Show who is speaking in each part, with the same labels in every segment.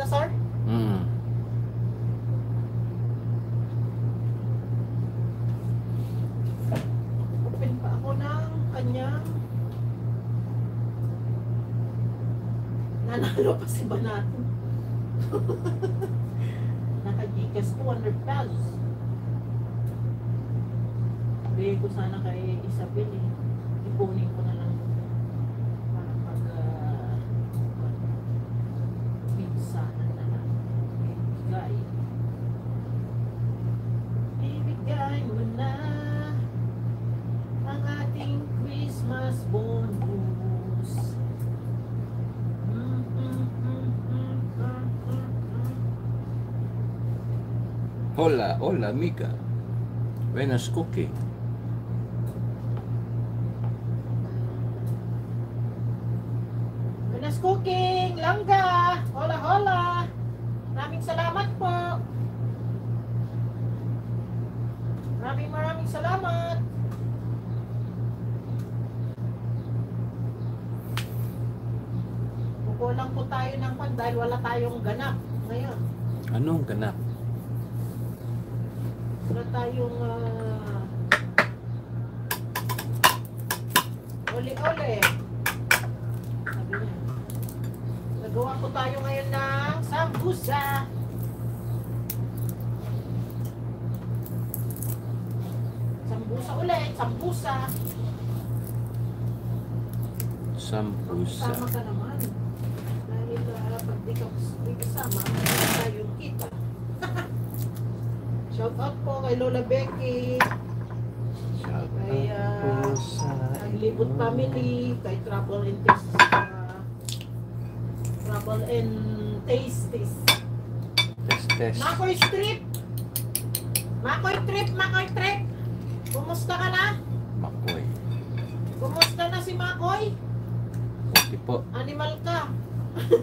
Speaker 1: na, sir?
Speaker 2: Mm.
Speaker 1: Open pa ako ng kanyang nanalo pa si Banato. Nakagigas 200 pesos. Bigay ko sana kay Isabel eh. Ipunin ko na
Speaker 2: Hola, hola, amiga. Buenas cookie.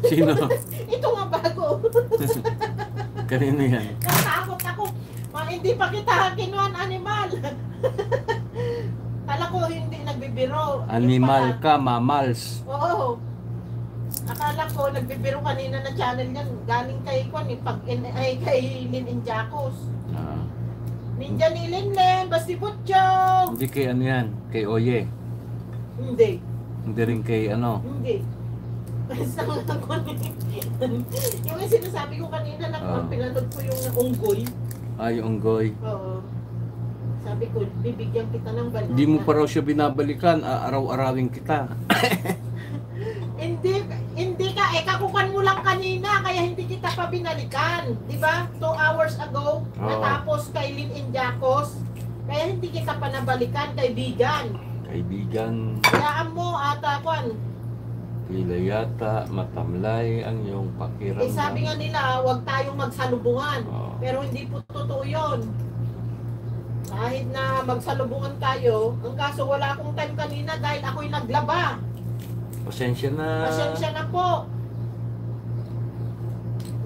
Speaker 2: Sino?
Speaker 1: Ito nga bago.
Speaker 2: Kanino yan?
Speaker 1: Natakot ako. Ma, hindi pa kita kinuhan animal. Kala ko hindi nagbibiro. Yung
Speaker 2: Animal
Speaker 1: pala.
Speaker 2: ka, mamals.
Speaker 1: Oo. Akala ko nagbibiro kanina na channel yan. Galing kay Kwan, eh, pag ay kay Lin Injacos.
Speaker 2: Ah,
Speaker 1: Ninja ni Linlen, Basti Butchong.
Speaker 2: hindi kay ano yan? Kay Oye.
Speaker 1: Hindi,
Speaker 2: Hindi rin kay ano.
Speaker 1: hindi. Basta lang ako Yung sinasabi ko kanina na
Speaker 2: Oo.
Speaker 1: pinanood ko yung unggoy.
Speaker 2: Ay, unggoy.
Speaker 1: Oo. Sabi ko, bibigyan kita ng banana.
Speaker 2: Hindi mo pa raw siya binabalikan. Aaraw-arawin kita.
Speaker 1: Hindi, hindi ka, eh kakukan mo lang kanina, kaya hindi kita pa binalikan. Di ba? Two hours ago,
Speaker 2: Oo.
Speaker 1: natapos kay Lin Injacos. Kaya hindi kita pa nabalikan, kaibigan.
Speaker 2: Kaibigan,
Speaker 1: Kayaan mo, ata, kwan.
Speaker 2: Tila yata matamlay ang iyong pakiramdam.
Speaker 1: Eh, sabi nga nila, huwag tayong magsalubungan.
Speaker 2: Oo.
Speaker 1: Pero hindi po totoo yun. Kahit na magsalubungan tayo, ang kaso wala akong time kanina dahil ako'y naglaba.
Speaker 2: Pasensya na.
Speaker 1: Pasensya na po.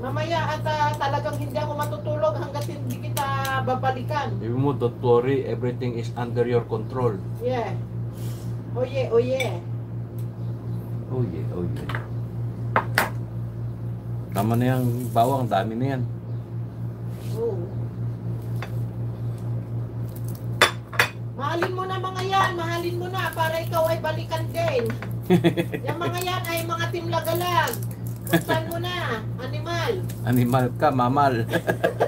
Speaker 1: Mamaya at ah, talagang hindi ako matutulog hanggat hindi kita babalikan.
Speaker 2: Sabi mo, don't worry, everything is under your control.
Speaker 1: Yeah. Oh yeah, oh yeah.
Speaker 2: Oh yeah, oh yeah. Tama na yung bawang, dami na yan.
Speaker 1: Oh. Mahalin mo na mga yan, mahalin mo na para ikaw ay balikan din. yung mga yan ay mga timlagalag. Buksan mo na, animal.
Speaker 2: Animal ka, mamal.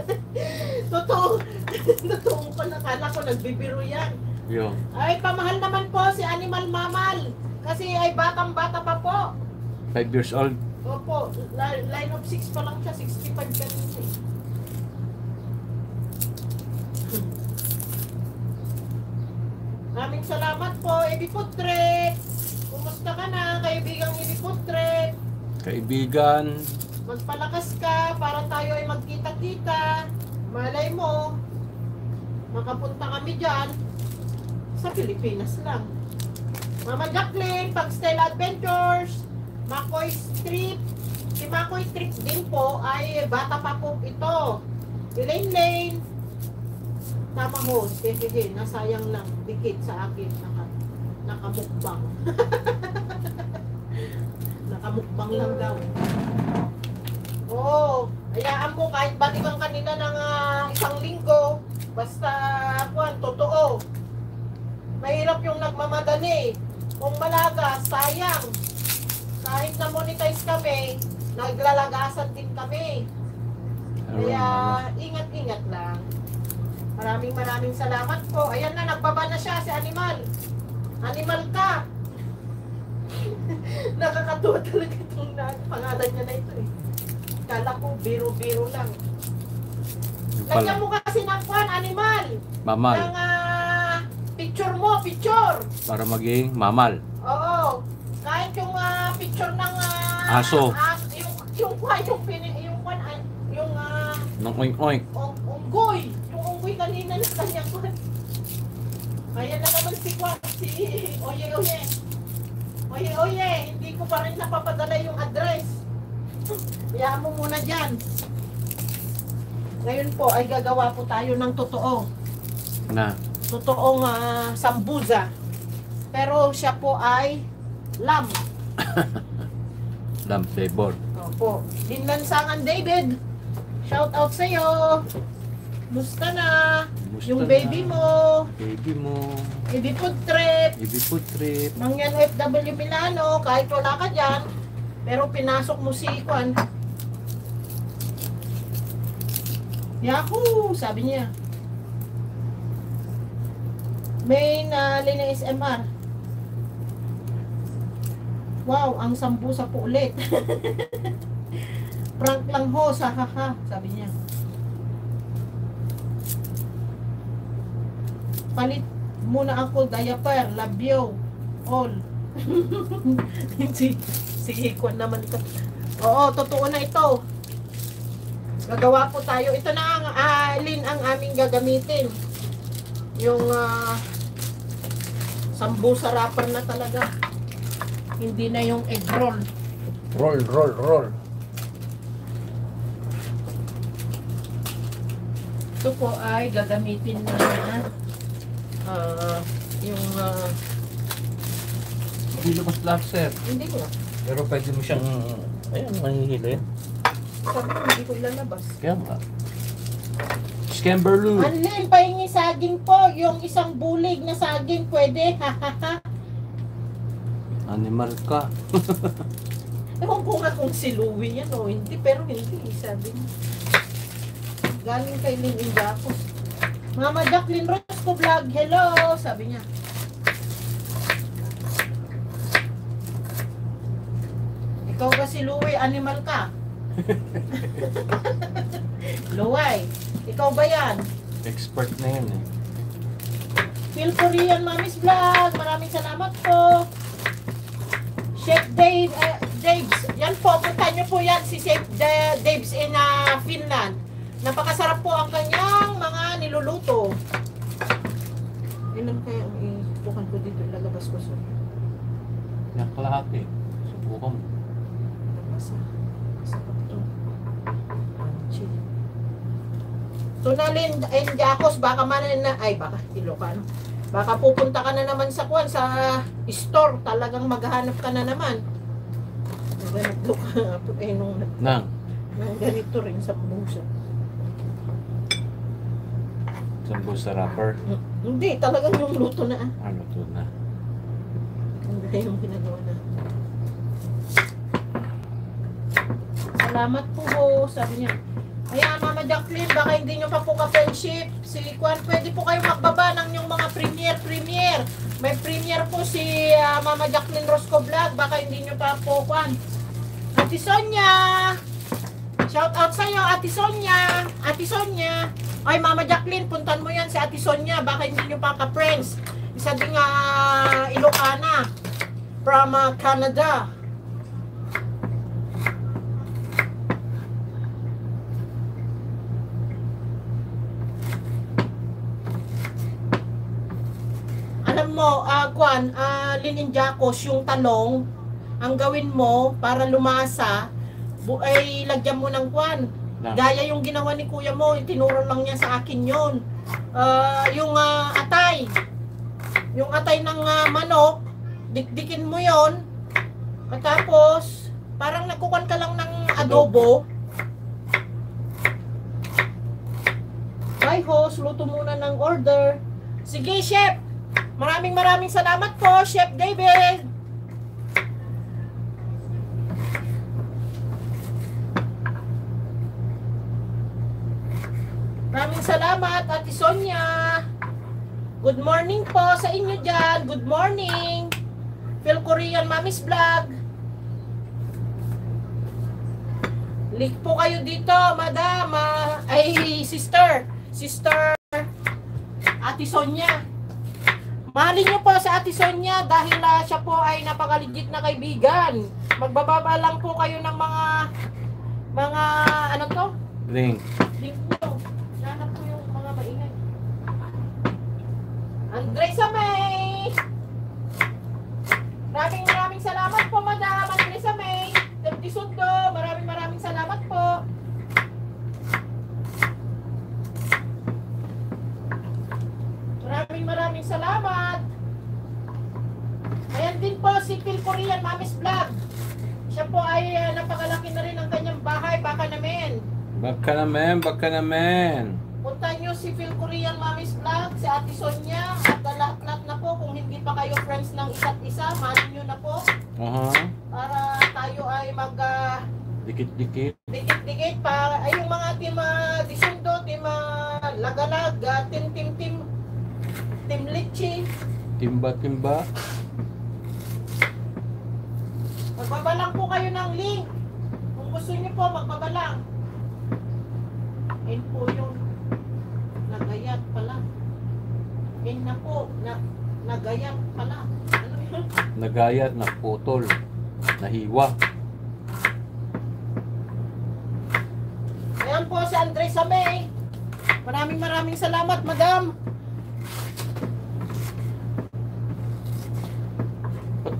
Speaker 1: Totoo. Totoo ko nakala ko nagbibiro yan.
Speaker 2: Yo.
Speaker 1: Ay, pamahal naman po si Animal Mamal. Kasi ay batang-bata pa po.
Speaker 2: Five years old.
Speaker 1: Opo, li- line of 6 pa lang siya, 65 ganun siya. Maraming salamat po, Ebi Putre. Kumusta ka na, kaibigang Ebi Putre?
Speaker 2: Kaibigan.
Speaker 1: Magpalakas ka para tayo ay magkita-kita. Malay mo, makapunta kami dyan sa Pilipinas lang. Mama Jacqueline, pag Stella Adventures, Makoy Strip, si Makoy Strip din po ay bata pa po ito. Elaine Lane, tama ho, hehehe, nasayang lang, dikit sa akin, naka, nakamukbang. nakamukbang lang daw. Oo. Hayaan mo kahit balikan kanila ng ah, isang linggo. Basta, kuwan, totoo. Mahirap yung nagmamadali. Kung malaga, sayang. Kahit na monetize kami, naglalagasan din kami. Kaya, ingat-ingat lang. Maraming maraming salamat po. Ayan na, nagbaba na siya si Animal. Animal ka! Nakakatuwa talaga itong na, pangalan niya na ito eh. Kala ko, biro-biro lang.
Speaker 2: Pala.
Speaker 1: mo kasi ng kwan, Animal.
Speaker 2: Mamal.
Speaker 1: Ng ah, picture mo, picture.
Speaker 2: Para maging mamal.
Speaker 1: Oo. Kahit yung ah, picture ng ah,
Speaker 2: Aso.
Speaker 1: as- yung yung kwan, yung pini, yung kwan, ah, yung ah,
Speaker 2: Nang oink oink.
Speaker 1: ung- unggoy. Yung unggoy kanina na kanyang kwan. Ayan na naman si kwan, si Oye Oye. Oye Oye, hindi ko pa rin napapadala yung address. Hayaan mo muna dyan. Ngayon po ay gagawa po tayo ng totoo.
Speaker 2: Na.
Speaker 1: Totoong ah, sambuza. Pero siya po ay lamb.
Speaker 2: Lamb flavor.
Speaker 1: Opo. Dinlansangan David. Shout out sa'yo. Musta na?
Speaker 2: Gusto
Speaker 1: Yung
Speaker 2: na.
Speaker 1: baby mo.
Speaker 2: Baby mo.
Speaker 1: Baby food trip.
Speaker 2: Baby food trip.
Speaker 1: Mangyan FW Milano. Kahit wala ka dyan. Pero pinasok mo si Kwan. Yahoo! Sabi niya. May nali na SMR. Wow, ang sambusa po ulit. Prank lang ho, sa haha, sabi niya. Palit muna ako diaper, you, all. si, si Ikon naman ito. Oo, totoo na ito. Gagawa po tayo. Ito na ang alin ang aming gagamitin. Yung ah, sambusa wrapper na talaga. Hindi na yung egg roll.
Speaker 2: Roll, roll, roll.
Speaker 1: Ito po ay gagamitin na ah, yung ah,
Speaker 2: Hindi lumos lahat, sir.
Speaker 1: hindi ko
Speaker 2: Pero pwede mo siyang... Ayun, mahihili.
Speaker 1: sabi ko hindi ko lalabas.
Speaker 2: Kaya nga. Scamberloo.
Speaker 1: Anlin, pahingi saging po. Yung isang bulig na saging pwede.
Speaker 2: Animal ka.
Speaker 1: Ewan ko nga kung si Louie yan o hindi. Pero hindi, sabi niya. Galing kay Lynn Indapos. Mama Jacqueline Rosco Vlog, hello, sabi niya. Ikaw ba si Louie, animal ka? Louie, ikaw ba yan?
Speaker 2: Expert na yan eh.
Speaker 1: Phil Korean Mamis Vlog, maraming salamat po. Chef Dave, uh, Daves, yan po, punta niyo po yan si Chef Da- Daves in ah, Finland. Napakasarap po ang kanyang mga niluluto. Ilan kaya ang itukan ko dito, lalabas ko sa
Speaker 2: Yung kalahati. Subukan mo.
Speaker 1: Nabasa. Tunalin and Jacos, baka man na, ay baka Ilocano. Baka pupunta ka na naman sa kwan, sa store, talagang maghanap ka na naman. Daw ka, eh, nung,
Speaker 2: Nang.
Speaker 1: nung ganito rin sa busa.
Speaker 2: Sambusa wrapper.
Speaker 1: Hindi, talagang yung luto na. ah.
Speaker 2: Ano to na?
Speaker 1: Ang ganda yung ginagawa na. Salamat po sabi niya. Kaya Mama Jacqueline, baka hindi nyo pa po ka-friendship. Si Kwan, pwede po kayo magbaba ng yung mga premiere, premiere. May premiere po si ah, Mama Jacqueline Rosco Vlog. Baka hindi nyo pa po, Kwan. Ate Sonia! Shout out sa'yo, Ate Sonia! Ate Sonia! Ay, Mama Jacqueline, puntan mo yan si Ate Sonia. Baka hindi nyo pa ka-friends. Isa ding ah, Ilocana from ah, Canada. mo, uh, Kwan, ah, uh, Lininjakos, yung tanong, ang gawin mo para lumasa, bu- ay lagyan mo ng Kwan. Gaya yung ginawa ni kuya mo, itinuro lang niya sa akin yon. Uh, ah, yung uh, atay, yung atay ng uh, manok, dikdikin mo yon. At tapos, parang nagkukuan ka lang ng adobo. Bye host, luto muna ng order. Sige, chef! Maraming maraming salamat po, Chef David. Maraming salamat, Ate Sonia. Good morning po sa inyo dyan. Good morning. Phil Korean Mommy's Vlog. Link po kayo dito, madam. ah, ay, sister. Sister Ate Sonia. Mahalin niyo po sa Ate Sonia dahil ah, siya po ay napakaligit na kaibigan. Magbababa lang po kayo ng mga mga ano to?
Speaker 2: Link.
Speaker 1: Link nyo. Hanap ko yung mga maingay. Andresa May! Maraming maraming salamat po, Madam Andresa May. Dati Sundo, maraming maraming salamat po. Maraming salamat. Ayan din po si Phil Korean Mami's Vlog. Siya po ay ah, napakalaki na rin ang kanyang bahay, baka namin.
Speaker 2: Baka naman, baka naman.
Speaker 1: Punta nyo si Phil Korean Mami's Vlog, si Ate Sonia, at lahat-lahat na po. Kung hindi pa kayo friends ng isa't isa, mahalin nyo na po.
Speaker 2: Aha.
Speaker 1: Para tayo ay mag ah,
Speaker 2: Dikit-dikit.
Speaker 1: dikit-dikit pa. Ay yung mga team uh, Disundo, team ah, Lagalag, ah, team team team Litchi.
Speaker 2: Timba-timba.
Speaker 1: Magbabalang po kayo ng link. Kung gusto nyo po, magbabalang. Ayun po yung nagayat pala. Ayun na po, na, nagayat pala. Ano yun?
Speaker 2: Nagayat, naputol. Nahiwa.
Speaker 1: Ayan po si Andres Samay. Maraming maraming salamat, madam.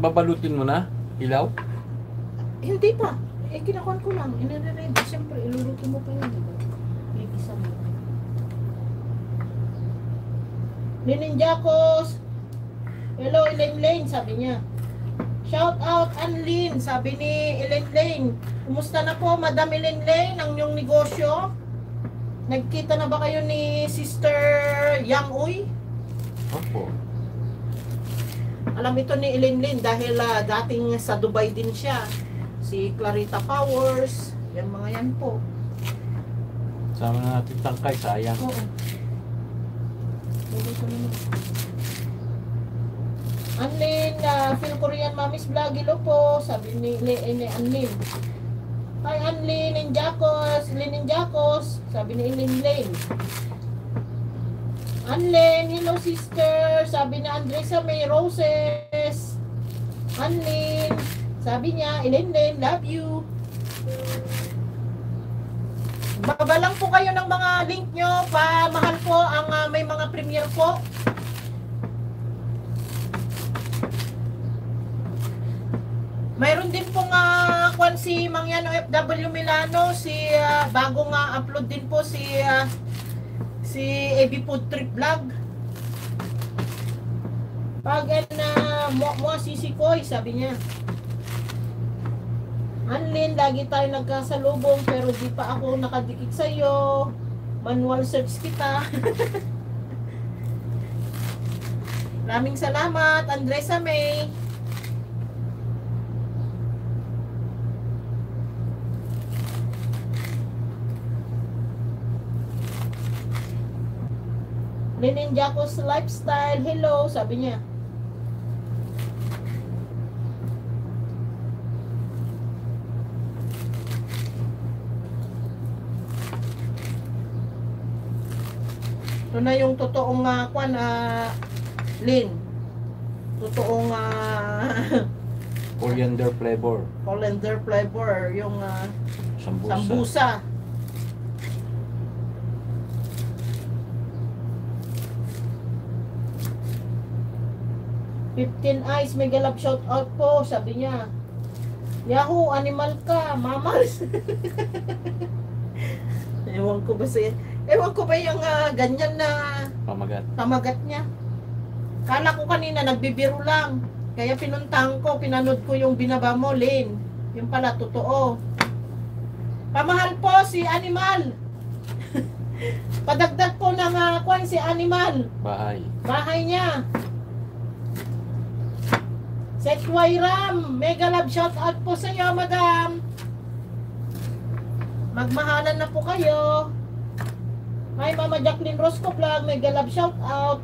Speaker 2: Babalutin mo na? Ilaw?
Speaker 1: Hindi pa. Eh, kinakuan ko lang. Inire-ready. Siyempre, iluluto mo pa yun, di ba? May isa mo. Linin Jacos. Hello, Elaine Lane, sabi niya. Shout out, Anlin, sabi ni Elaine Lane. Kumusta na po, Madam Elaine Lane, ang inyong negosyo? Nagkita na ba kayo ni Sister Yang Uy?
Speaker 2: Opo.
Speaker 1: Alam ito ni Elaine Lin dahil ah, dating sa Dubai din siya. Si Clarita Powers, yan mga yan po.
Speaker 2: Sama na natin tangkay, sayang.
Speaker 1: Oo. Anlin, uh, Phil Korean Mommy's Vlog, hello po, sabi ni, ni, ni Anlin. Hi Anlin and Jacos, Lin and Jacos, sabi ni Elaine Lane. Anlin, hello sister, sabi ni Andresa May Roses. Anlin, sabi niya, Elaine Lane, love you. Baba lang po kayo ng mga link nyo, pa mahal po ang ah, may mga premiere po. Mayroon din pong uh, kwan si Mangyan OFW Milano, si ah, bago nga upload din po si ah, si AB Food Trip Vlog. Pag na mo mo sisikoy, sabi niya. Anlin, lagi tayo nagkasalubong pero di pa ako nakadikit sa iyo. Manual search kita. Maraming salamat, Andresa May. Linin Jacos Lifestyle, hello, sabi niya. Ito na yung totoong uh, kwan, ah, Lin. Totoong ah,
Speaker 2: Coriander flavor.
Speaker 1: colander flavor, yung ah,
Speaker 2: Sambusa.
Speaker 1: sambusa. Fifteen eyes, may galap shout out po, sabi niya. Yahoo, animal ka, mamas. Ewan ko ba siya. Ewan ko ba yung ah, ganyan na
Speaker 2: Pamagat.
Speaker 1: tamagat niya. Kala ko kanina nagbibiro lang. Kaya pinuntahan ko, pinanood ko yung binaba mo, Lane. Yung pala, totoo. Pamahal po si Animal. Padagdag po ng uh, kwan si Animal.
Speaker 2: Bahay.
Speaker 1: Bahay niya. Sekway Ram, mega love shout out po sa iyo, madam. Magmahalan na po kayo. Hi, Mama Jacqueline Rosco Vlog, mega love shout out.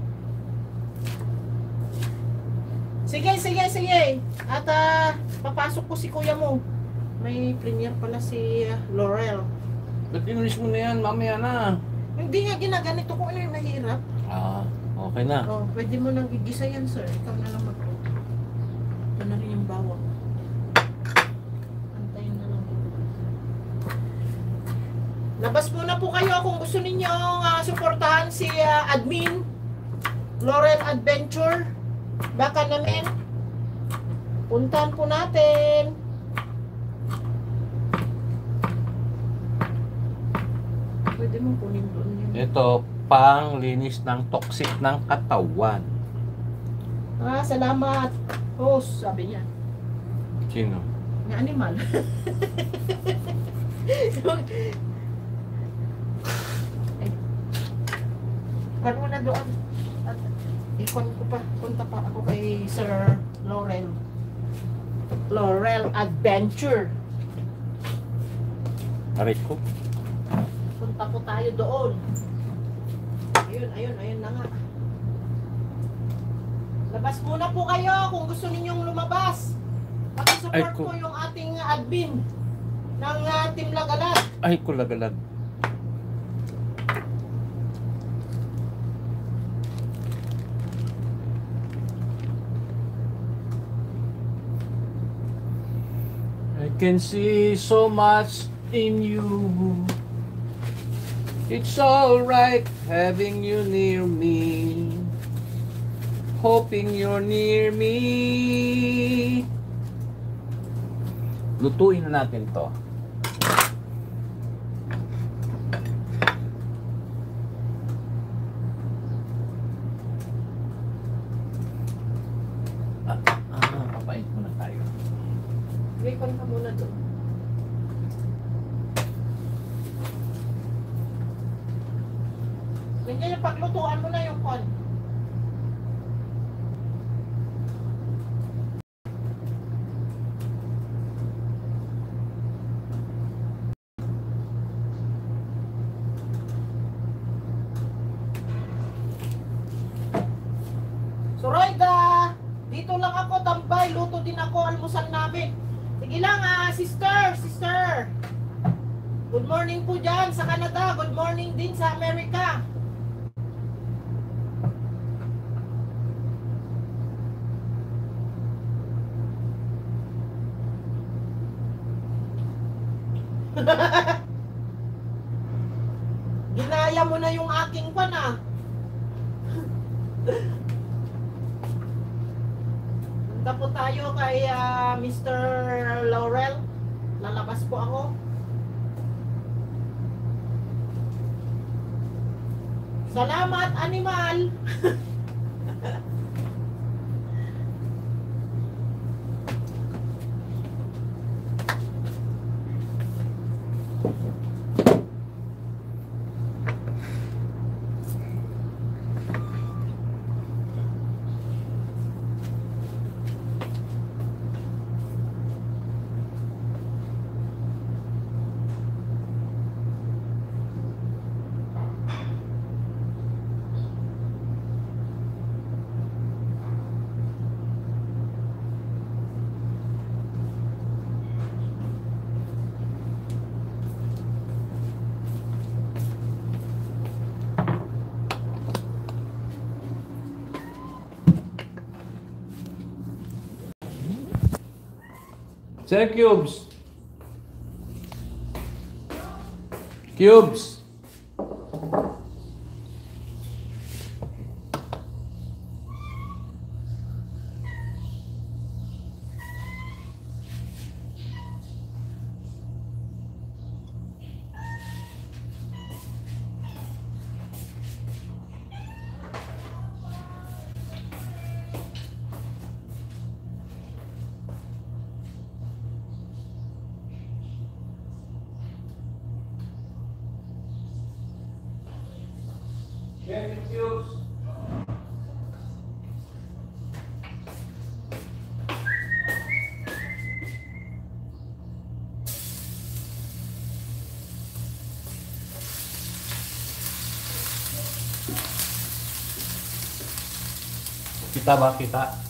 Speaker 1: Sige, sige, sige. At ah, papasok ko si kuya mo. May premiere pala si ah, Laurel.
Speaker 2: Ba't inulis mo na yan? Mamaya na.
Speaker 1: Hindi nga ginaganito ko ano yung mahirap.
Speaker 2: Ah, okay na.
Speaker 1: Oh, pwede mo nang igisa yan, sir. Ikaw na lang magluto. Ito na rin yung bawang. Antayin na lang. Labas muna po kayo kung gusto ninyo uh, suportahan si ah, admin Laurel Adventure. Baka namin. Puntahan po natin. Pwede mo kunin doon yun.
Speaker 2: Ito, pang linis ng toxic ng katawan.
Speaker 1: Ah, salamat. Host, sabi niya.
Speaker 2: Sino?
Speaker 1: Nga animal. Mo na doon. At ikon ko pa. Punta pa ako kay Sir Laurel. Laurel Adventure.
Speaker 2: Aray ko.
Speaker 1: Punta po tayo doon. Ayun, ayun, ayun na nga. Labas muna po kayo kung gusto ninyong lumabas. Pakisupport
Speaker 2: ko-
Speaker 1: po yung ating admin ng uh, Team Lagalag.
Speaker 2: Ay, kulagalag. I can see so much in you. It's alright having you near me. Hoping you're near me. Lutuin na natin to. Sir Cubes. Cubes. Kita ba? Kita?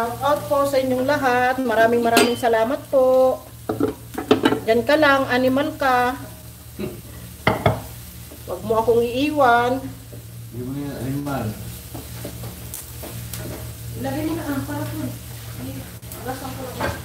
Speaker 1: Shout out po sa inyong lahat. Maraming maraming salamat po. Diyan ka lang, animal ka. Huwag mo akong iiwan.
Speaker 2: Hindi mo yung animal.
Speaker 1: Ilagay mo na ah, para po. Agasan ko lang.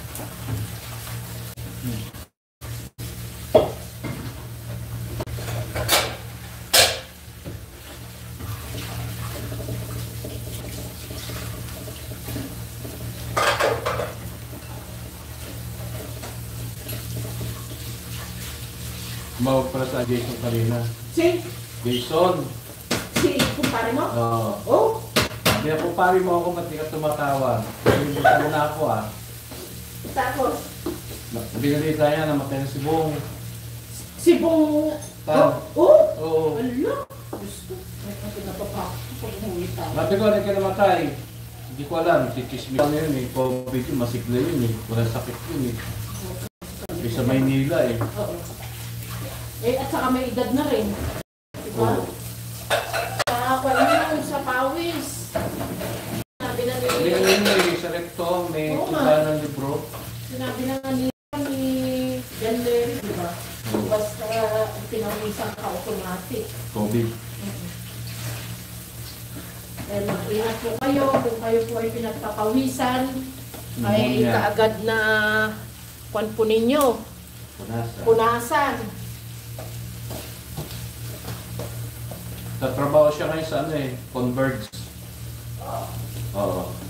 Speaker 2: Tumawag pala sa Jason kanina.
Speaker 1: Si,
Speaker 2: Jason!
Speaker 1: si kumpare mo?
Speaker 2: Oo.
Speaker 1: Oh,
Speaker 2: Hindi ako pari mo ako, ba't di ka tumatawag? Pinilitan mo na ako ah.
Speaker 1: tapos,
Speaker 2: Binalita niya, namatay na si Bong.
Speaker 1: si Bong...
Speaker 2: Tan.
Speaker 1: Oh, oh,
Speaker 2: Oo.
Speaker 1: ala. Gusto. May kasi napapakot pag umuwi tayo.
Speaker 2: Sabi ko, hindi ka namatay. Hindi ko alam, si Chismis na yun eh. COVID yun, masigla yun eh. Walang sakit yun eh. Sa Maynila eh.
Speaker 1: Oo. Eh, at saka may edad na rin. Diba?
Speaker 2: Oo.
Speaker 1: Sa kanya, sa pawis. Sabi na ni...
Speaker 2: Hindi yun eh, sa recto, may
Speaker 1: Oo nga.
Speaker 2: tuba ng libro.
Speaker 1: Sinabi na nga ni, ni Larry, di ba? Basta pinawisan ka automatic.
Speaker 2: COVID.
Speaker 1: Dahil mag-ingat po kayo, kung kayo po ay pinagpapawisan, ay
Speaker 2: Pneumonia.
Speaker 1: kaagad na kwan po ninyo,
Speaker 2: Punasa.
Speaker 1: punasan.
Speaker 2: Tatrabaho siya ngayon sa ano eh, Converge. Oo.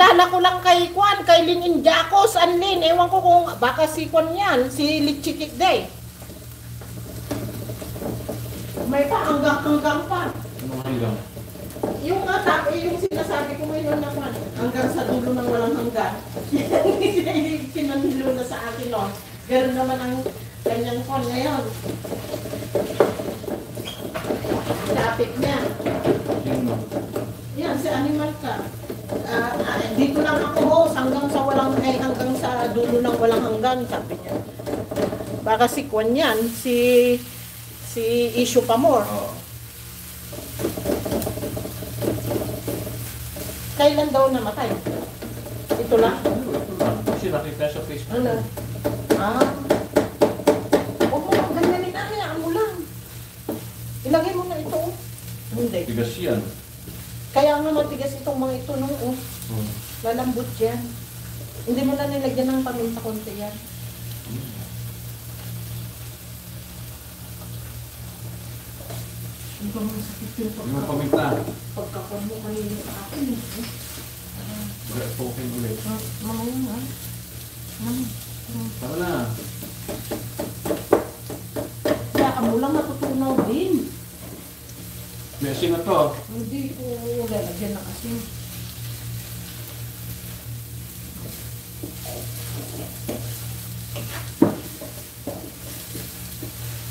Speaker 1: Nakilala ko lang kay Kwan, kay Lin Injacos, Anlin. Ewan ko kung baka si Kwan yan, si Lichikik Day. May pa hanggang-hanggang pa.
Speaker 2: Ano hanggang?
Speaker 1: Yung nga sabi, yung sinasabi ko ngayon na Kwan, hanggang sa dulo ng walang hanggan. Pinanilo na sa akin noon. Ganun naman ang kanyang Kwan ngayon. Lapit niya.
Speaker 2: Sino?
Speaker 1: Yan, si animal ka. Ah, ah, dito lang ako host hanggang sa walang ay hanggang sa dulo ng walang hanggan, sabi niya. Baka si Kwan yan, si Si Issue Pamor.
Speaker 2: Oo.
Speaker 1: Kailan daw namatay? Ito lang?
Speaker 2: Ano, ito. Kasi nakita sa Facebook.
Speaker 1: Ano? Ah. Kang ganyanin na, hayaan mo lang. Ilagay mo na ito. Hindi.
Speaker 2: Tigas yan.
Speaker 1: Kaya nga matigas itong mga ito nung oh.
Speaker 2: Hmm.
Speaker 1: Lalambot yan. Hindi mo na nilagyan ng paminta konti yan. Hindi ba mga sakit yung
Speaker 2: Yung mga paminta.
Speaker 1: pagkakon mo kanina sa akin eh.
Speaker 2: Poking ulit.
Speaker 1: Ah, Mga yun ha. Ano?
Speaker 2: Tama na.
Speaker 1: Kaya ka mo lang natutunaw din.
Speaker 2: May asin na to.
Speaker 1: Hindi ko lalagyan na kasi.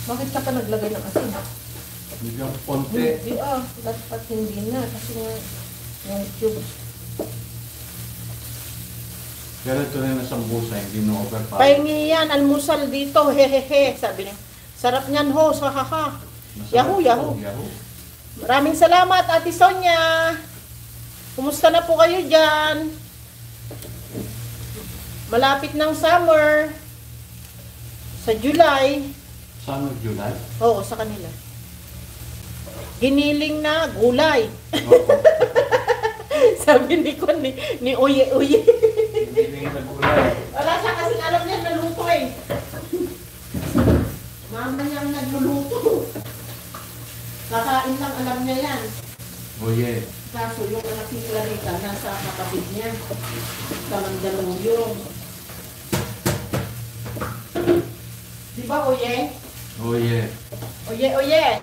Speaker 1: Bakit ka pa naglagay ng asin?
Speaker 2: Bigyan konti.
Speaker 1: Hindi ah, dapat hindi na kasi nga yung cube.
Speaker 2: Pero ito rin sa busa, hindi na overpower.
Speaker 1: Pahingi yan, almusal dito, hehehe, sabi niya. Sarap niyan ho, sa haha. Yahoo, yahoo.
Speaker 2: Yahoo.
Speaker 1: Maraming salamat, Ate Sonia. Kumusta na po kayo dyan? Malapit ng summer. Sa July.
Speaker 2: Saan July?
Speaker 1: Oo, sa kanila. Giniling na gulay.
Speaker 2: Oo.
Speaker 1: Sabi ni Kon ni, ni Uye Uye.
Speaker 2: Hindi na nagulay.
Speaker 1: Wala siya kasi alam niya naluto eh. Mama niya ang nagluluto. Kakain lang alam niya yan.
Speaker 2: Oh yeah.
Speaker 1: Kaso yung anak ni Clarita nasa kapatid niya. Sa Mandaluyong. Di ba, Oye?
Speaker 2: Yeah.
Speaker 1: Oye, oye!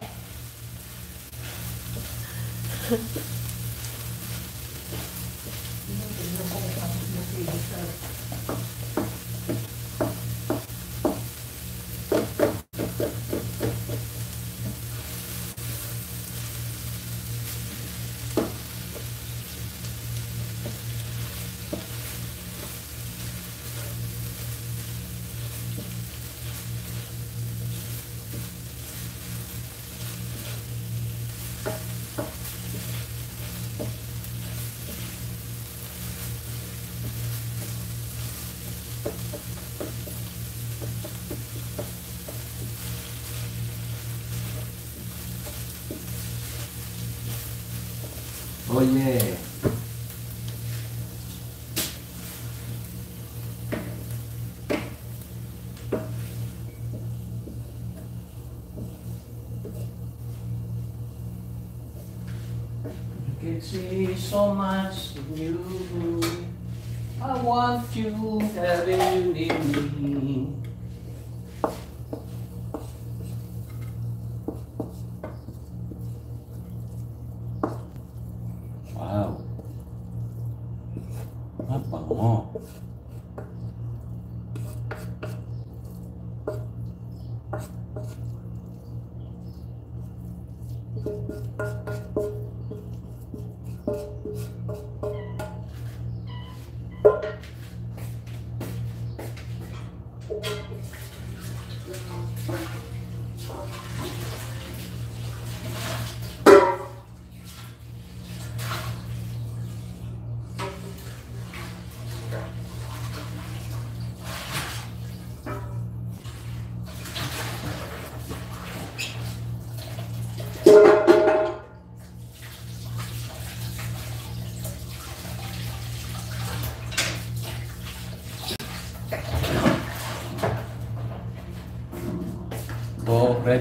Speaker 2: So much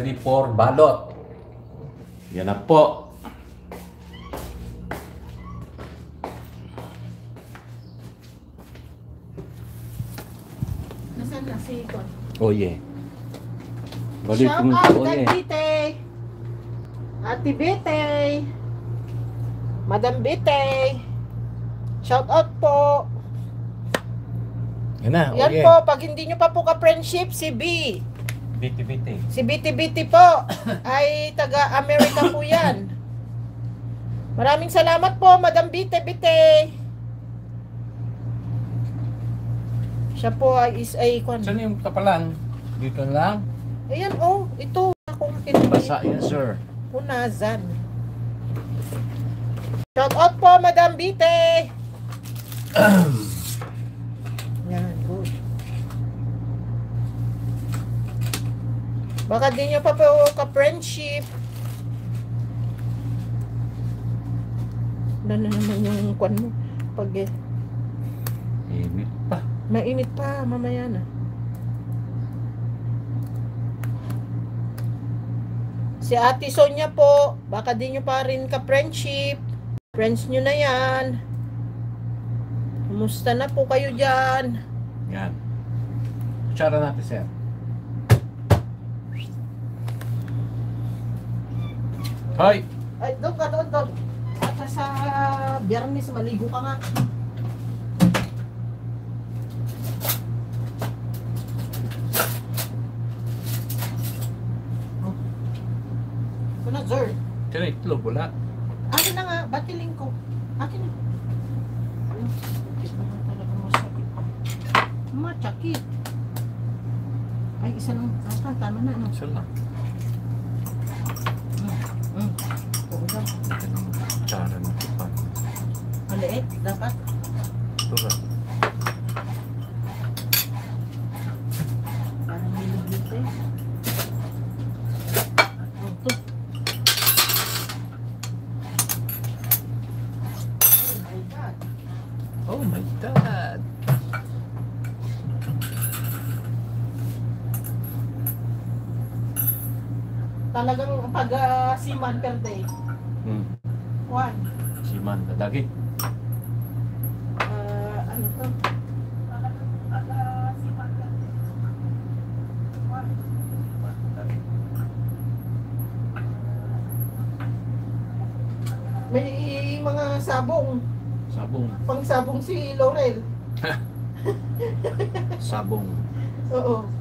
Speaker 2: 3-4 balot. Yan na po.
Speaker 1: Nasaan na si Ikon?
Speaker 2: Oh yeah. Balik
Speaker 1: Shout
Speaker 2: kung
Speaker 1: out
Speaker 2: oh,
Speaker 1: kay Ate Bitay. Madam Bitay. Shout out po.
Speaker 2: Yan na. Oh,
Speaker 1: Yan
Speaker 2: oh,
Speaker 1: po. Pag hindi nyo pa po ka-friendship, si B.
Speaker 2: Biti-biti.
Speaker 1: Si Biti Biti po ay taga-America po yan. Maraming salamat po, Madam Bite. Siya po ay is ay kwan.
Speaker 2: Saan yung kapalan? Dito lang?
Speaker 1: Ayan oh, ito. Akong ito.
Speaker 2: Basa yan, sir.
Speaker 1: Punasan. Shout out po, Madam Bite! Yan, good. Baka di nyo pa po ka-friendship. Wala na naman yung kwan mo. Pag eh,
Speaker 2: Init pa.
Speaker 1: mainit pa, mamaya na. Si Ate Sonia po, baka di nyo pa rin ka-friendship. Friends nyo na yan. Kumusta na po kayo dyan?
Speaker 2: Yan. Kutsara natin, sir. Hoy!
Speaker 1: Ay, doon ka, doon, doon. At sa biyernes, maligo ka nga. Ito na, sir.
Speaker 2: Sir, itlog, wala.
Speaker 1: Akin na nga, batiling ko. Akin na. Masakit. Ay, isa lang. Tama na. Ano?
Speaker 2: Sir lang. Si Man, dadagi.
Speaker 1: Uh, ano to? May mga sabong.
Speaker 2: Sabong.
Speaker 1: Pang sabong si Laurel.
Speaker 2: Sabong.
Speaker 1: Oo.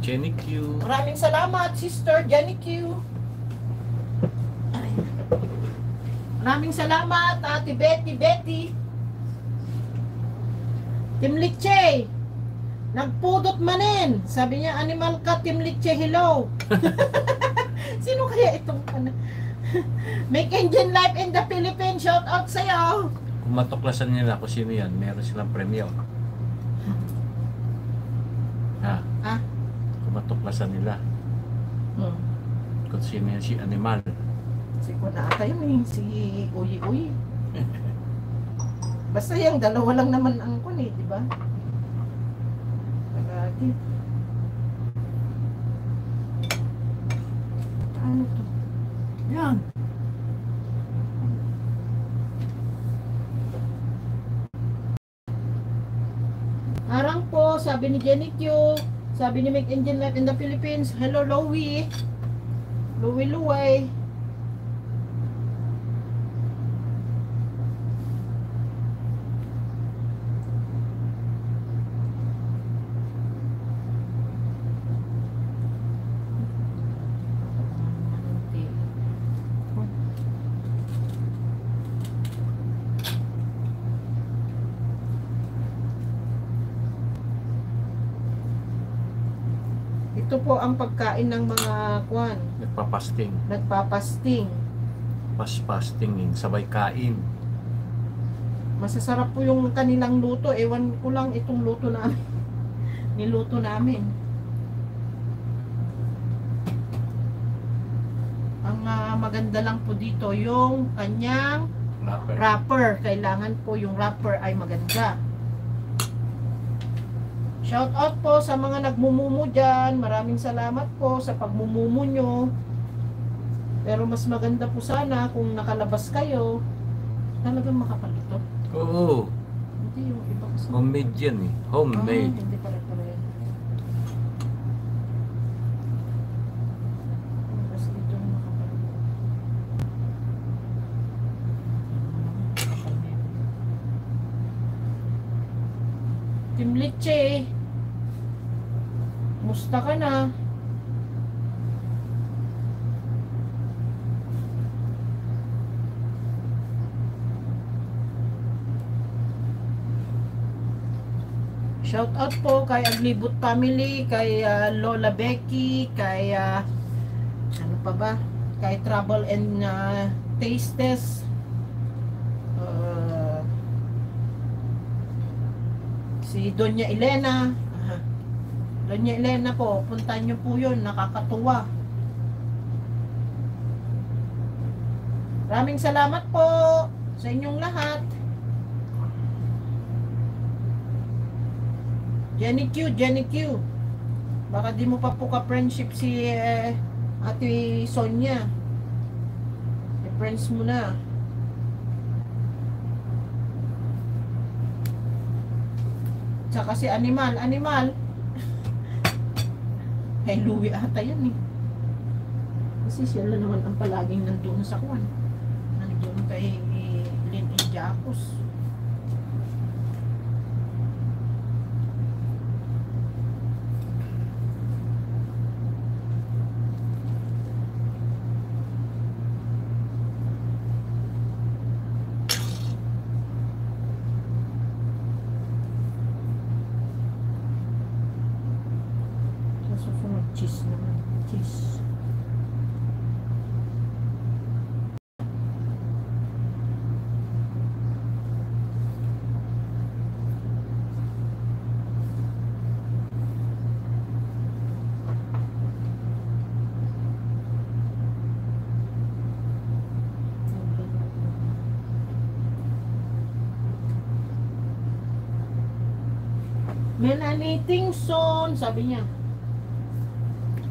Speaker 1: Jenny Q. Maraming salamat, Sister Jenny Q. Maraming salamat, Ate Betty Betty. Tim Litche. Nagpudot manin. Sabi niya, animal ka, Tim Litche, hello. Sino kaya itong ano? Make Engine Life in the Philippines. Shout out sa'yo.
Speaker 2: Kung matuklasan nila kung sino yan, meron silang premyo. Ha?
Speaker 1: Ah?
Speaker 2: Kung matuklasan nila
Speaker 1: Hmm.
Speaker 2: kung sino yan si Animal.
Speaker 1: Si Kuna ata yun eh. Si Uyi Uyi. Basta yung dalawa lang naman ang kun eh, di ba? Lagi. Ano to? Yan. Harang po, sabi ni Jenny Q, sabi ni Make Engine Life in the Philippines, hello Louie. Louie Louie. Ito po ang pagkain ng mga kwan,
Speaker 2: Nagpapasting.
Speaker 1: nagpapasting.
Speaker 2: Pas-pasting yun. Sabay kain.
Speaker 1: Masasarap po yung kanilang luto. Ewan ko lang itong luto namin. Niluto namin. Ang ah, maganda lang po dito yung kanyang
Speaker 2: Rapper.
Speaker 1: wrapper. Kailangan po yung wrapper ay maganda. Shout out po sa mga nagmumumu dyan. Maraming salamat po sa pagmumumu nyo. Pero mas maganda po sana kung nakalabas kayo. Talagang makapal ito.
Speaker 2: Oo.
Speaker 1: Hindi yung iba kasi.
Speaker 2: Homemade yan eh. Homemade.
Speaker 1: Ah, hindi pala pala yan. Kasi ito eh. Musta ka na? Shout out po kay Aglibot Family, kay ah, Lola Becky, kay ah, ano pa ba? Kay Travel and ah, Taste. Ah, si Doña Elena. Doña Elena po, puntahan niyo po yun, nakakatuwa. Maraming salamat po sa inyong lahat. Jenny Q, Jenny Q. Baka di mo pa po ka-friendship si eh, Ate Sonia. I-friends mo na. Tsaka si Animal, Animal. Kay Louie ata yan eh. Kasi siya lang naman ang palaging nandun sa kwan. Nandun kay Lynn E. Jacos. Sa susunod, cheese naman. Cheese. Melanie Tingson, sabi niya.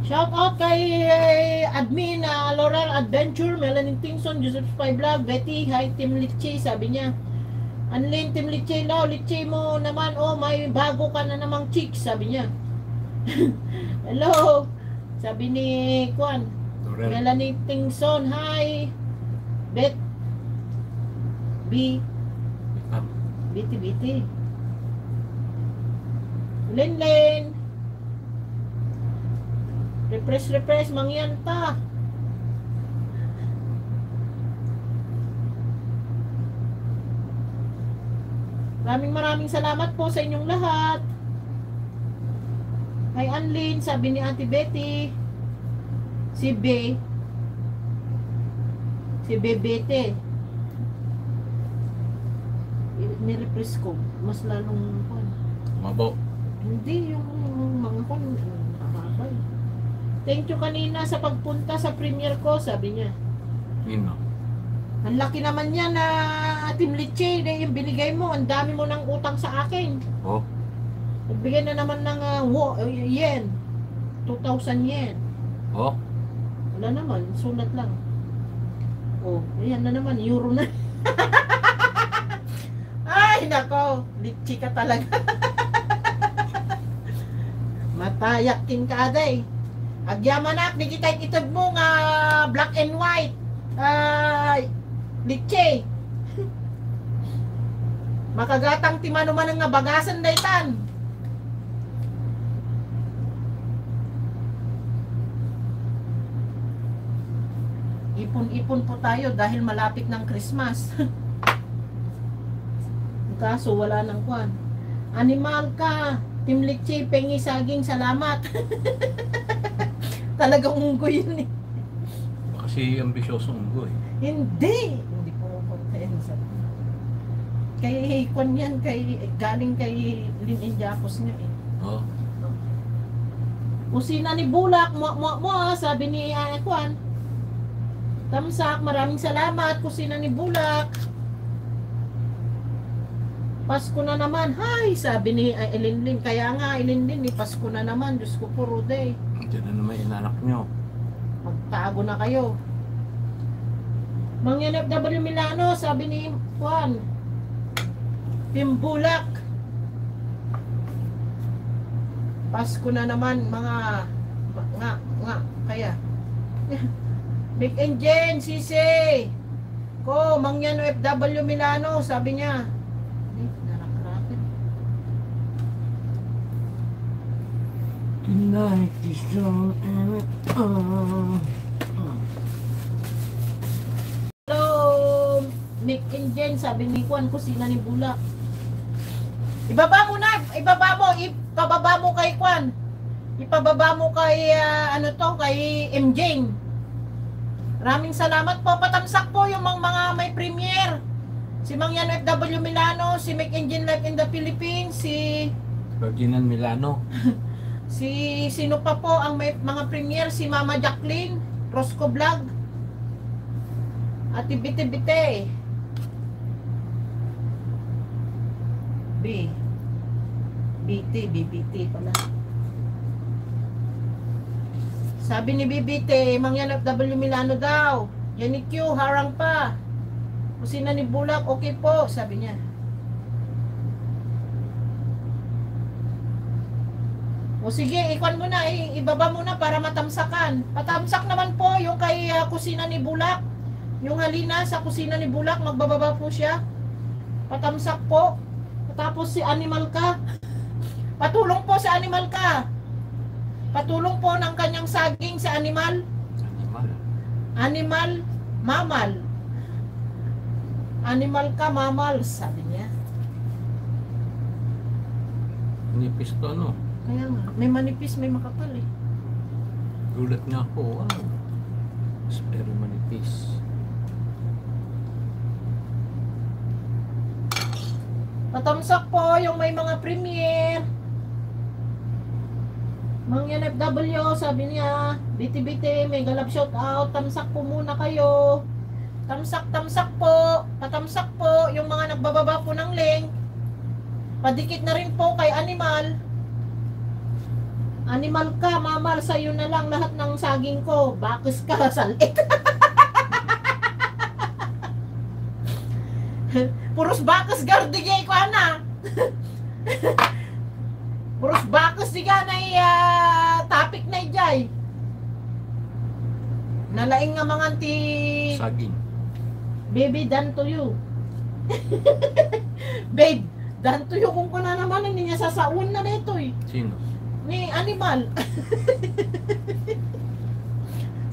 Speaker 1: Shout out kay eh, admin na Laurel Adventure, Melanie Tingson, Joseph Spy Vlog, Betty, hi Team Litchi, sabi niya. Anlin Team Litchi, lo, Litchi mo naman, oh may bago ka na namang chick, sabi niya. Hello, sabi ni Kwan. Melanie Tingson, hi. Bet, B,
Speaker 2: Ah.
Speaker 1: Biti Biti. Len Len. Refresh refresh mangyan ta. Maraming maraming salamat po sa inyong lahat. Kay Anlin, sabi ni Auntie Betty. Si B. Si Bebete nirepres ko, mas lalong.
Speaker 2: Mabaw.
Speaker 1: Hindi, yung mga nakakabay. Thank you kanina sa pagpunta sa premiere ko, sabi niya.
Speaker 2: Yun no.
Speaker 1: Ang laki naman niya na Team Liche, na yung binigay mo, ang dami mo ng utang sa akin.
Speaker 2: Oh.
Speaker 1: Nagbigay na naman ng ah, wo, eh, yen. 2,000 yen.
Speaker 2: Oh.
Speaker 1: Wala naman, sulat lang. Oh, ayan na naman, euro na. Ay, nako, litchi ka talaga. Matayak king ka aday. Agyamanak, di kita itod mo nga black and white. Ay, litchi. Makagatang timano man nga bagasan daytan. Ipon-ipon po tayo dahil malapit ng Christmas. Kaso wala nang kwan. Animal ka, Team Litchi, pengi saging, salamat. Talagang unggoy yun eh.
Speaker 2: Kasi ambisyosong unggoy.
Speaker 1: Hindi! Hindi po sa Kay kwan yan, kay, galing kay Lin Indiapos niya eh.
Speaker 2: Oh.
Speaker 1: Kusina ni Bulak, mo mo mo sabi ni uh, Kwan. Tamsak, maraming salamat, kusina ni Bulak. Pasko na naman. Hay, sabi ni uh, Elinlin. Kaya nga, Elinlin, eh, Pasko na naman. Diyos ko po, Rude.
Speaker 2: Diyan na naman inanak nyo.
Speaker 1: Magtago na kayo. Mga NFW Milano, sabi ni Juan. Pimbulak. Pasko na naman, mga nga, nga, kaya. Big Engine, Sisi. Ko, Mangyan FW Milano, sabi niya. Eh, narakratin.
Speaker 2: The night is young and uh,
Speaker 1: Hello, Nick and Jen, sabi ni Kwan, kusina ni Bulak. Ibaba mo na, ibaba mo, ipababa mo kay Kwan. Ipababa mo kay, ah, ano to, kay MJ. Maraming salamat po, patamsak po yung mga, mga may premiere. Si Mang Yan FW Milano, si Make Engine Life in the Philippines, si
Speaker 2: Ferdinand Milano.
Speaker 1: Si sino pa po ang may mga premiere si Mama Jacqueline, Rosco Vlog. At Bite Bite. B. BT, BBT pala. Sabi ni BBT, Mangyan W Milano daw. Yan ni Q, harang pa. Kusina ni Bulak, okay po, sabi niya. O sige, ikwan mo na, ibaba mo na para matamsakan. Patamsak naman po yung kay ah, kusina ni Bulak. Yung halina sa kusina ni Bulak, magbababa po siya. Patamsak po. Tapos si Animal ka. Patulong po si Animal ka. Patulong po ng kanyang saging si Animal.
Speaker 2: Animal.
Speaker 1: Animal, mamal. Animal ka, mamal, sabi niya.
Speaker 2: Nipis to ano.
Speaker 1: Kaya nga, may manipis, may makapal eh.
Speaker 2: Gulat nga ako. Wow. It's very manipis.
Speaker 1: Patamsak po yung may mga premiere. Mga NFW, sabi niya, biti-biti, may galap shout out, tamsak po muna kayo. Tamsak, tamsak po, patamsak po yung mga nagbababa po ng link. Padikit na rin po kay Animal. Animal ka, mamal, sa'yo na lang lahat ng saging ko. Bakis ka, salit. Puros bakas gardigay ko ana. Puros bakas siga na uh, topic na ijay. Nalaing nga mga anti
Speaker 2: Saging.
Speaker 1: baby done to you. Babe, done to you kung kuna naman hindi niya sasaun na nito eh.
Speaker 2: Sino?
Speaker 1: Ni animal.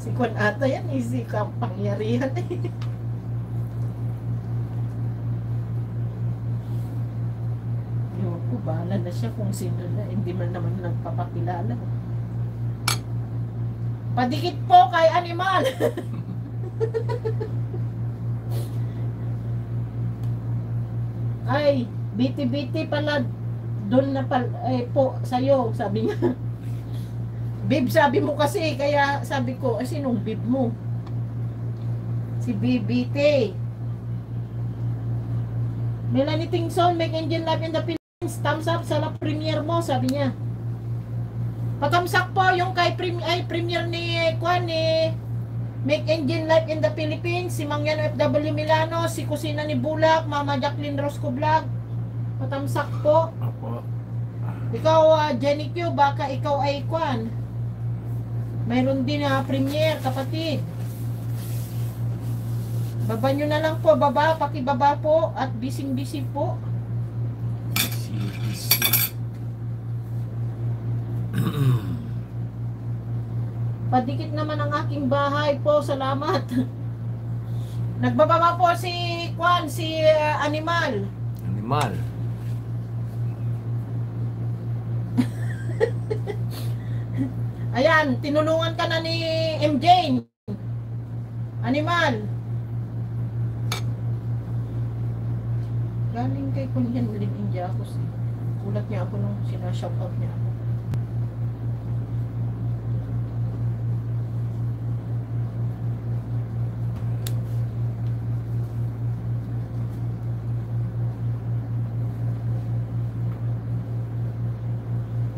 Speaker 1: si Kwan ata yan, easy ka pangyarihan eh. Ewan ko, bahala na siya kung sino na. Hindi man naman nagpapakilala. Padikit po kay animal. Ay, biti-biti pala doon na pal eh, po sa'yo, sabi niya. Bib, sabi mo kasi, kaya sabi ko, eh, sinong bib mo? Si BBT. Melanie Tingson, make engine live in the Philippines. Thumbs up sa la premiere mo, sabi niya. Patamsak po yung kay prim ay premiere ni Kwan ni Make Engine Live in the Philippines, si Mangyan FW Milano, si Kusina ni Bulak, Mama Jacqueline Rosco Vlog. Patamsak po.
Speaker 2: Apo.
Speaker 1: Ikaw, ah, Jenny Q, baka ikaw ay Kwan. Mayroon din na premiere, kapatid. Baba nyo na lang po, baba, pakibaba po, at bising-bising po.
Speaker 2: Busy, busy.
Speaker 1: Padikit naman ang aking bahay po, salamat. Nagbababa po si Kwan, si ah, Animal.
Speaker 2: Animal.
Speaker 1: Ayan, tinulungan ka na ni MJ. Animal. Galing kay Kunyan Lin India ako si. Ulat niya ako nung sinashoutout niya ako.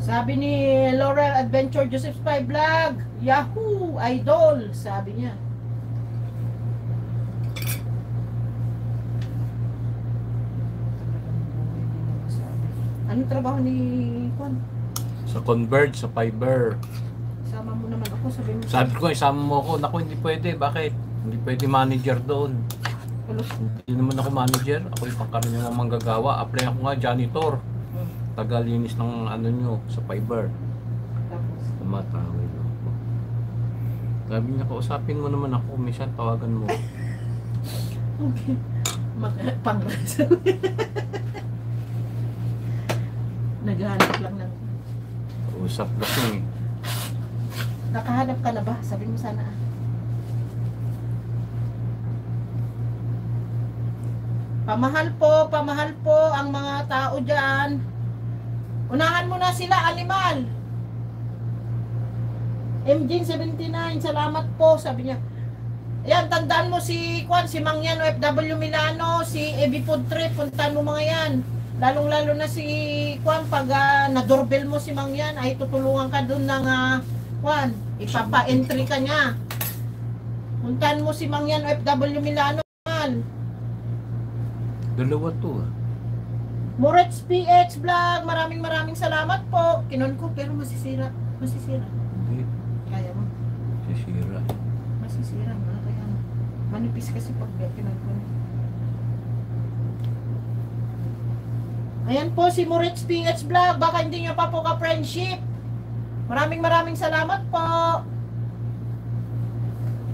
Speaker 1: Sabi ni Laurel Adventure Joseph Spy Vlog, Yahoo! Idol! Sabi niya. Anong trabaho ni Kwan?
Speaker 2: Sa Converge, sa Fiber.
Speaker 1: Sama mo naman ako, sabi mo.
Speaker 2: Sabi ko, isama mo ako. Naku, hindi pwede. Bakit? Hindi pwede manager doon.
Speaker 1: Ulos.
Speaker 2: Hindi naman ako manager. Ako yung pangkaraniwang manggagawa. Apply ako nga janitor.
Speaker 1: Hmm.
Speaker 2: Tagalinis ng ano nyo sa Fiber.
Speaker 1: Tapos,
Speaker 2: Tumatawid ako. Sabi niya, kausapin mo naman ako. Minsan tawagan mo.
Speaker 1: Okay. Mag- pangras. Naghahanap lang ng...
Speaker 2: Usap lang eh.
Speaker 1: Nakahanap ka na ba? Sabi mo sana. ah. Pamahal po, pamahal po ang mga tao dyan. Unahan mo na sila, animal. MJ79, salamat po, sabi niya. Ayan, tandaan mo si Kwan, si Mangyan, OFW Milano, si Ebi Food Trip, puntahan mo mga yan. Lalong-lalo na si Kwan, pag ah, na-doorbell mo si Mangyan, ay tutulungan ka dun ng ah, Kwan, ipapa-entry ka niya. Puntahan mo si Mangyan, OFW Milano. man.
Speaker 2: Dalawa to ah.
Speaker 1: Moretz PH Vlog, maraming maraming salamat po. Kinon ko, pero masisira. Masisira.
Speaker 2: Hindi.
Speaker 1: Kaya mo.
Speaker 2: Sisira.
Speaker 1: Masisira nga. Kaya mo. Manipis kasi pag kinon ko. Ayan po si Moretz PH Vlog. Baka hindi nyo pa po ka-friendship. Maraming maraming salamat po.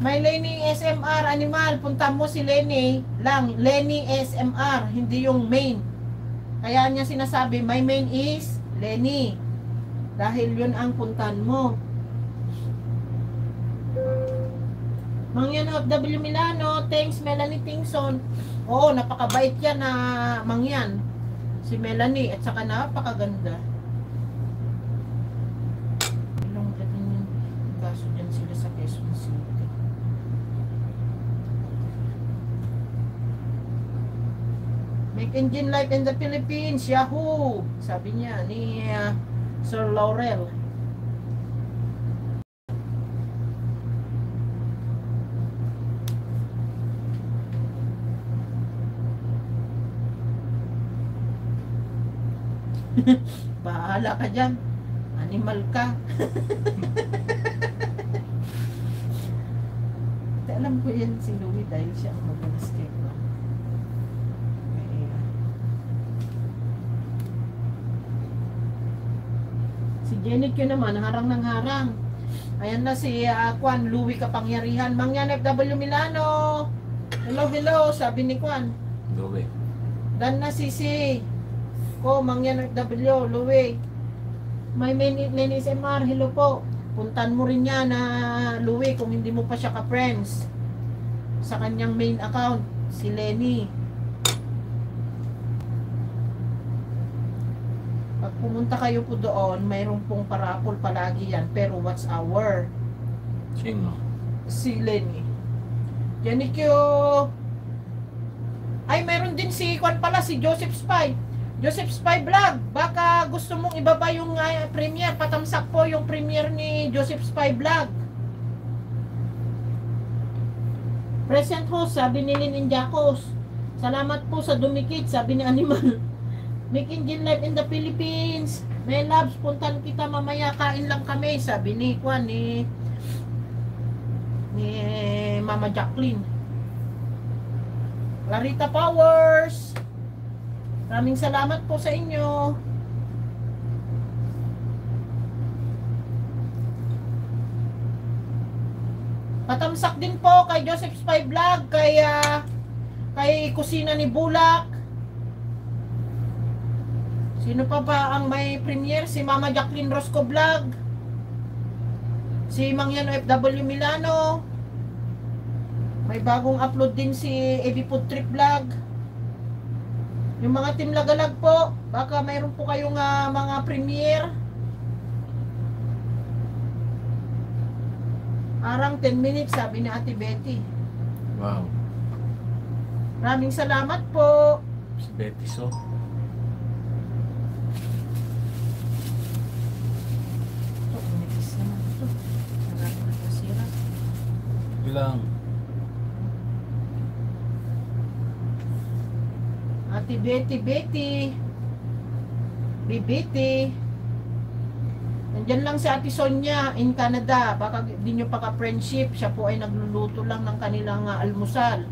Speaker 1: May Lenny SMR Animal. Punta mo si Lenny lang. Lenny SMR. Hindi yung main. Kaya niya sinasabi, my main is Lenny. Dahil yun ang puntan mo. Mangyan of W Milano, thanks Melanie Tingson. Oo, napakabait yan na mangyan. Si Melanie, at saka napakaganda. Ilong ganun yung kaso dyan sila sa Quezon City. Engine life in the Philippines, Yahoo! Sabi niya ni uh, Sir Laurel. Bahala ka dyan. Animal ka. Alam ko yan si Louie dahil siya ang madalas kay ko. Kaya, Si Janet yun naman, harang ng harang. Ayan na si uh, Kwan, Louie Kapangyarihan. Mangyan FW Milano. Hello, hello, sabi ni Kwan.
Speaker 2: Gawe.
Speaker 1: Dan na sisi. Ko, Mangyan FW, Louie. May main main SMR, hello po. Puntan mo rin yan na Louie kung hindi mo pa siya ka-friends. Sa kanyang main account, si Lenny. Pumunta kayo po doon, mayroon pong parapol palagi yan. Pero what's our?
Speaker 2: Sino?
Speaker 1: Si Lenny. Yanikyo. Ay, meron din si Kwan pala, si Joseph Spy. Joseph Spy Vlog. Baka gusto mong ibaba yung uh, premiere. Patamsak po yung premiere ni Joseph Spy Vlog. Present host, sabi ni Lynn Jacos. Salamat po sa dumikit, sabi ni Animal. Make engine life in the Philippines. May loves, puntan kita mamaya, kain lang kami, sabi ni Kwan, ni ni Mama Jacqueline. Clarita Powers. Maraming salamat po sa inyo. Patamsak din po kay Joseph Spy Vlog, kay, ah, kay Kusina ni Bulak. Sino pa ba ang may premiere? Si Mama Jacqueline Rosco Vlog. Si Mangyan FW Milano. May bagong upload din si AB Food Trip Vlog. Yung mga team lagalag po, baka mayroon po kayong ah, mga premiere. Arang 10 minutes, sabi ni Ate Betty.
Speaker 2: Wow.
Speaker 1: Maraming salamat po.
Speaker 2: Si Betty so.
Speaker 1: Ito, kumikis naman ito. Marami na nasira.
Speaker 2: Bilang.
Speaker 1: Ate Betty, Betty. Bibiti. Nandyan lang si Ate Sonia in Canada. Baka di nyo pa ka-friendship. Siya po ay nagluluto lang ng kanilang ah, almusal.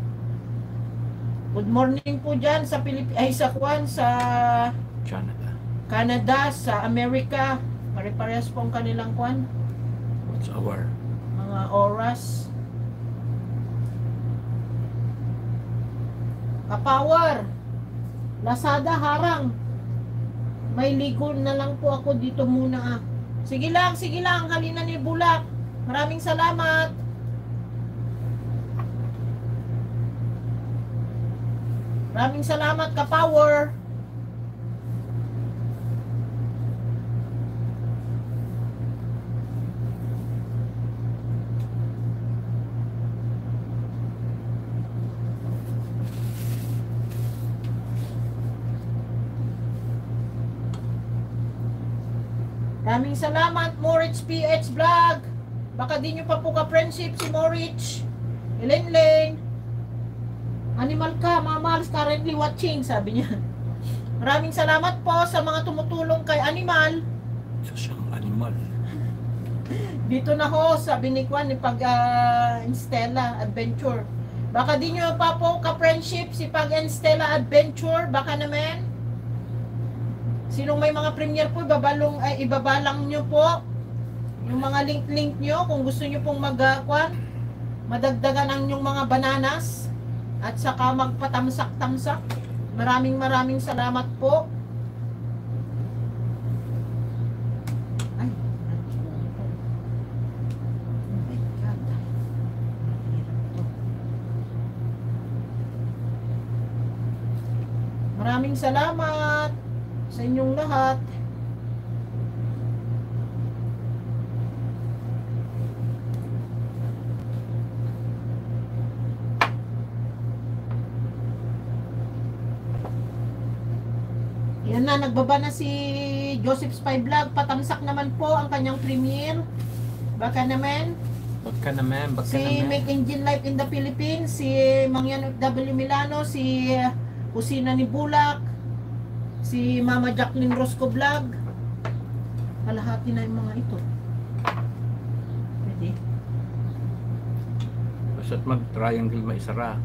Speaker 1: Good morning po dyan sa Pilip ay sa Kwan, sa
Speaker 2: Canada.
Speaker 1: Canada, sa Amerika. Pare-parehas po ang kanilang Kwan.
Speaker 2: What's our?
Speaker 1: mga oras. Kapower. Lazada harang. May ligo na lang po ako dito muna ah. Sige lang, sige lang. Halina ni Bulak. Maraming salamat. Maraming salamat ka-power. Maraming salamat, Moritz PH Vlog. Baka di nyo pa po ka-friendship si Moritz. Elaine Lane. Animal ka, Mama is currently watching, sabi niya. Maraming salamat po sa mga tumutulong kay Animal.
Speaker 2: Isa siyang animal.
Speaker 1: Dito na ho, sabi ni Kwan, ni pag ah, Stella Adventure. Baka di nyo pa po ka-friendship si pag Stella Adventure, baka naman. Sinong may mga premiere po, ibabalong, ay, ibabalang nyo po. Yung mga link-link nyo, kung gusto nyo pong mag, ah, madagdagan ang yung mga bananas at saka magpatamsak-tamsak. Maraming maraming salamat po. Ay. Maraming salamat sa inyong lahat. Yan na, nagbaba na si Joseph Spy Vlog. Patamsak naman po ang kanyang premiere. Baka naman.
Speaker 2: Ba't ka naman? Ba't ka
Speaker 1: Si
Speaker 2: naman?
Speaker 1: Make Engine Life in the Philippines, si Mangyan W. Milano, si Kusina ni Bulak, si Mama Jacqueline Rosco Vlog. Kalahati na yung mga ito. Pwede.
Speaker 2: Basta't mag-triangle maisara.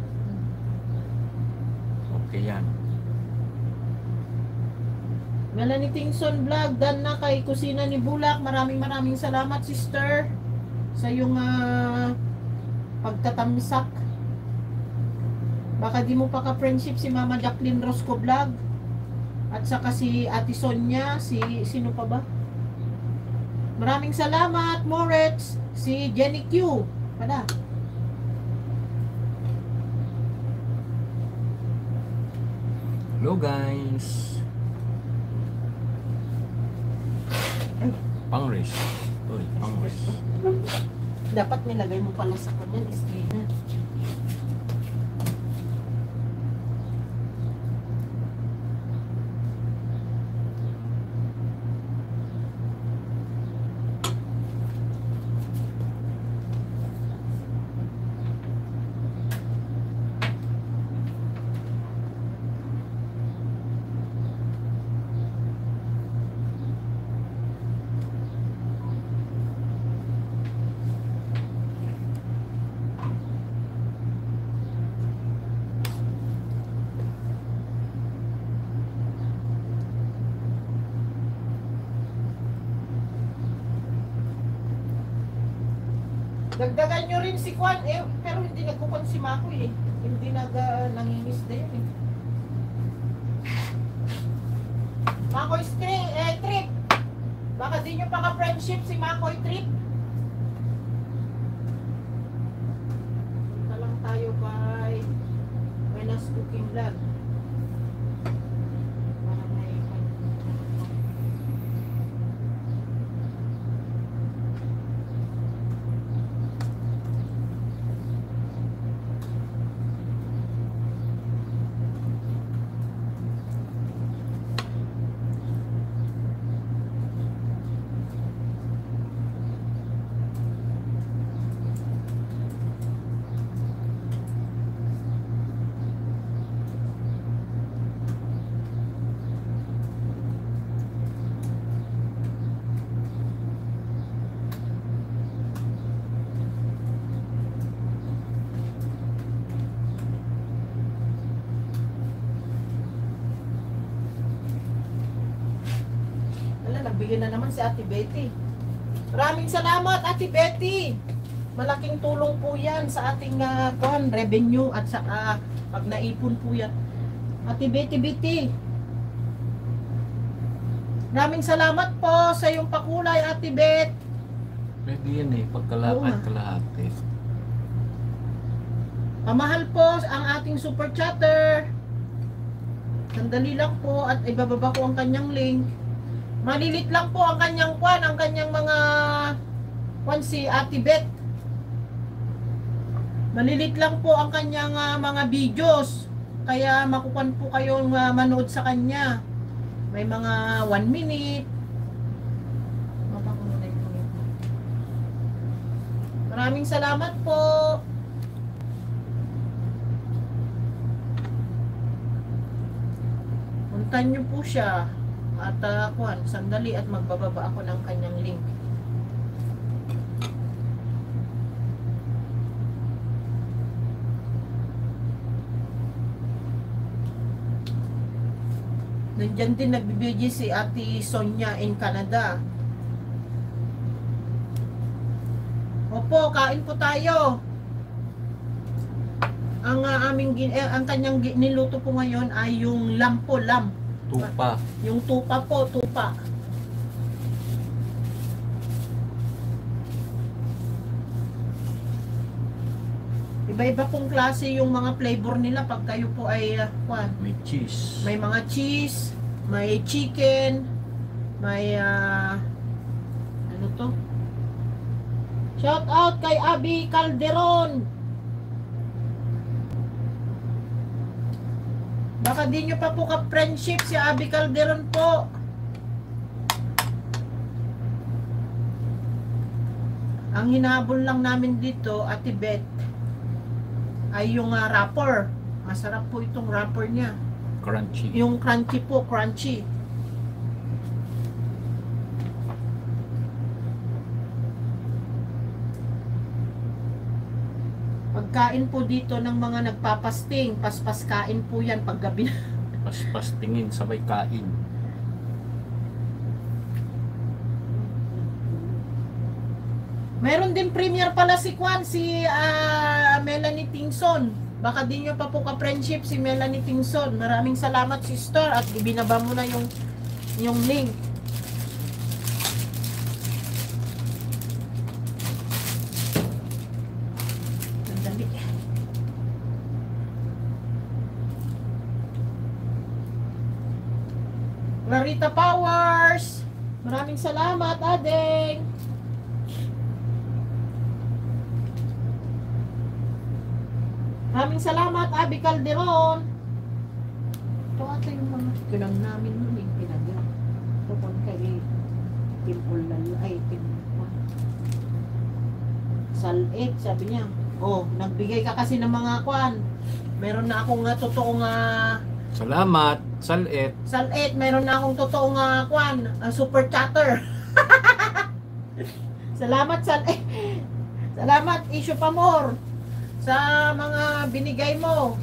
Speaker 2: Okay yan.
Speaker 1: Melanie Tingson Vlog, dan na kay Kusina ni Bulak. Maraming maraming salamat, sister, sa iyong ah, pagtatamsak. Baka di mo pa ka-friendship si Mama Jacqueline Rosco Vlog. At saka si Ate Sonia, si sino pa ba? Maraming salamat, Moritz, si Jenny Q. Pala.
Speaker 2: Hello guys.
Speaker 1: Ay.
Speaker 2: Pangris. Uy, pangris.
Speaker 1: Dapat nilagay mo pala sa kanya, display Nagbigay na naman si Ate Betty. Maraming salamat, Ate Betty. Malaking tulong po yan sa ating uh, kuhan, revenue at saka pag naipon po yan. Ate Betty Betty. Maraming salamat po sa iyong pakulay, Ate Bet.
Speaker 2: Pwede yan eh,
Speaker 1: nga.
Speaker 2: kalahati.
Speaker 1: Pamahal po ang ating super chatter. Sandali lang po at ibababa ko ang kanyang link. Malilit lang po ang kanyang kwan, ang kanyang mga kwan si Ate Bet. Malilit lang po ang kanyang ah, mga videos. Kaya makukuan po kayong ah, manood sa kanya. May mga 1 minute. Maraming salamat po. Puntan niyo po siya. At uh, kuhan, sandali at magbababa ako ng kanyang link. Nandiyan din nagbibigay si Ate Sonia in Canada. Opo, kain po tayo. Ang ah, aming eh, ang kanyang niluto po ngayon ay yung lamb po, lamb.
Speaker 2: Tupa.
Speaker 1: Yung tupa po, tupa. Iba-iba pong klase yung mga flavor nila pag kayo po ay uh, kwan.
Speaker 2: May cheese.
Speaker 1: May mga cheese, may chicken, may ah, ano to? Shout out kay Abby Calderon. Baka di nyo pa po ka-friendship si Abby Calderon po. Ang hinabol lang namin dito, Ate Beth, ay yung ah, wrapper. Masarap po itong wrapper niya.
Speaker 2: Crunchy.
Speaker 1: Yung crunchy po, crunchy. Pagkain po dito ng mga nagpapasting, paspas kain po yan pag gabi na.
Speaker 2: Paspas tingin, sabay kain.
Speaker 1: Meron din premier pala si Kwan, si ah, Melanie Tingson. Baka di nyo pa po ka-friendship si Melanie Tingson. Maraming salamat sister at ibinaba mo na yung yung link. Sandali. Clarita Powers! Maraming salamat, Adeng! Maraming salamat, Abby Calderon. Ito ata yung mga kinang namin nun eh, pinagyan. Tupon kay Timpol Lalay, Timpol. Salit, sabi niya. Oh, nagbigay ka kasi ng mga kwan. Meron na akong uh, totoong uh,
Speaker 2: Salamat, salit.
Speaker 1: salit, meron na akong totoong uh, kwan, uh, super chatter. Salamat, salit. Salamat, issue pa more sa mga binigay mo.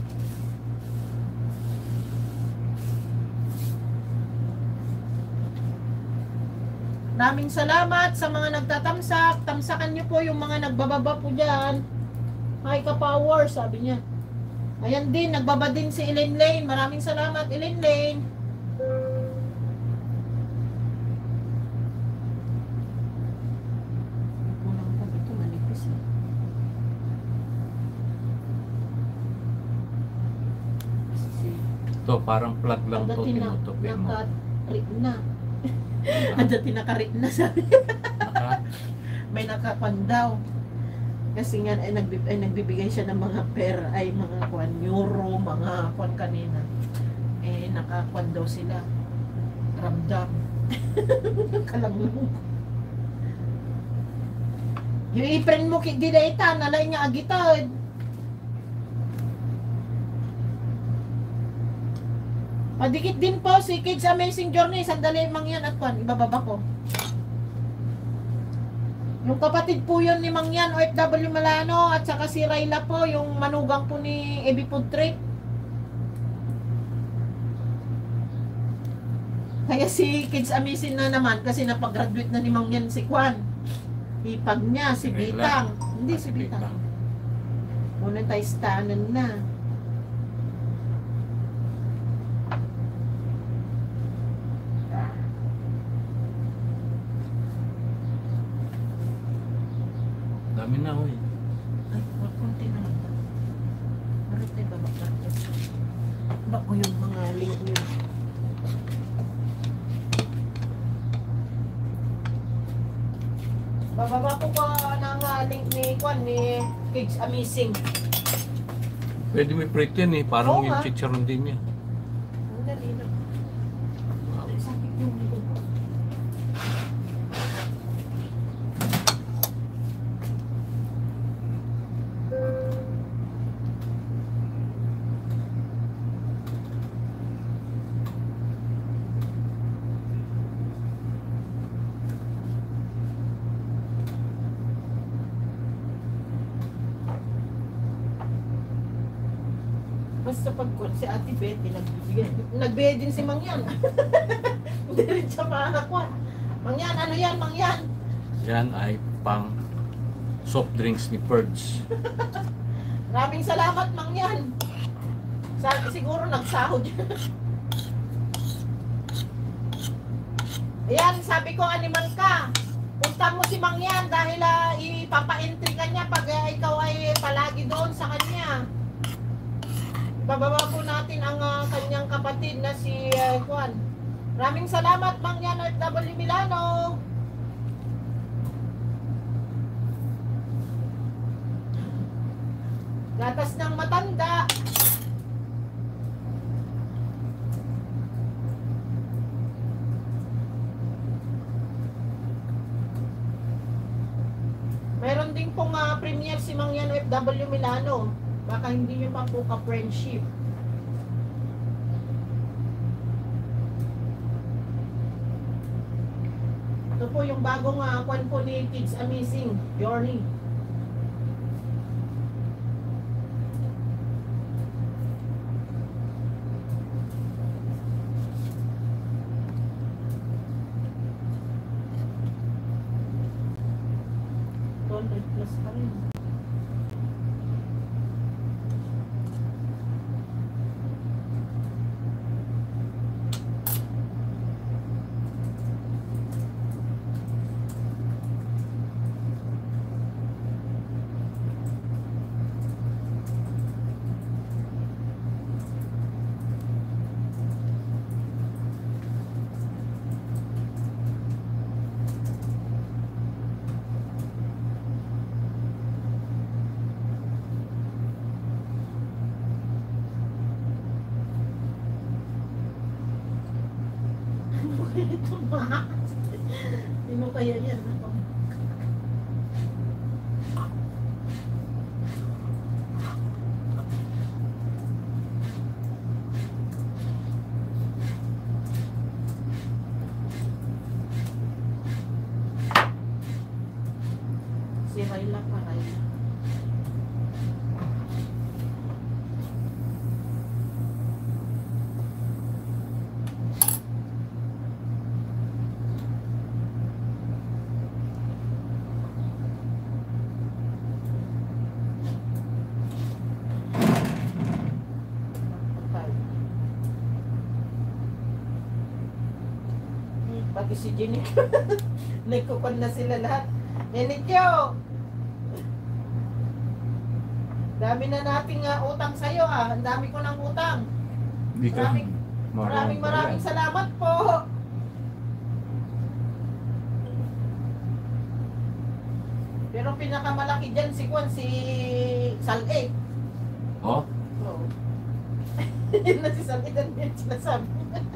Speaker 1: Daming salamat sa mga nagtatamsak. Tamsakan niyo po yung mga nagbababa po dyan. Hi ka power, sabi niya. Ayan din, nagbaba din si Elaine Lane. Maraming salamat, Elaine Lane. Eh. Kasi
Speaker 2: To, parang plug lang to,
Speaker 1: Pagdating na,
Speaker 2: tinutupin mo.
Speaker 1: naka-rit na. Pagdating naka-rit na sabi.
Speaker 2: Naka,
Speaker 1: May nakapan daw. Kasi nga ay, nagbi, ay nagbibigay siya ng mga per ay mga kwan euro, mga kwan kanina. Eh nakakuan daw sila. Ramdam. Kalanglong. Yung ipren mo kay Dileta, nalay niya agitad. Padikit din po si Kids Amazing Journey. Sandali mang yan at kwan, ibababa ko. Yung kapatid po yun ni Mang Yan, OFW Malano, at saka si Rayla po, yung manugang po ni Ebi Food Trip. Kaya si Kids Amazing na naman, kasi napag-graduate na ni Mang Yan si Kwan. Ipag niya, si Bitang. Hindi, si Bitang. Muna tayo stanan na.
Speaker 2: Dami na, oy.
Speaker 1: Ay, wag konti na lang. Harap tayo ba magkakos? Ba ko yung mga link niyo? Bababa ko ka ng ah, link ni Kwan ni Amazing.
Speaker 2: Pwede may yan eh. Parang
Speaker 1: Oo
Speaker 2: yung
Speaker 1: nga.
Speaker 2: chicharon din niya.
Speaker 1: Ang dali na. Ay, sakit yung likod ko. Basta pag si Ate Betty nagbibigay. Nagbigay din si Mang Yan. Hindi rin siya makakuha. Mang Yan, ano yan, Mang Yan?
Speaker 2: Yan ay pang soft drinks ni Purge.
Speaker 1: Maraming salamat, Mang Yan. Sa, siguro nagsahod yan. Ayan, sabi ko, animal ka. Punta mo si Mang Yan dahil uh, ipapa-entry ka niya pag ah, ikaw ay palagi doon sa kanya. Bababa po natin ang ah, kanyang kapatid na si uh, Juan. Maraming salamat, Mang Yan at W Milano. Gatas ng matanda. Meron din pong uh, premiere si Mangyan FW Milano. Baka hindi nyo pa po ka-friendship. Ito po yung bagong uh, kwan po ni Kids Amazing Journey. Hundred plus pa rin. Ito ba? Sino kaya yan? Ako. Si Raila pa, Raila. Patay. Hmm, Pati si Jenny. Nagkukon na sila lahat. Nenityo! Dami na nating uh, utang sa'yo ah. Ang dami ko ng utang.
Speaker 2: Hindi ka
Speaker 1: Maraming- Maraming maraming salamat po. Pero pinakamalaki dyan si Kwan, si Sal-E.
Speaker 2: Oh,
Speaker 1: Oo. Yun na si Sal-E, dan yun sinasabi.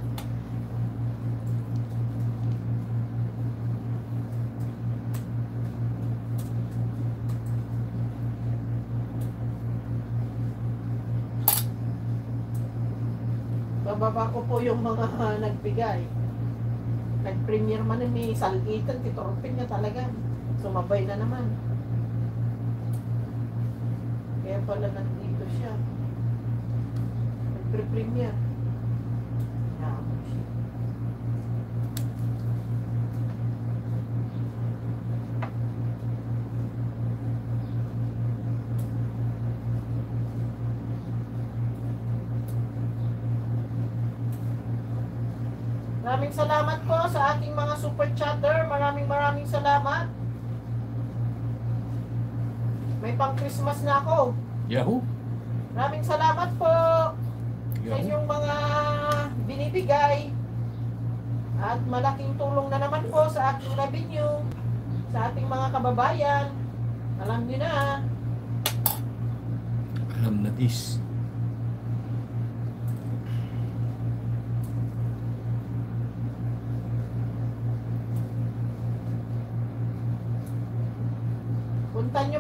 Speaker 1: Bababa ko po yung mga nagbigay. Nag-premiere man ni Sal-Itan, titorpin niya talaga. Sumabay na naman. Kaya pala nandito siya. Nag-premiere. Yaman siya. Maraming salamat po sa ating mga super chatter. Maraming maraming salamat. May pang Christmas na ako.
Speaker 2: Yahoo!
Speaker 1: Maraming salamat po sa
Speaker 2: Yahoo!
Speaker 1: inyong mga binibigay. At malaking tulong na naman po sa ating revenue, sa ating mga kababayan. Alam niyo na.
Speaker 2: Alam na this.
Speaker 1: Puntan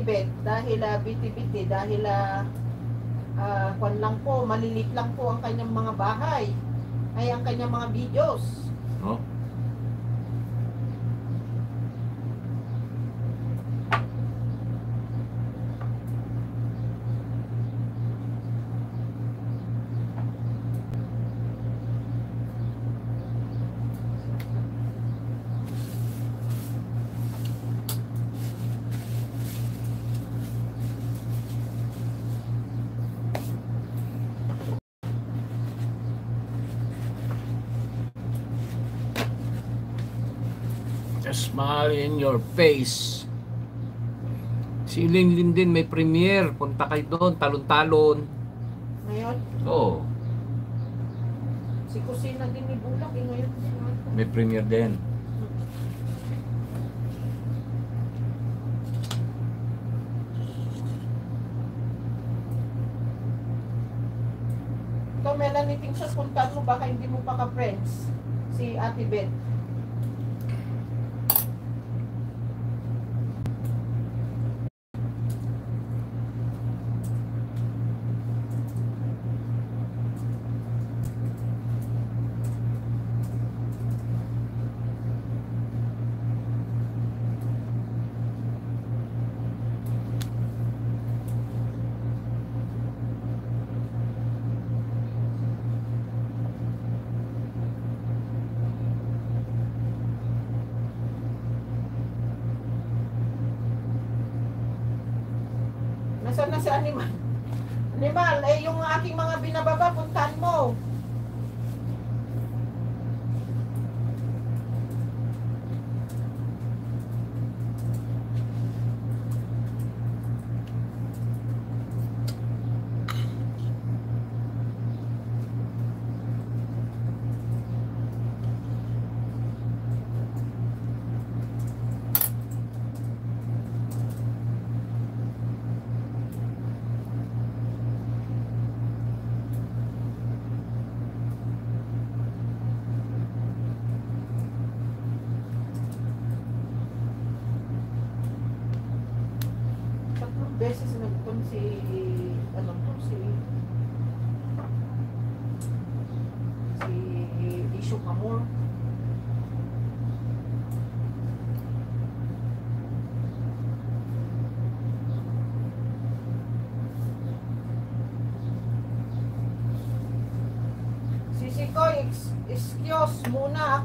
Speaker 1: Beth dahil uh, biti-biti, dahil uh, uh, kwan lang po, malilit lang po ang kanyang mga bahay. Ay ang kanyang mga videos.
Speaker 2: No? A smile in your face. Si Linlin din may premiere. Punta kayo doon, talon-talon.
Speaker 1: Ngayon,
Speaker 2: Oo,
Speaker 1: si Kusina din ni Bulak eh ngayon.
Speaker 2: may premiere din.
Speaker 1: Ikaw, Melanie Tingsas, puntan mo, baka hindi mo pa ka-friends. Si Ate Beth.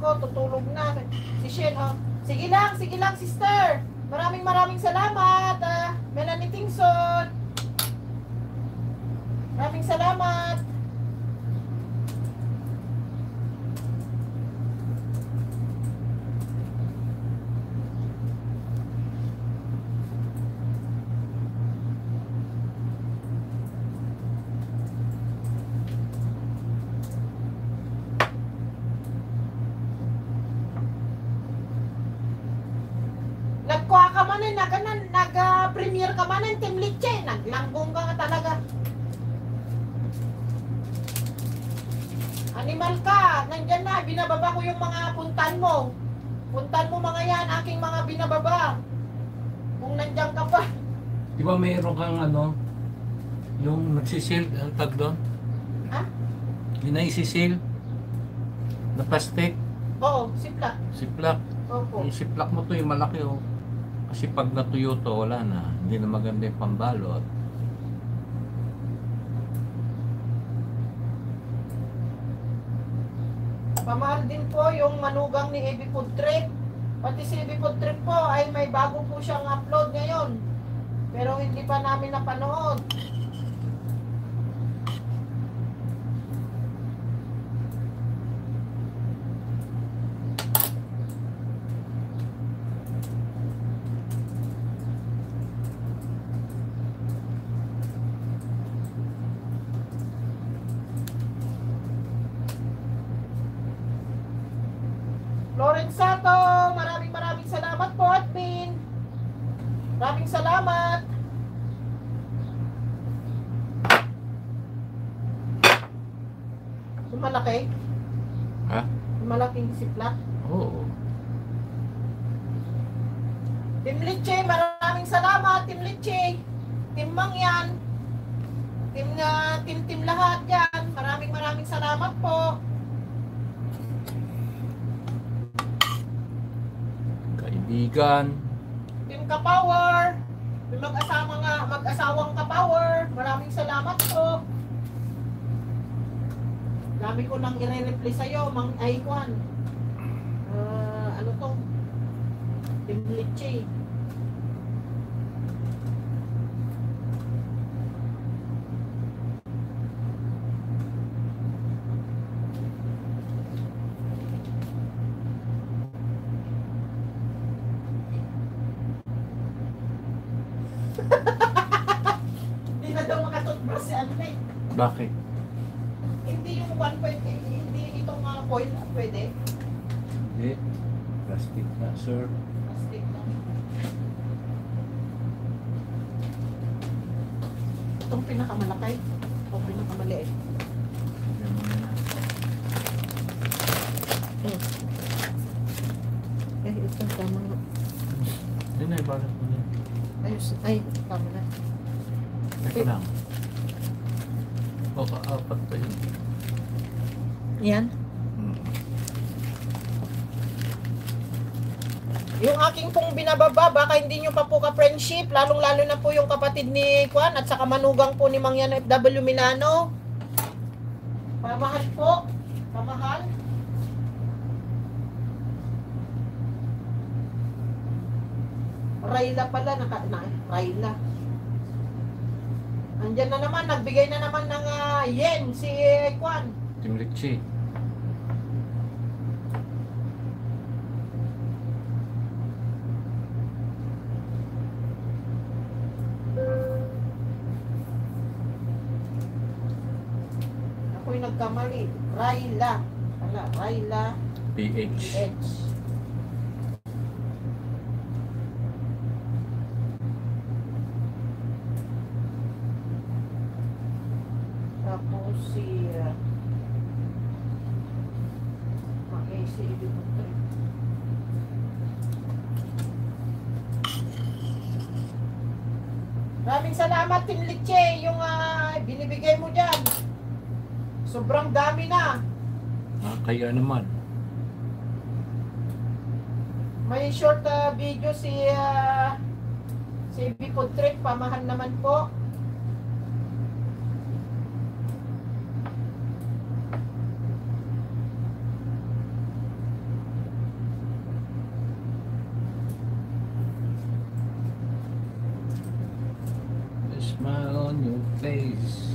Speaker 1: Muna ako, Animal ka, nandyan na, binababa ko yung mga puntan mo. Puntan mo mga yan, aking mga binababa. Kung nandyan ka pa.
Speaker 2: Di ba mayroon kang ano, yung nagsisil, ang tag doon?
Speaker 1: Ha?
Speaker 2: Yung naisisil na plastic,
Speaker 1: Oo, sipla.
Speaker 2: siplak.
Speaker 1: Opo.
Speaker 2: Yung siplak mo to yung malaki oh. Kasi pag natuyo to, wala na. Hindi na maganda yung pambalot.
Speaker 1: Pamahal din po yung manugang ni Ebi Food Trip. Pati si Ebi Food Trip po ay may bago po siyang upload ngayon. Pero hindi pa namin napanood. Lorenzato, maraming maraming salamat po, admin. Maraming salamat. Yung malaki?
Speaker 2: Ha?
Speaker 1: Yung malaking siplak?
Speaker 2: Oo.
Speaker 1: Team Litche, maraming salamat, Team Litche. Team Mangyan. Team na, team team lahat yan. Maraming maraming salamat po.
Speaker 2: Kaibigan.
Speaker 1: Team Kapower. Yung mag-asama nga, mag-asawang Kapower. Maraming salamat po. Dami ko nang i-reply sa'yo, Mang Aikwan. Ah, ano to? Team Litchi. Hindi na daw makatutbrush si ano na eh.
Speaker 2: Bakit?
Speaker 1: Hindi yung 1.8, hindi itong uh, foil, pwede.
Speaker 2: Hindi. Plastic na, sir.
Speaker 1: Plastic na. Itong pinakamalaki. O pinakamaliit.
Speaker 2: Yan mo na.
Speaker 1: Hmm. Eh, ito tama nga.
Speaker 2: Yan na, bakit mo na?
Speaker 1: Ayos. Ay, tama na.
Speaker 2: Teka lang. Baka apat pa yun.
Speaker 1: Yan.
Speaker 2: Hmm.
Speaker 1: Yung aking pong binababa, baka hindi nyo pa po ka-friendship, lalong-lalo na po yung kapatid ni Kwan at saka manugang po ni Mangyan FW Milano. Pamahal po. Pamahal. Rayla pala, naka, na, Rayla. Andyan na naman, nagbigay na naman ng ah, yen si Kwan.
Speaker 2: Team
Speaker 1: Nagkamali. Rayla. Wala, Rayla
Speaker 2: PH.
Speaker 1: Tapos si uh, okay, si Ibutri. Maraming salamat, Team Litche, yung ah, binibigay. Sobrang dami na.
Speaker 2: Ah, kaya naman.
Speaker 1: May short ah, video si uh, si Bipod Trip, pamahal naman po.
Speaker 2: A smile on your face.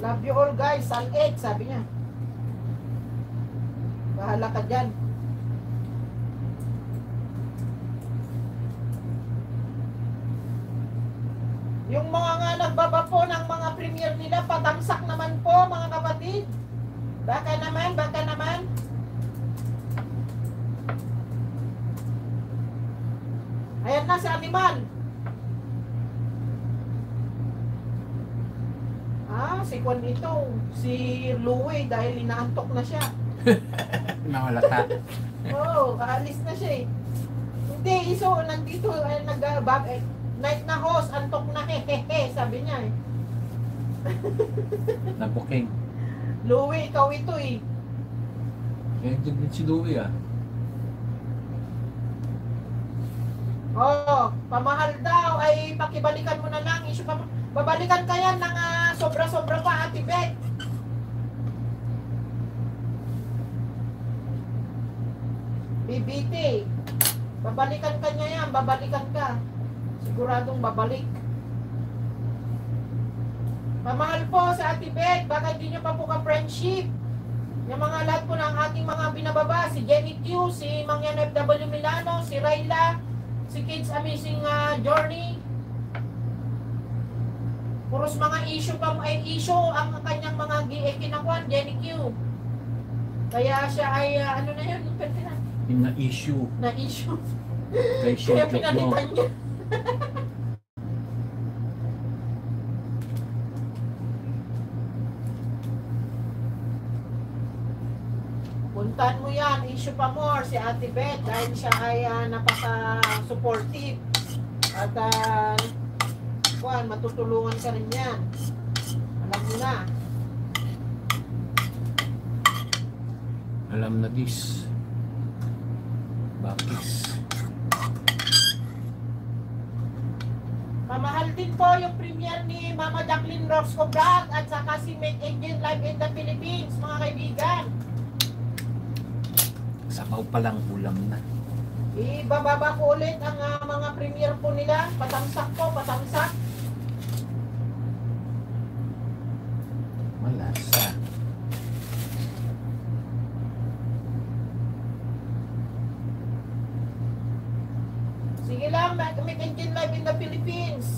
Speaker 1: Love you all Ed, sabi niya. Bahala ka dyan. Yung mga nga nagbaba po ng mga premiere nila, patamsak naman po mga kapatid. Baka naman, baka naman. Ayan na si Animal. Ah, si Kwan ito. Si Louie dahil inaantok na siya.
Speaker 2: Nawala ka.
Speaker 1: Oo, oh, kaalis na siya eh. Hindi, iso, nandito, eh, nag, bag, eh, night na host, antok na, hehehe, sabi niya eh.
Speaker 2: Nabuking.
Speaker 1: Louie, ikaw ito eh.
Speaker 2: Eh, din si Louie ah.
Speaker 1: Oo, pamahal daw, ay pakibalikan mo na lang. Issue pa, babalikan ka yan ng ah, sobra-sobra pa, Ate Beth. BBT. Babalikan ka niya yan, babalikan ka. Siguradong babalik. Pamahal po sa Ate Beth, baka hindi nyo pa po ka-friendship. Yung mga lahat po ng ating mga binababa, si Jenny Q, si Mangyan FW Milano, si Rayla, si Kids Amazing ah, Journey. Puros mga issue pa ay issue ang kanyang mga kinakuan, Jenny Q. Kaya siya ay ah, ano na yun, pwede na,
Speaker 2: Yung na-issue
Speaker 1: na issue.
Speaker 2: kay
Speaker 1: Kaya pinalitan niya. Puntahan mo yan, issue pa more si Ate Beth dahil siya ay ah, napaka-supportive. At uh, kuwan, matutulungan ka rin yan. Alam mo na.
Speaker 2: Alam na this. Bakis.
Speaker 1: Mamahal din po yung premiere ni Mama Jacqueline Rosco Brad at saka si Make Angel Live in the Philippines, mga kaibigan.
Speaker 2: Sabaw pa lang ulam na.
Speaker 1: Ibababa ko ulit ang ah, mga premiere po nila. Patamsak po, patamsak.
Speaker 2: Malasa.
Speaker 1: Sige lang, Make Make Angel Live in the Philippines.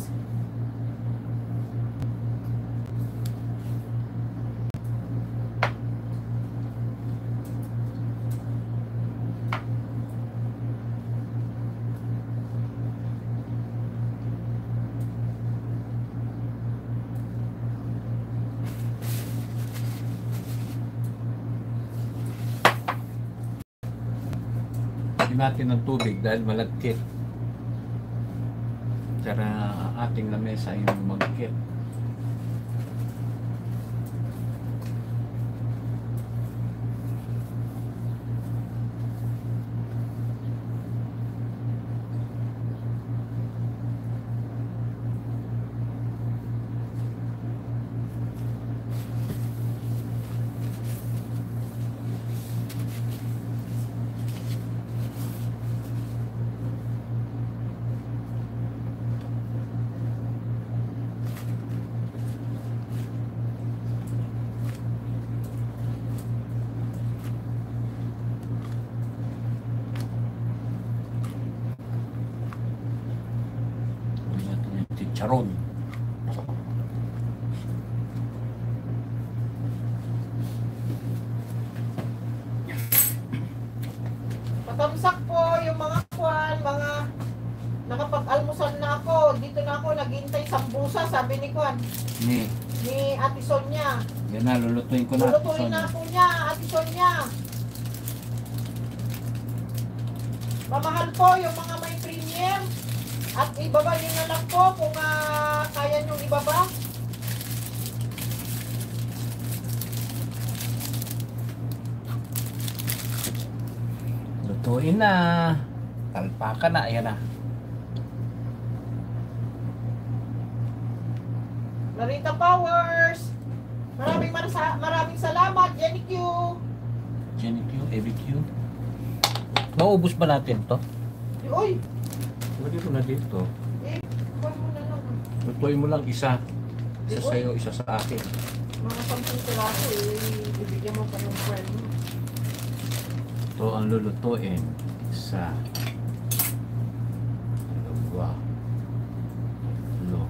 Speaker 2: Natin ng tubig dahil malagkit. Tara ating lamesa yung magkit. Lagyan natin yung chicharon.
Speaker 1: Patamsak po yung mga kwan, mga nakapag-almusal na ako. Dito na ako naghintay sambusa, sabi ni Kwan,
Speaker 2: Ni,
Speaker 1: ni Ate Sonia.
Speaker 2: yan na, lulutuin ko na.
Speaker 1: Lulutuin na po niya, Ate Sonia. Mamahal po yung mga may premium. At ibaba nyo na lang po kung ah, kaya nyo ibaba.
Speaker 2: Lutuin na. Talpa na, ayan na.
Speaker 1: Marita Powers. Maraming marasa, maraming salamat, Jenny Q.
Speaker 2: Jenny Q, Evie Q. Maubos ba natin to? Na dito.
Speaker 1: eh, kwan mo na lang.
Speaker 2: Lutuin mo lang isa. Isa
Speaker 1: Uy.
Speaker 2: sa'yo, isa sa akin.
Speaker 1: Mga sampung piraso eh, ibigyan mo pa yung friend mo.
Speaker 2: Ito ang lulutuin. Isa. Dalawa. Lo.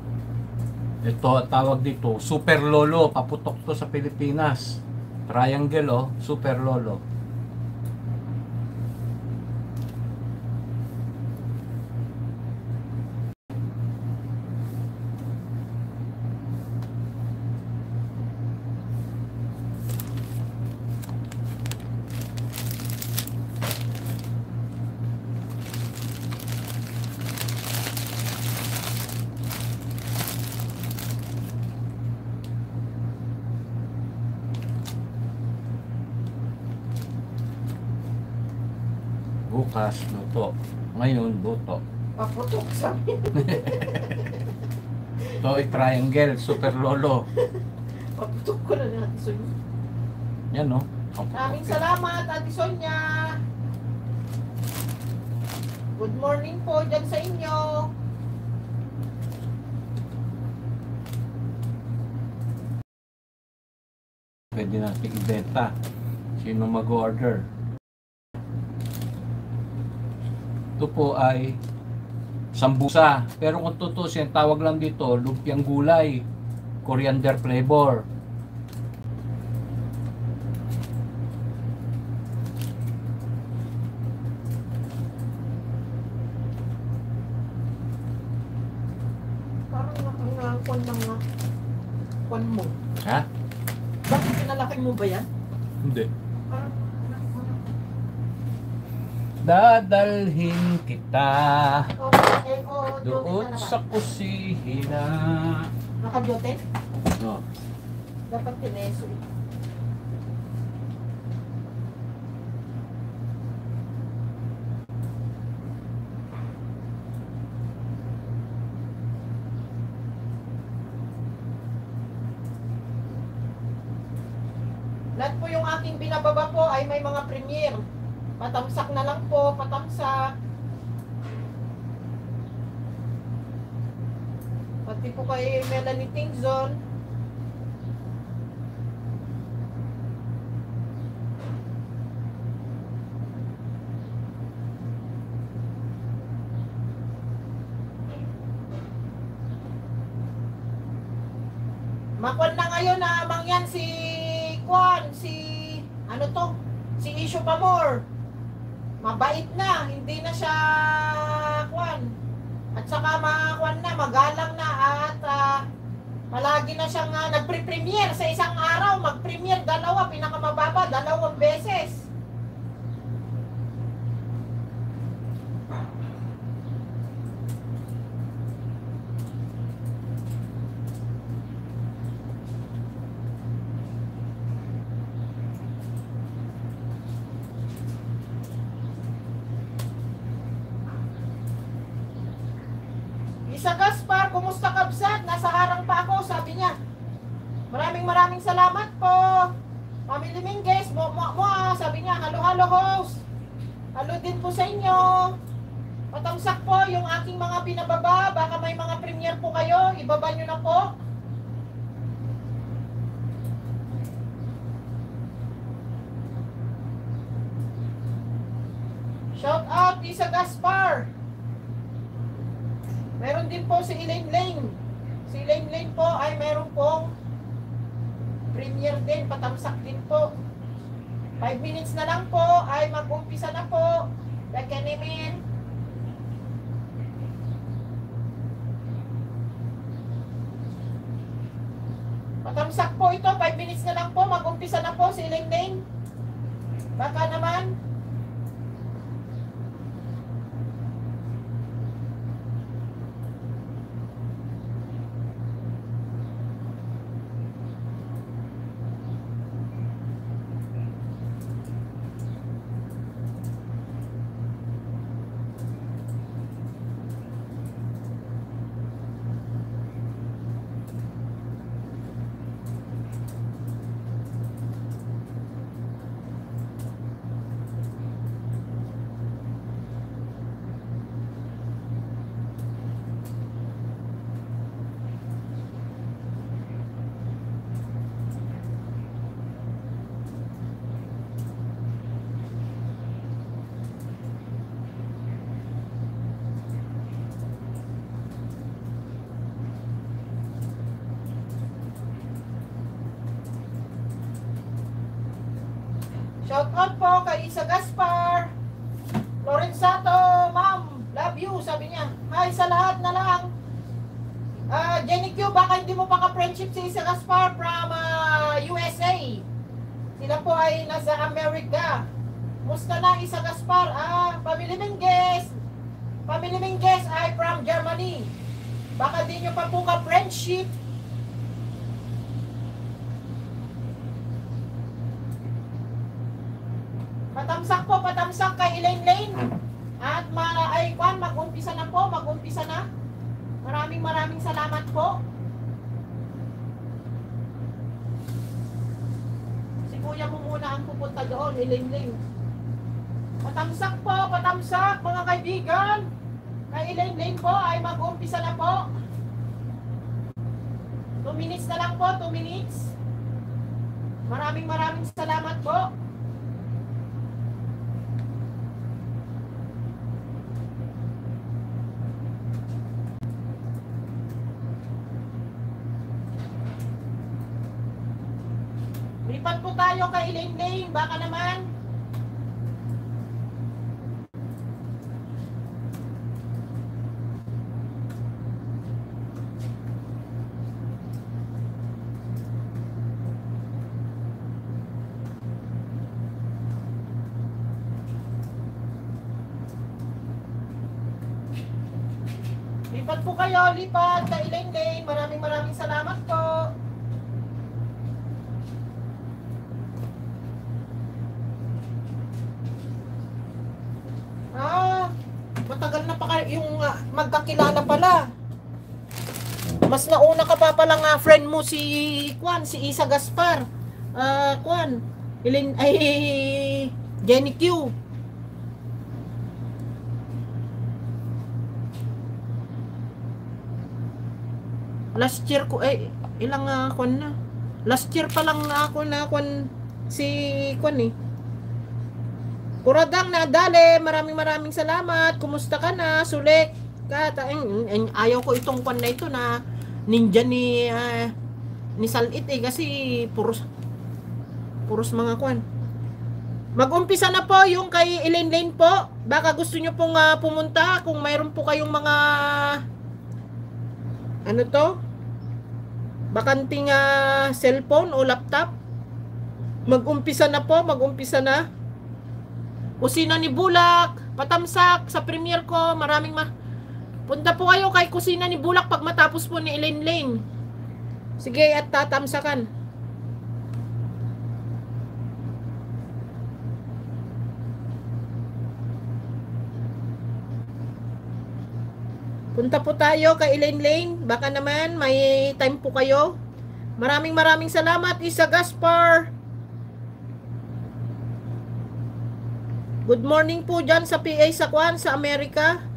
Speaker 2: Ito, tawag dito, Super Lolo. Paputok to sa Pilipinas. Triangle, oh. Super Lolo. Bukas, luto. Ngayon, luto.
Speaker 1: Paputok sabi.
Speaker 2: Ito ay triangle, Super Lolo.
Speaker 1: Paputok ko na natin sa inyo.
Speaker 2: Yan, no?
Speaker 1: Maraming salamat, Ate Sonia. Good morning po dyan sa inyo.
Speaker 2: Pwede natin ibenta. Sino mag-order? Ito po ay sambusa. Pero kung tutusin, tawag lang dito, lumpiang gulay. Coriander flavor.
Speaker 1: Parang nakangangkon lang na kwan mo.
Speaker 2: Ha?
Speaker 1: Bakit pinalaki mo ba yan?
Speaker 2: Hindi.
Speaker 1: Parang,
Speaker 2: Dadalhin kita
Speaker 1: okay, oh,
Speaker 2: doon sa kusina.
Speaker 1: Nakajote?
Speaker 2: No.
Speaker 1: Dapat tineso. Lahat po yung aking binababa po ay may mga premiere. Patamsak na lang po, patamsak. Pati po kay Melanie Tingzon. Makwan na ngayon na amang yan si Kwan, si ano to? Si Isyo Pamor. Mabait na, hindi na siya Kwan. At saka makakwan na, magalang na at ah, malagi na siyang uh, nagpre-premiere sa isang araw, mag-premiere dalawa, pinakamababa, dalawang beses. Isa Gaspar, kumusta kabsat? Nasa harang pa ako, sabi niya. Maraming salamat po. Family Minguez, mo, mo, ah, sabi niya, halo, halo host. Halo din po sa inyo. Patamsak po yung aking mga pinababa. Baka may mga premiere po kayo. Ibaba nyo na po. Shout out, Isa Gaspar. Meron din po si Elaine Lane. Si Elaine Lane po ay meron pong premiere din, patamsak din po. 5 minutes na lang po ay mag-umpisa na po. Bekenimin. Patamsak po ito, 5 minutes na lang po, mag-umpisa na po si Lane. Baka naman, Shout out po kay Isa Gaspar. Lorenzato, ma'am, love you, sabi niya. Hi sa lahat na lang. Ah, Jenny Q, baka hindi mo pa ka-friendship si Isa Gaspar from ah, USA. Sila po ay nasa America. Musta na Isa Gaspar? Ah, Pamili Minguez. Pamili Minguez ay from Germany. Baka di nyo pa po ka-friendship. Patamsak po, patamsak kay Elaine Lane. At mara ay kwan, mag-umpisa na po, mag-umpisa na. Maraming maraming salamat po. Si kuya mo muna ang pupunta doon, Elaine Lane. Patamsak po, patamsak mga kaibigan. Kay Elaine Lane po ay mag-umpisa na po. 2 minutes na lang po, 2 minutes. Maraming maraming salamat po. Lipat po tayo kay Elaine Lane. Baka naman. Pala. Mas nauna ka pa pala nga friend mo si Kwan, si Isa Gaspar. Ah, Kwan. Ilin ay Jenny Q. Last year ko eh ilang uh, Kwan na. Last year pa lang ako na Kwan si Kwan eh. Kuradang nadali, maraming maraming salamat. Kumusta ka na? Sulik. Ka, ta- ang- ang- ayaw ko itong kwan na ito na ninja ni ah, ni Salit eh kasi puros puros mga kwan. Mag-umpisa na po yung kay Elaine Lane po. Baka gusto nyo pong ah, pumunta kung mayroon po kayong mga ano to? Bakanting ah, cellphone o laptop. Mag-umpisa na po, mag-umpisa na. Kusina ni Bulak, patamsak sa premiere ko, maraming ma... Punta po kayo kay Kusina ni Bulak pag matapos po ni Elaine Lane. Sige, at tatamsakan. Punta po tayo kay Elaine Lane. Baka naman may time po kayo. Maraming maraming salamat, Isa Gaspar. Good morning po dyan sa PA sa Kwan, sa Amerika.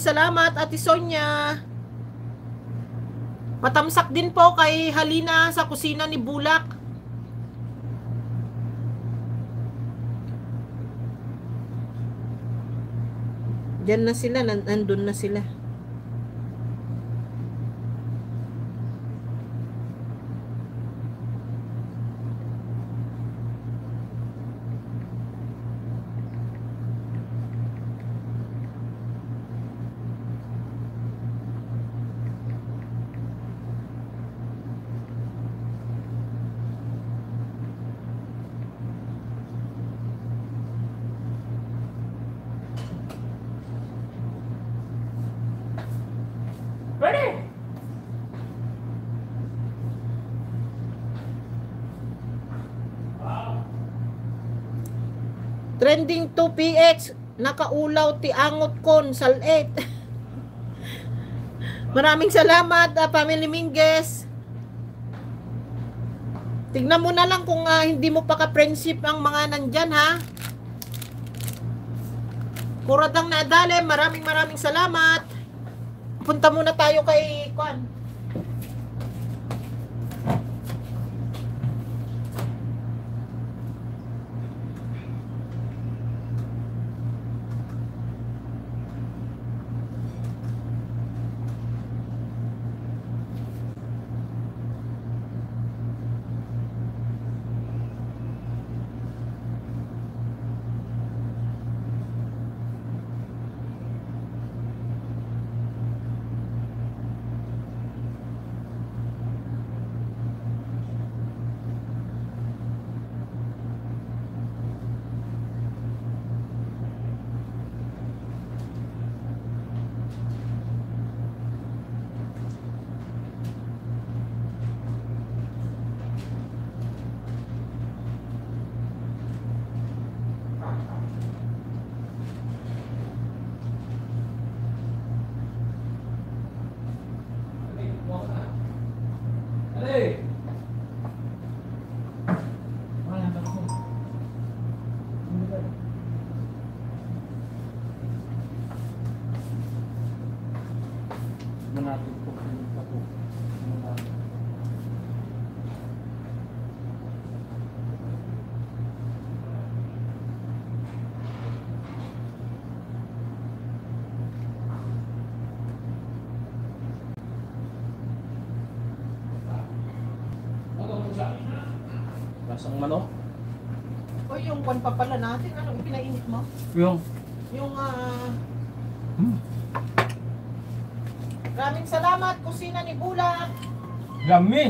Speaker 1: Maraming salamat, Ate Sonia. Patamsak din po kay Halina sa kusina ni Bulak. Diyan na sila, nan- nandun na sila. Trending 2PX, nakaulaw ti angot kon salet. Maraming salamat, ah, Family Minges. Tignan mo na lang kung ah, hindi mo pa ka-friendship ang mga nandyan, ha? Kuradang nadali, maraming maraming salamat. Punta muna tayo kay Kwan. Yung.
Speaker 2: Yung,
Speaker 1: ah,
Speaker 2: Hmm.
Speaker 1: maraming salamat, kusina ni Bula.
Speaker 2: Lami.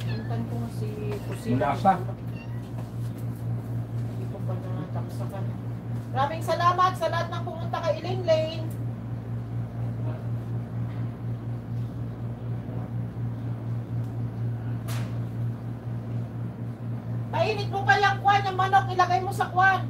Speaker 1: Puntan ko nga si kusina
Speaker 2: Wala pa.
Speaker 1: ni Bula. Hindi ko pa nataksakan. Maraming salamat sa lahat ng pumunta kay Elaine Lane. Painit mo pa yung kwan, yung manok, ilagay mo sa kwan.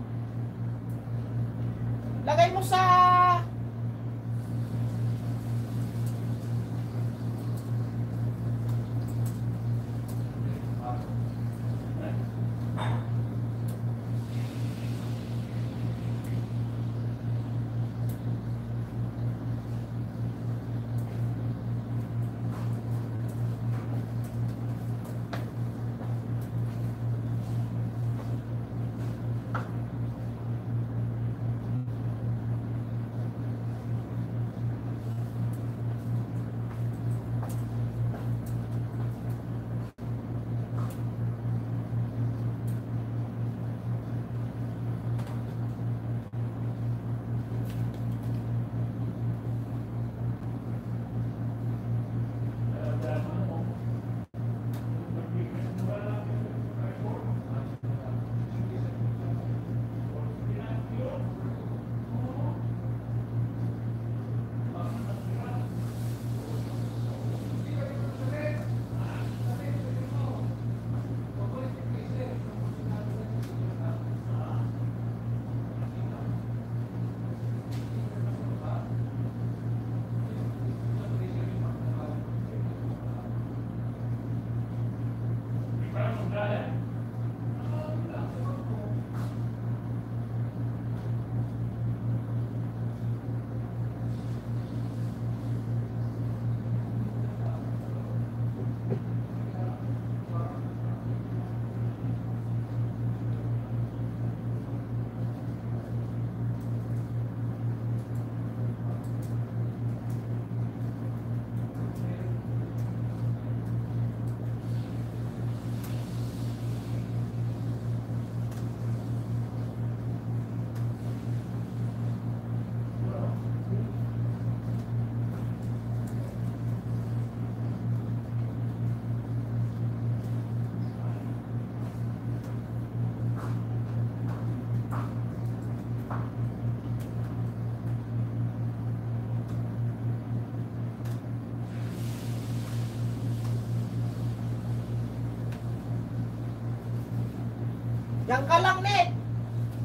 Speaker 1: Yan ka lang, Net.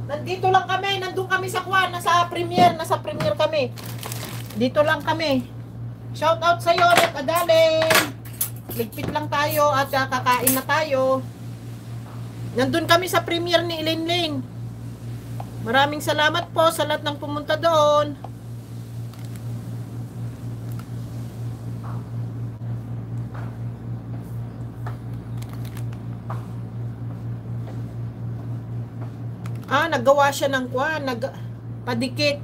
Speaker 1: Nandito lang kami. Nandun kami sa Kwan. Nasa premiere. Nasa premiere kami. Dito lang kami. Shout out sa'yo, Net Adalen. Ligpit lang tayo at ah, kakain na tayo. Nandun kami sa premiere ni Elaine Ling. Maraming salamat po sa lahat ng pumunta doon. Ah, naggawa siya ng kwan, nag padikit.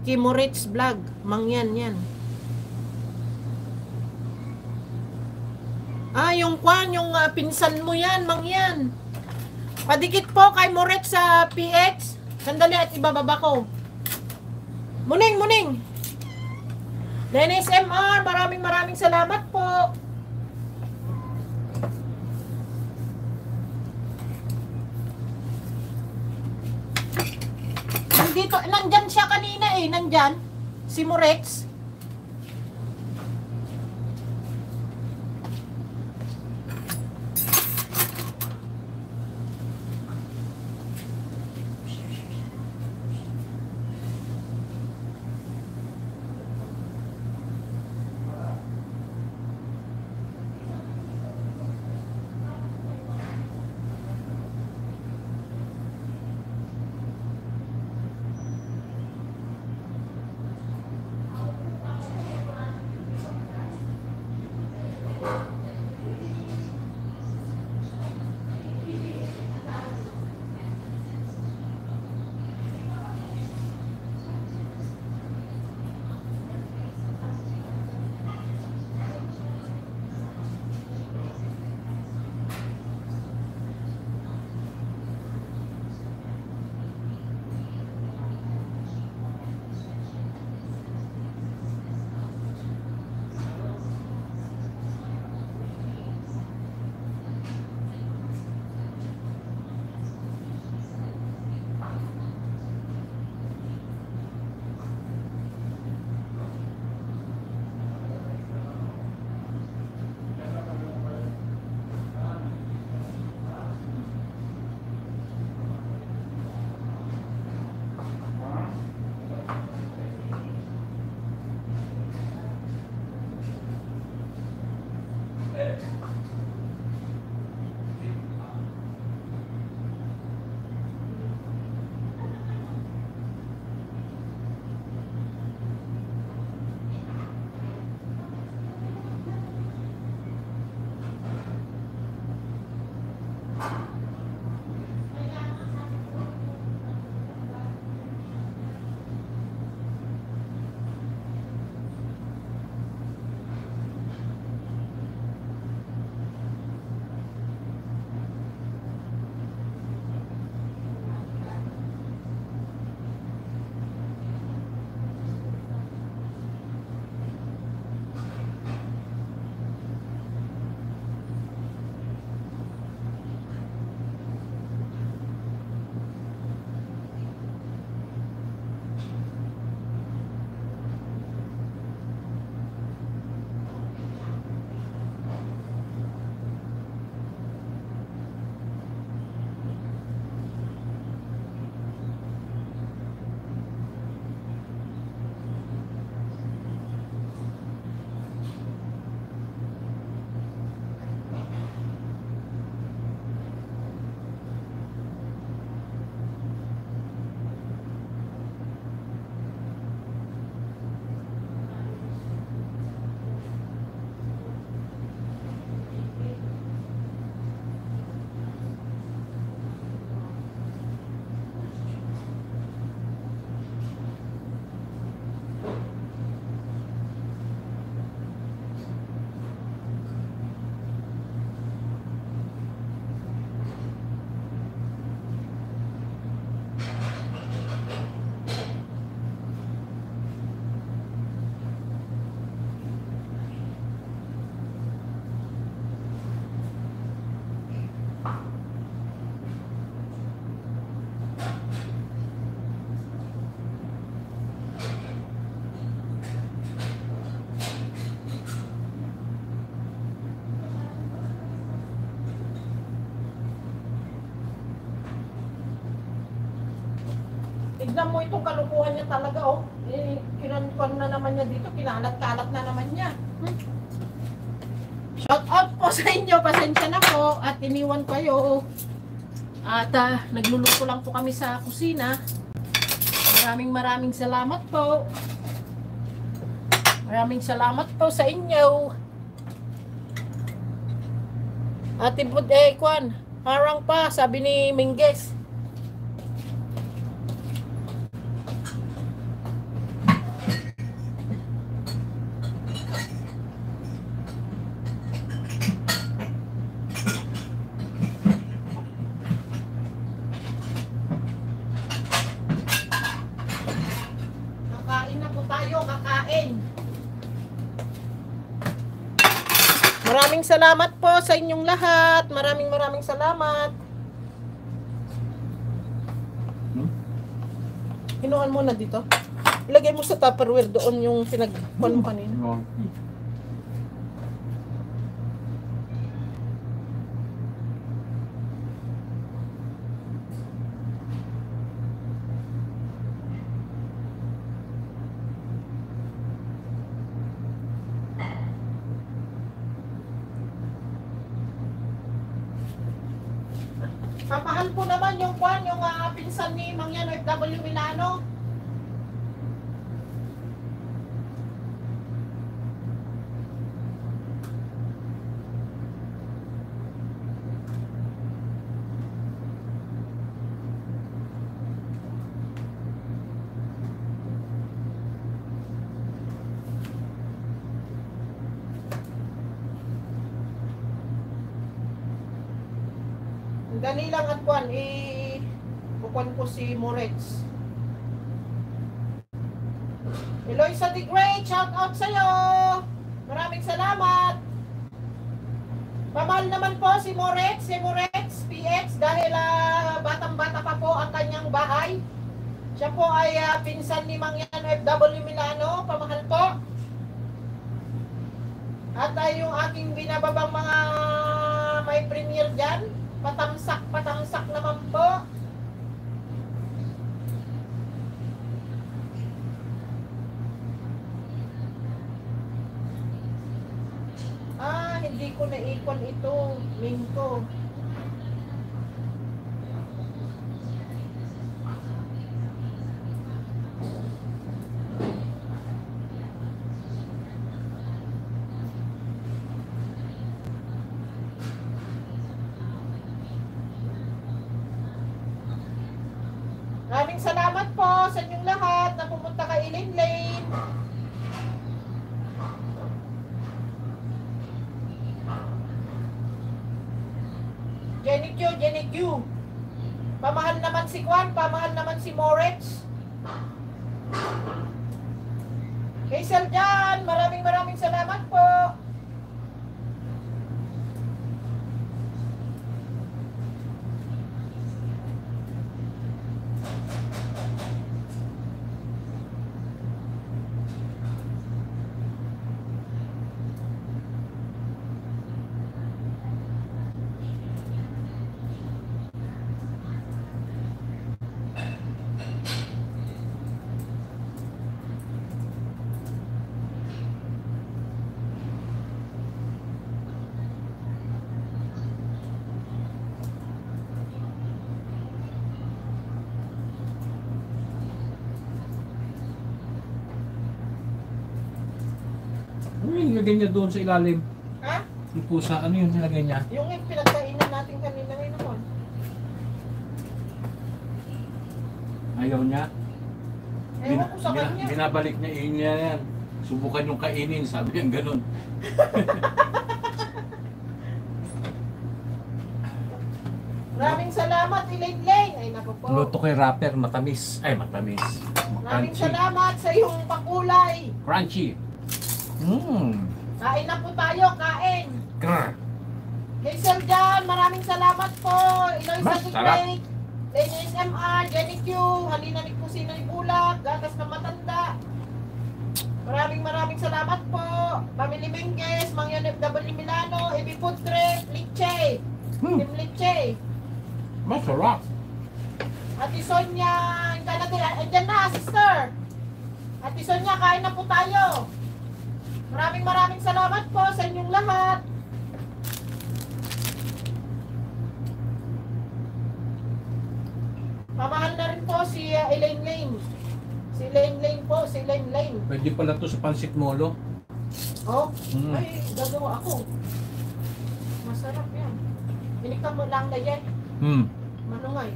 Speaker 1: Kimoritz vlog, mangyan yan. Ah, yung kwan, yung ah, pinsan mo yan, mangyan. Padikit po kay Moritz sa PX. Sandali at ibababa ko. Muning, muning. Dennis MR, maraming maraming salamat po. Nandito, nandyan siya nandyan. Si Morex. Mo itong kalukuhan niya talaga, oh. Eh, kinanpan na naman niya dito, kinalat-kalat na naman niya. Hmm? Shout out po sa inyo, pasensya na po at iniwan kayo. At ah, nagluluto lang po kami sa kusina. Maraming maraming salamat po. Maraming salamat po sa inyo. Ate Bud, eh, Kwan, harang pa, sabi ni Mingges. Kakain na po tayo, kakain. Maraming salamat po sa inyong lahat. Maraming maraming salamat.
Speaker 2: Hmm?
Speaker 1: Hinuan mo na dito. Ilagay mo sa Tupperware doon yung pinagkuhan mo kanina.
Speaker 2: Oh.
Speaker 1: Papahal po naman yung kwan, yung ah, pinsan ni Mangyan FW Milano. Dali lang at kwan, eh, kukuan ko si Moretz. Eloisa the Great, shout out sa'yo! Maraming salamat! Pamahal naman po si Moretz, si Moretz PX dahil ah, batang-bata pa po ang kanyang bahay. Siya po ay ah, pinsan ni Mangyan FW Milano, pamahal po. At ay yung aking binababang mga may premier dyan, patamsak, patamsak naman po. Ko naikon ito, Mingko. Maraming salamat po sa inyong lahat na pumunta kay Elaine Lane. Jenny Q. Pamahal naman si Kwan, pamahal naman si Moritz. Hazel Jan, maraming maraming salamat po.
Speaker 2: Ano yung nilagay niya doon sa ilalim?
Speaker 1: Ha?
Speaker 2: Yung pusa, ano yung nilagay niya?
Speaker 1: Yung pinagkainan natin kanina ngayon naman.
Speaker 2: Ayaw niya?
Speaker 1: Ewan ko sa
Speaker 2: bina-
Speaker 1: kanya.
Speaker 2: binabalik niya, yun niya yan. Subukan yung kainin, sabi niya ganun.
Speaker 1: Maraming salamat, Elaine Lane. Ay, naku po.
Speaker 2: Luto kay rapper, matamis. Ay, matamis.
Speaker 1: Maraming
Speaker 2: Crunchy.
Speaker 1: salamat sa iyong pakulay.
Speaker 2: Crunchy. Mmm.
Speaker 1: Kain na po tayo, kain.
Speaker 2: Grr.
Speaker 1: Hazel Jan, maraming salamat po. Eloisa
Speaker 2: Mas,
Speaker 1: the
Speaker 2: sarap.
Speaker 1: Great. Dennis MR, Jenny Q, Halina ni Kusina ni Bulag, Gatas ng Matanda. Maraming maraming salamat po. Family Bengues, Mang Yonep W. Milano, Food Trip, Liche,
Speaker 2: Hmm.
Speaker 1: Team Liche.
Speaker 2: Masarap.
Speaker 1: Ate Sonia, ka na. Andyan na, sister. Ate Sonia, kain na po tayo. Maraming maraming salamat po sa inyong lahat. Pamahal na rin po si uh, Elaine Lane. Si Elaine Lane po, si Elaine Lane.
Speaker 2: Pwede pala to sa pansit molo.
Speaker 1: Oh,
Speaker 2: Mm.
Speaker 1: ay, gagawa ako. Masarap yan. Inikam mo lang na yan.
Speaker 2: Hmm.
Speaker 1: Manungay.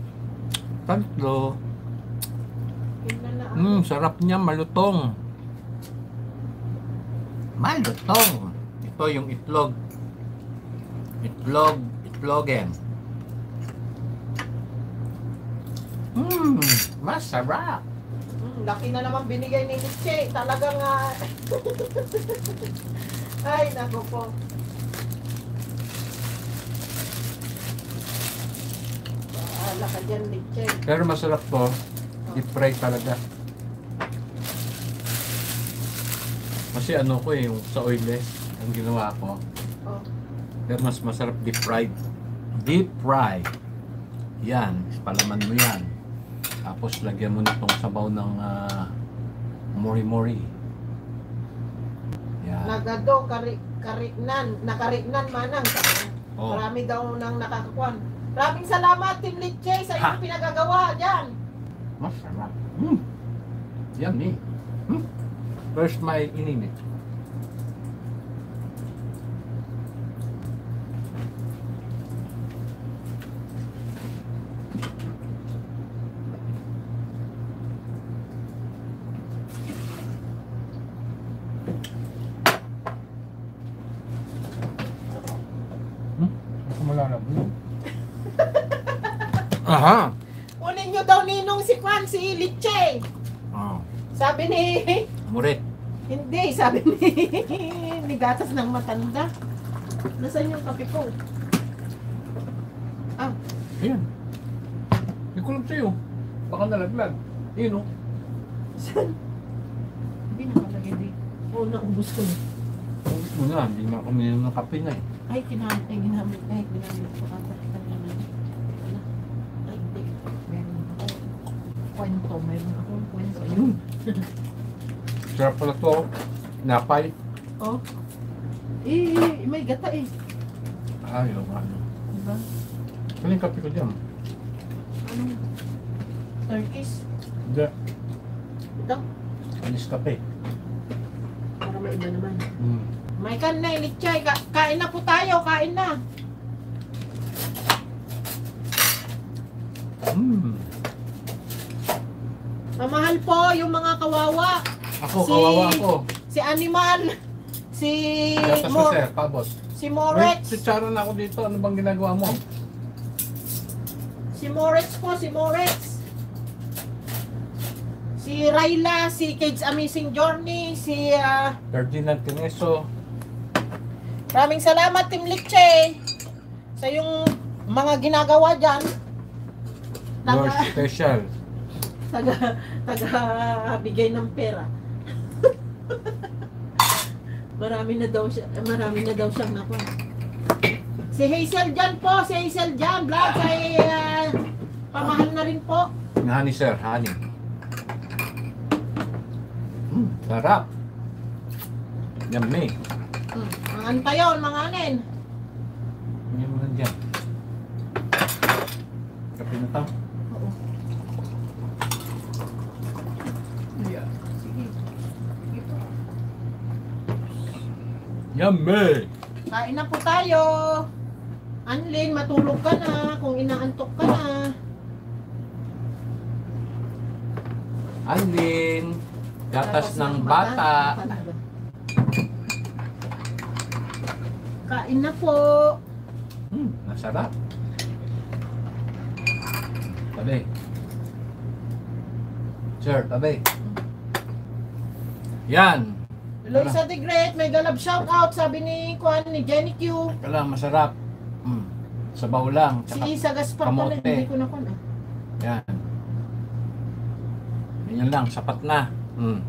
Speaker 2: Tatlo. Hmm, sarap niya, malutong. Malutong. Ito yung itlog. Itlog, itlogen. Hmm, masarap.
Speaker 1: Hmm, laki na naman binigay ni Nietzsche. Talagang nga... Ay, nako po. Bahala ka dyan, Nietzsche.
Speaker 2: Pero masarap to. Deep fry talaga. Kasi ano ko eh, yung sa oilless, ang ginawa ko.
Speaker 1: Oh.
Speaker 2: Pero mas masarap deep fried. Deep fry. Yan, palaman mo yan. Tapos lagyan mo nitong sabaw ng ah, mori-mori. Yan.
Speaker 1: Nagado, kari, kariknan, nakariknan manang.
Speaker 2: Oh.
Speaker 1: Marami daw nang nakakakuan. Maraming salamat, Team Litche, sa inyong pinagagawa dyan.
Speaker 2: Masarap. Mm. Yummy. Mm. First my ininit. Aha!
Speaker 1: Kunin nyo daw ninong si Kwan, si Litche.
Speaker 2: Oh.
Speaker 1: Sabi ni... Sabi ni... ni gatas ng matanda. Nasaan yung kape ko? Ah,
Speaker 2: Ayan. Ko alam sa'yo. Baka nalaglag. Yun oh.
Speaker 1: saan? Hindi nakalagay dito. Oo, naubos ko na.
Speaker 2: Tapos mo na, hindi na kami ng kape na eh.
Speaker 1: Ay, kinamit, ay, ginamit, ay, ginamit ko kata. Kwento, meron akong kwento.
Speaker 2: Ayun. Sarap pala to. Napay.
Speaker 1: Oh, Eh, eh, may gata eh.
Speaker 2: Ayaw, ano.
Speaker 1: Diba?
Speaker 2: Kaling kape ko dyan.
Speaker 1: Anong Turkish?
Speaker 2: Hindi.
Speaker 1: Ito?
Speaker 2: Anis kape.
Speaker 1: Para may iba naman.
Speaker 2: Hmm.
Speaker 1: May kan na, Litchay. Ka kain na po tayo, kain na.
Speaker 2: Hmm.
Speaker 1: Mamahal po yung mga kawawa.
Speaker 2: Ako,
Speaker 1: Si-
Speaker 2: kawawa ako.
Speaker 1: Si Animal, si
Speaker 2: Gatas ko,
Speaker 1: Mor
Speaker 2: sir. Pabot.
Speaker 1: si
Speaker 2: Wait,
Speaker 1: Morex.
Speaker 2: si Charo na ako dito. Ano bang ginagawa mo?
Speaker 1: Si Morex po, si Morex. Si Raila, si Kids Amazing Journey, si ah,
Speaker 2: Ferdinand Tineso.
Speaker 1: Maraming salamat Team Litche sa yung mga ginagawa dyan.
Speaker 2: Your
Speaker 1: Taga,
Speaker 2: special.
Speaker 1: taga, taga bigay ng pera. marami na daw siya, eh, marami na daw siyang nakuha. Si Hazel dyan po, si Hazel dyan, vlog kay ah, pamahal na rin po.
Speaker 2: Honey, sir. Honey. Hmm, sarap. Yummy.
Speaker 1: Hmm, mga ano pa yun, mga anin.
Speaker 2: Yan mo lang dyan. Kape na to. Yummy!
Speaker 1: Kain na po tayo. Anlin, matulog ka na kung inaantok ka na.
Speaker 2: Alin. Gatas ng bata.
Speaker 1: Kain na po.
Speaker 2: Hmm, masarap. Tabi. Sir, tabi. Yan.
Speaker 1: Loisa the Great, may galab shout out sabi ni Kwan ni Jenny Q.
Speaker 2: Kala masarap. Hmm. Sabaw lang.
Speaker 1: Si
Speaker 2: Tsaka,
Speaker 1: Isa Gaspar pala,
Speaker 2: kamote.
Speaker 1: hindi ko na kun ah.
Speaker 2: yan. Ganyan lang, sapat na. Hmm.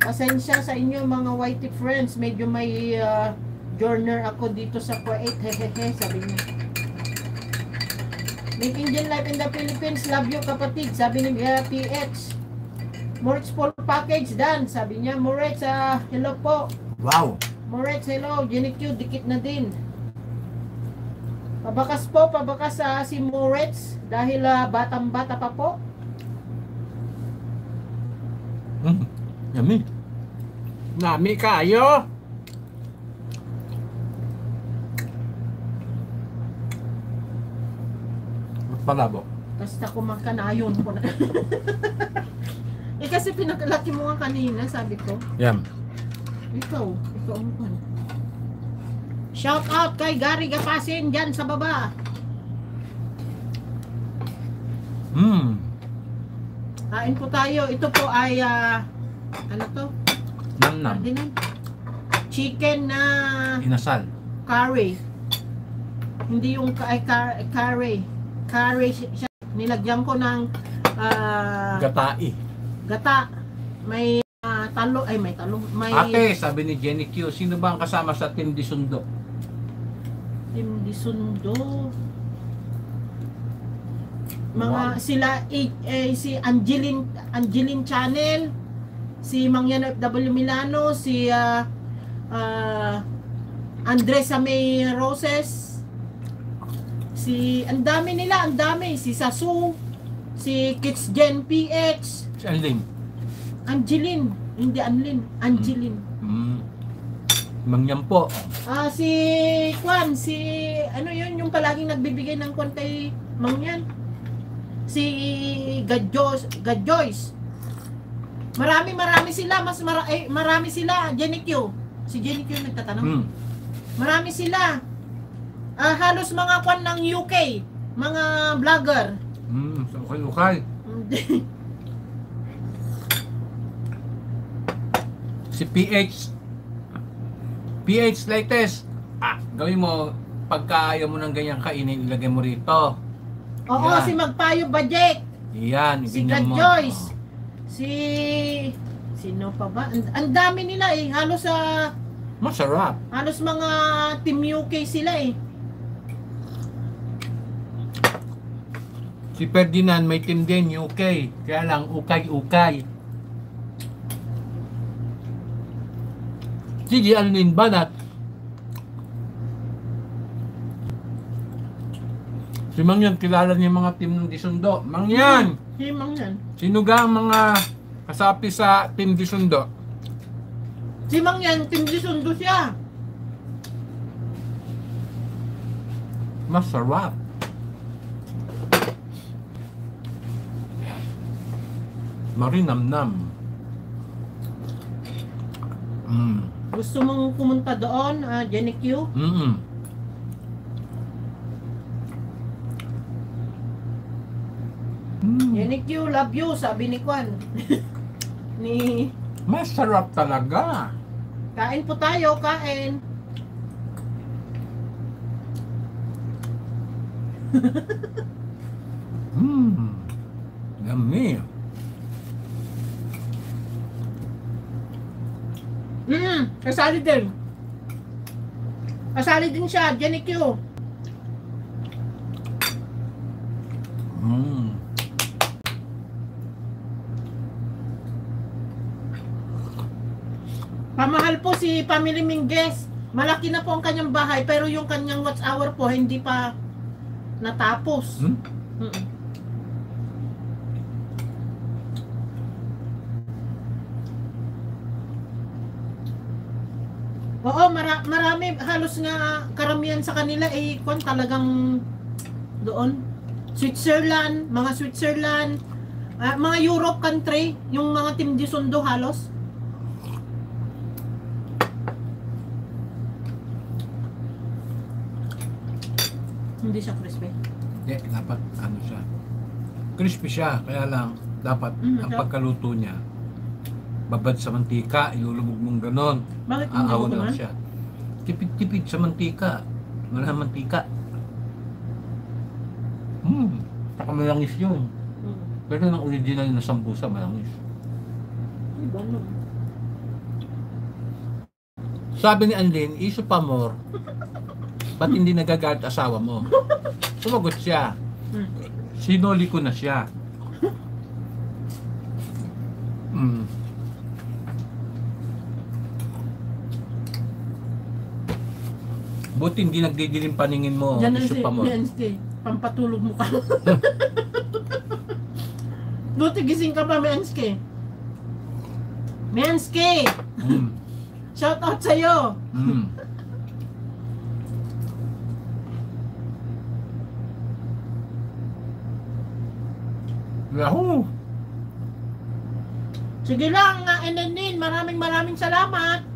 Speaker 1: Pasensya sa inyo mga whitey friends, medyo may uh, journer ako dito sa Kuwait, hehehe, sabi niya. Make Indian life in the Philippines, love you kapatid, sabi ni uh, PX. Moritz full package, Dan, sabi niya. Moritz, ah, hello po.
Speaker 2: Wow!
Speaker 1: Moritz, hello. Jenny Q, dikit na din. Pabakas po, pabakas sa si Moritz dahil ah, batang-bata pa po.
Speaker 2: Hmm. Yummy. Nami kayo! Palabo.
Speaker 1: Basta kumakanayon ko na. eh kasi pinakalaki mo nga kanina, sabi ko.
Speaker 2: Yan.
Speaker 1: Ikaw, ikaw ang pan. Shout out kay Gary Gapasin dyan sa baba.
Speaker 2: Hmm.
Speaker 1: Kain po tayo. Ito po ay, ah, ano to?
Speaker 2: Nam nam.
Speaker 1: Chicken na
Speaker 2: Inasal.
Speaker 1: curry. Hindi yung ay, car- curry. Curry. Nilagyan ko ng ah,
Speaker 2: Gatai.
Speaker 1: Gata. May ah, talo, ay may talo. May
Speaker 2: Ate, sabi ni Jenny Q, sino ba ang kasama sa Team Disundo?
Speaker 1: Hindi sundo. Mga
Speaker 2: Wow.
Speaker 1: sila eh, eh, si Angeline Angeline Channel, si Mangyan FW Milano, si ah, ah, Andres May Roses, si ang dami nila, ang dami, si Sasu, si Kids Gen PH,
Speaker 2: Si Alin.
Speaker 1: Angeline, hindi Anlin, Angeline.
Speaker 2: Hmm. Mangyan po.
Speaker 1: Ah, si Kwan, si ano yun, yung palaging nagbibigay ng kwan kay Mangyan. Si Gadjoys, Gadjoys. Marami, marami sila, mas mara, eh, marami sila, Jenny Q. Si Jenny Q nagtatanong.
Speaker 2: Hmm.
Speaker 1: Marami sila. Ah, halos mga kwan ng UK, mga vlogger.
Speaker 2: Hmm. Okay, okay. Si PH. PH latest. Ah, gawin mo, pagka ayaw mo ng ganyang kainin, ilagay mo rito.
Speaker 1: Oo,
Speaker 2: Yan.
Speaker 1: si Magpayo Bajek.
Speaker 2: Yan,
Speaker 1: Si
Speaker 2: ganyan mo.
Speaker 1: Gadjoys. Si sino pa ba? Ang, ang dami nila eh. Halos sa
Speaker 2: Oh, masarap.
Speaker 1: Halos mga Team UK sila eh.
Speaker 2: Si Ferdinand may team din, UK. Kaya lang, ukay-ukay. Sige, ano yung banat? Si Mang yan, kilala niya yung mga team ng Disundo. Mang yan!
Speaker 1: Himang yan.
Speaker 2: Sino ga ang mga kasapi sa team Disundo?
Speaker 1: Si Mang yan, tindi sundo siya.
Speaker 2: Masarap. Marinamnam. Mm.
Speaker 1: Gusto mong pumunta doon, ah, Jenny Q?
Speaker 2: Mm. Mm.
Speaker 1: Jenny Q, love you, sabi ni Kwan. ni,
Speaker 2: Masarap talaga.
Speaker 1: kain po tayo, kain.
Speaker 2: Mm. Yummy.
Speaker 1: Mm, kasali din. Kasali din siya, Jenny Q.
Speaker 2: Mm.
Speaker 1: Pamahal po si Family Minguez. Malaki na po ang kanyang bahay, pero yung kanyang watch hour po, hindi pa natapos.
Speaker 2: Mm.
Speaker 1: Mm. Oo, mara- marami, halos nga karamihan sa kanila eh, kung talagang doon. Switzerland, mga Switzerland, ah, mga Europe country, yung mga team di sundo halos. Hindi siya crispy.
Speaker 2: Hindi, dapat ano siya. Crispy siya, kaya lang dapat
Speaker 1: Mm,
Speaker 2: ang pagkaluto niya babad sa mantika, ilulubog mong ganon.
Speaker 1: Bakit hindi mo
Speaker 2: lang
Speaker 1: naman?
Speaker 2: siya. Tipid-tipid sa mantika. Wala mantika. Hmm, saka malangis yun.
Speaker 1: Mm.
Speaker 2: Pero ng original na sambusa, malangis.
Speaker 1: Iba no.
Speaker 2: Sabi ni Anlin, iso pa more. Ba't hindi nagagalit asawa mo? Sumagot siya.
Speaker 1: Mm.
Speaker 2: Sinoli ko na siya. Mm. Buti hindi nagdidilim paningin mo.
Speaker 1: Yan ang
Speaker 2: iso
Speaker 1: si
Speaker 2: pa more.
Speaker 1: Mianski. Pampatulog mo ka. Buti gising ka pa, Mianski. Mianski!
Speaker 2: Mm.
Speaker 1: Shout out sa'yo!
Speaker 2: Mm. Yahoo!
Speaker 1: Sige lang, nga Enenin. Maraming maraming salamat.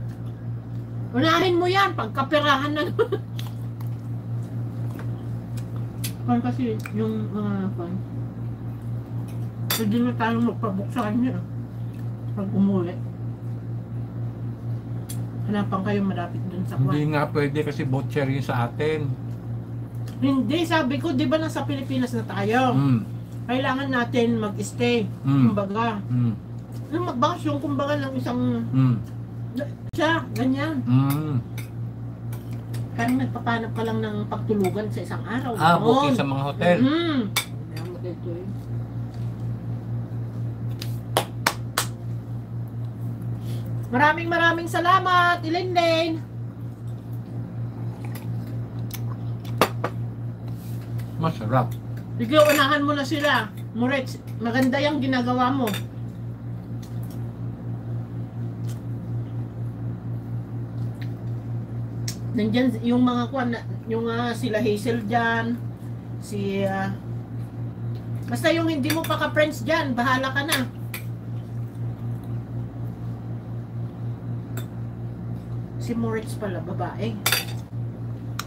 Speaker 1: Unahin mo yan. Pagkapirahan na naman. Pan kasi yung mga pan. Pwede na tayong magpabuksan niya. Pag umuwi. Hanapan kayo malapit dun sa kwan.
Speaker 2: Hindi nga pwede kasi butcher yun sa atin.
Speaker 1: Hindi, sabi ko, di ba nasa Pilipinas na tayo?
Speaker 2: Mm.
Speaker 1: Kailangan natin mag-stay.
Speaker 2: Mm.
Speaker 1: Kumbaga,
Speaker 2: Mm.
Speaker 1: yung magbakasyon, kumbaga ng isang
Speaker 2: Mm.
Speaker 1: Siya, ganyan.
Speaker 2: Mm.
Speaker 1: Parang nagpapanap ka lang ng pagtulugan sa isang araw.
Speaker 2: Ah, booking sa mga hotel.
Speaker 1: Mm. Maraming maraming salamat, Ilinlane.
Speaker 2: Masarap.
Speaker 1: Sige, unahan mo na sila. Moretz, maganda yung ginagawa mo. Nandyan yung mga kwan, na- yung ah, sila Hazel dyan, si... ah, basta yung hindi mo pa ka-friends dyan, bahala ka na. Si Moritz pala, babae.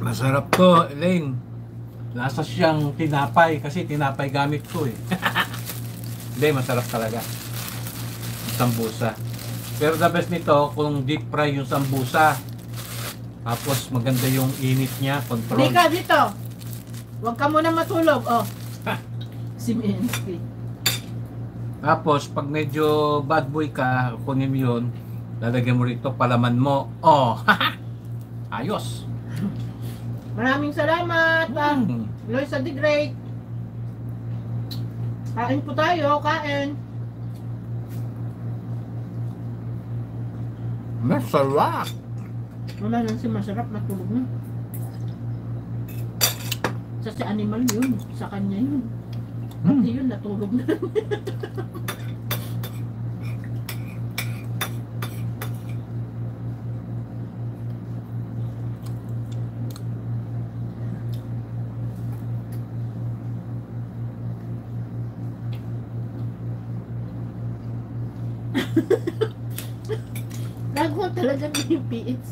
Speaker 2: Masarap to, Elaine. Lasa siyang tinapay kasi tinapay gamit ko eh. Hindi, masarap talaga. Sambusa. Pero the best nito, kung deep fry yung sambusa, tapos maganda yung init niya, control.
Speaker 1: Hindi ka dito. Huwag ka muna matulog. Oh. si Minsky.
Speaker 2: Tapos, pag medyo bad boy ka, kunin mo yun, lalagyan mo rito, palaman mo. Oh, ayos.
Speaker 1: Maraming salamat. Ah,
Speaker 2: Mm.
Speaker 1: Loisa the Great. Kain po tayo, kain.
Speaker 2: Masarap.
Speaker 1: Wala nang si masarap, matulog na. Sa si animal yun, sa kanya yun.
Speaker 2: Hmm.
Speaker 1: Pati yun, natulog na. Gago talaga yung PH.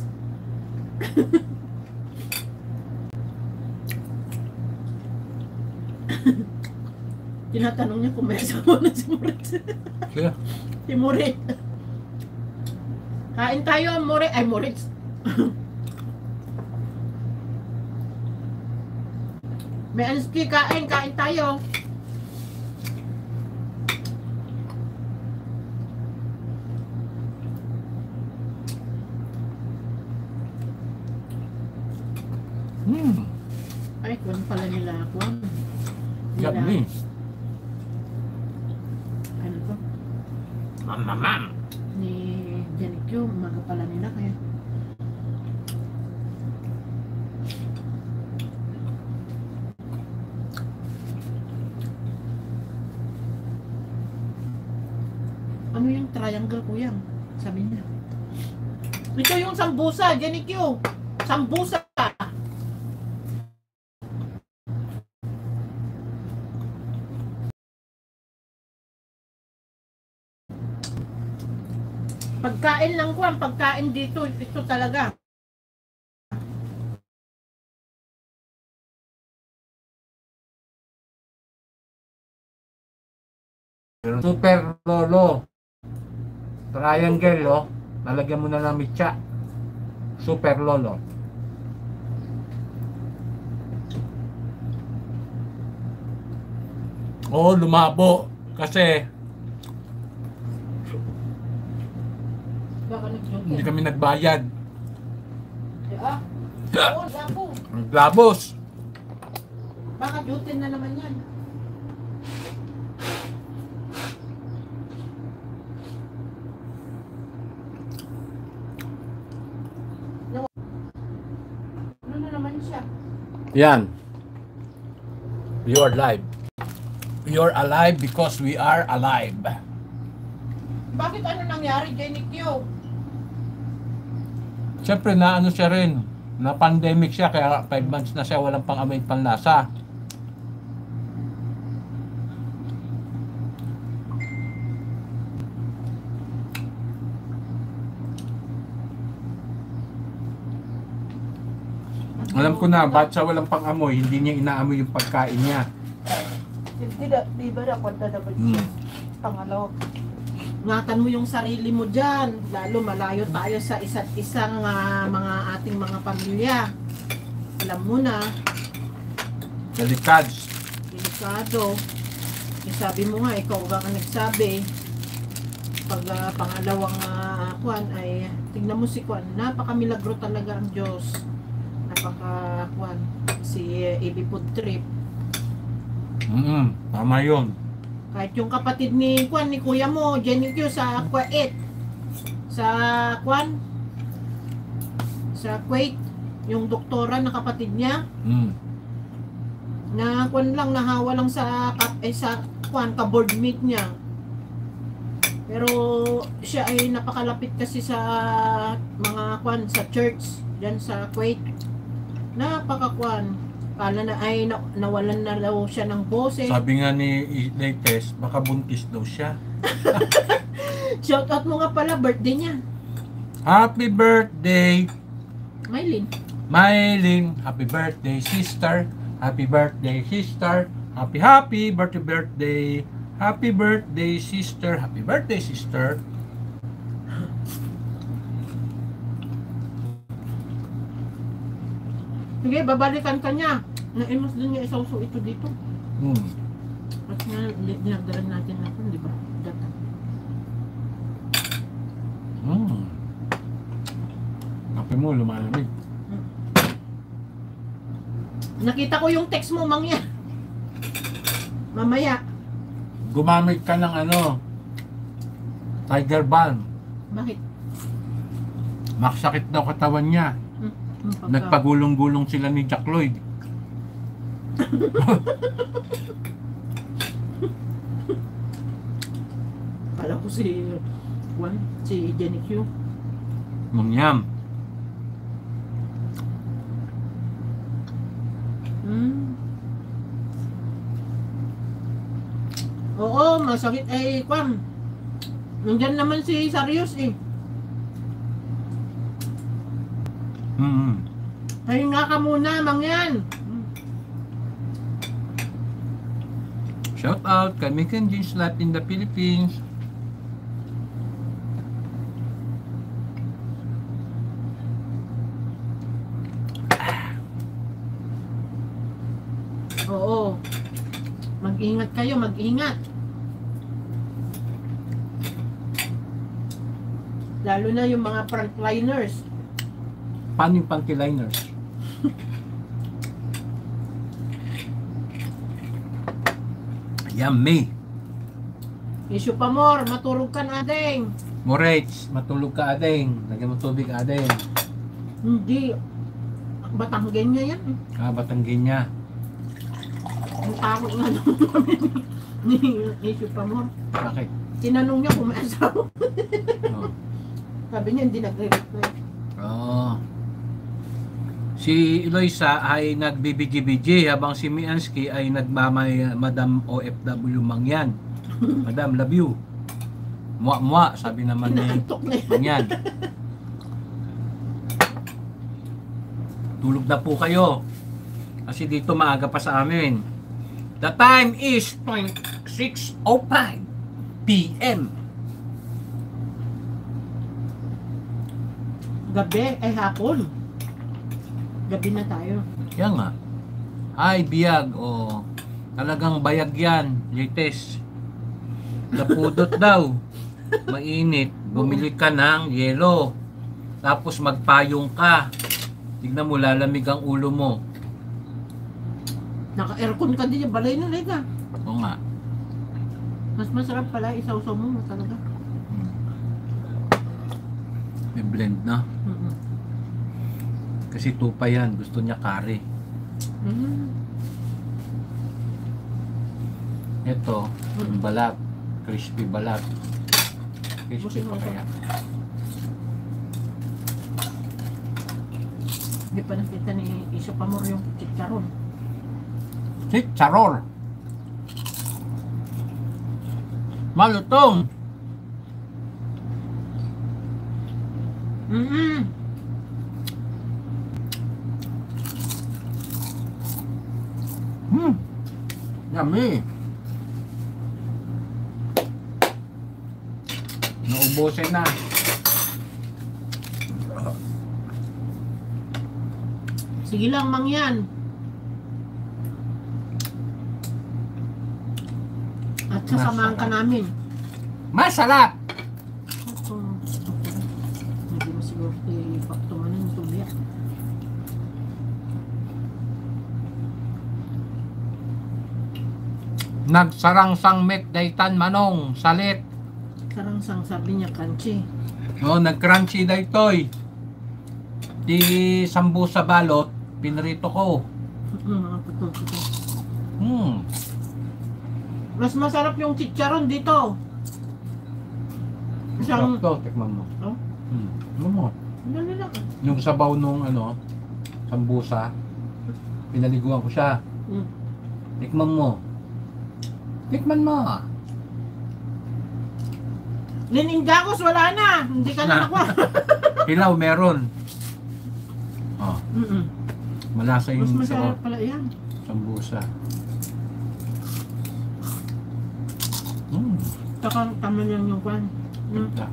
Speaker 1: Tinatanong niya kung may asawa na si Moritz.
Speaker 2: Sige.
Speaker 1: si Moritz. Kain tayo, Moritz. Ay, Moritz. may anski, kain, kain tayo.
Speaker 2: Hmm.
Speaker 1: Ay, kung pala nila ako. Nila,
Speaker 2: Yummy.
Speaker 1: ano to?
Speaker 2: Mam, mam, mam.
Speaker 1: Ni Janikyo, umaga pala nila kaya. Ano yung triangle kuya? Sabi niya. Ito yung sambusa, Janikyo. Sambusa. Pagkain lang ko, ang pagkain dito, ito talaga.
Speaker 2: Super Lolo. Triangle, oh. Lalagyan mo na ng mitya. Super Lolo. Oh, lumabo. Kasi
Speaker 1: Baka nag-joke.
Speaker 2: hindi kami nagbayad.
Speaker 1: Ah, oo, labo.
Speaker 2: Labos.
Speaker 1: Baka jutin na naman yan. Ano na naman siya?
Speaker 2: Yan. You are alive. You're alive because we are alive.
Speaker 1: Bakit ano nangyari, Jenny Q?
Speaker 2: Siyempre na ano siya rin, na pandemic siya kaya 5 months na siya walang pang-amoy panlasa. Alam ko na, ba't siya walang pang-amoy, hindi niya inaamoy yung pagkain niya.
Speaker 1: Hindi di ba na kwenta na ba
Speaker 2: Hmm.
Speaker 1: Pangalawa. Ingatan mo yung sarili mo dyan. Lalo malayo tayo sa isa't isang ah, mga ating mga pamilya. Alam mo na,
Speaker 2: Delicads.
Speaker 1: delikado. Yung sabi mo nga, ikaw ba ang nagsabi, pag ah, pangalawang uh, kwan ay, tingnan mo si kwan, napakamilagro talaga ang Diyos. Napaka kwan, si uh, Food Trip.
Speaker 2: Mm tama yun.
Speaker 1: Kahit yung kapatid ni Kwan, ni kuya mo, Jenny Q, sa Kuwait. Sa Kwan, sa Kuwait, yung doktora na kapatid niya,
Speaker 2: Mm.
Speaker 1: na Kwan lang, nahawa lang sa, eh, sa Kwan, ka-board meet niya. Pero siya ay napakalapit kasi sa mga Kwan, sa church, dyan sa Kuwait. Napaka-Kwan. Kala na ay na, nawalan na daw siya ng boses.
Speaker 2: Sabi nga ni Latest, baka buntis daw siya.
Speaker 1: Shoutout mo nga pala, birthday niya.
Speaker 2: Happy birthday,
Speaker 1: Maylin.
Speaker 2: Mylene. Happy birthday, sister. Happy birthday, sister. Happy, happy birthday, birthday. Happy birthday, sister. Happy birthday, sister.
Speaker 1: Sige, babalikan ka niya. Naimos din niya isauso ito dito.
Speaker 2: Hmm.
Speaker 1: At nga, di- dinagdagan natin na di ba? Data.
Speaker 2: Hmm. Kape mo, lumalamig.
Speaker 1: Nakita ko yung text mo, mangya. Mamaya.
Speaker 2: Gumamit ka ng ano, Tiger Balm.
Speaker 1: Bakit?
Speaker 2: Maksakit daw katawan niya.
Speaker 1: Pagka-
Speaker 2: Nagpagulong-gulong sila ni Jack Lloyd.
Speaker 1: Kala ko si Juan, si Jenny Q.
Speaker 2: Mungyam.
Speaker 1: Hmm. Oo, masakit ay Juan. Nandyan naman si Sarius eh.
Speaker 2: Mm
Speaker 1: Pahinga ka muna, mangyan.
Speaker 2: Shout out kay Mekan Jeans Lab in the Philippines.
Speaker 1: Oo. Mag-ingat kayo, mag-ingat. Lalo na yung mga frontliners.
Speaker 2: Paano yung panty liners? Yummy!
Speaker 1: Issue pa more, maturog ka na adeng.
Speaker 2: Moretz, matulog ka adeng. Lagyan mo tubig adeng.
Speaker 1: Hindi. Batanggen niya yan.
Speaker 2: Ah, Batanggin niya.
Speaker 1: Ang takot nga naman ni issue pa more.
Speaker 2: Bakit?
Speaker 1: Tinanong niya kung may asawa.
Speaker 2: Oh.
Speaker 1: Sabi niya hindi nagre-reply.
Speaker 2: Oo. Si Eloisa ay nagbibigi-bigi habang si Miansky ay nagmamay Madam OFW Mangyan. Madam, love you. Mwa-mwa, sabi naman ni. Mangyan. Tulog na po kayo. Kasi dito maaga pa sa amin. The time is 6.05 p.m.
Speaker 1: Gabi, ay hapon. Gabi na tayo.
Speaker 2: Yan nga. Ay, biyag. O, talagang bayag yan. Latest. Napudot daw. Mainit. Bumili ka ng yelo. Tapos magpayong ka. Tignan mo, lalamig ang ulo mo.
Speaker 1: Naka-aircon ka din yung balay na lega.
Speaker 2: O nga.
Speaker 1: Mas masarap pala, isaw-saw mo talaga.
Speaker 2: Hmm. May blend na.
Speaker 1: Mm-mm.
Speaker 2: Kasi tupa yan. Gusto niya kare.
Speaker 1: Mm.
Speaker 2: Ito, yung balat. Crispy balat. Crispy pa kaya.
Speaker 1: Hindi pa nakita ni Isa Pamor yung chicharon.
Speaker 2: Chicharor. Malutong.
Speaker 1: Mm-mm.
Speaker 2: Yummy. Naubusin na.
Speaker 1: Sige lang, mang yan. At sasamahan ka
Speaker 2: Masarap.
Speaker 1: namin.
Speaker 2: Masarap!
Speaker 1: Ito, hindi mo siguro ipaktuman ng tubiya.
Speaker 2: Nagsarangsang met daytan manong salit.
Speaker 1: Sarang sang sabi niya, kanchi.
Speaker 2: Oh, nagcrunchy daytoy. Di sambu sa balot, pinrito ko.
Speaker 1: Mm.
Speaker 2: Hmm.
Speaker 1: Mas masarap yung chicharon dito.
Speaker 2: Sarap
Speaker 1: Isang,
Speaker 2: to, tikman mo.
Speaker 1: Oh?
Speaker 2: Hmm. Ano mo?
Speaker 1: dali lang.
Speaker 2: Yung sabaw nung ano, sambusa, pinaliguan ko siya.
Speaker 1: Mm.
Speaker 2: Tikman mo. Tikman mo.
Speaker 1: Liningagos, wala na. Hindi ka na
Speaker 2: Na.
Speaker 1: nakuha.
Speaker 2: Hilaw meron. Oh,
Speaker 1: Mm-mm.
Speaker 2: malasa
Speaker 1: Mas
Speaker 2: yung
Speaker 1: masarap pala yan.
Speaker 2: Sambusa. Hmm.
Speaker 1: Saka tama lang yung kwan. Mm.
Speaker 2: Ganda.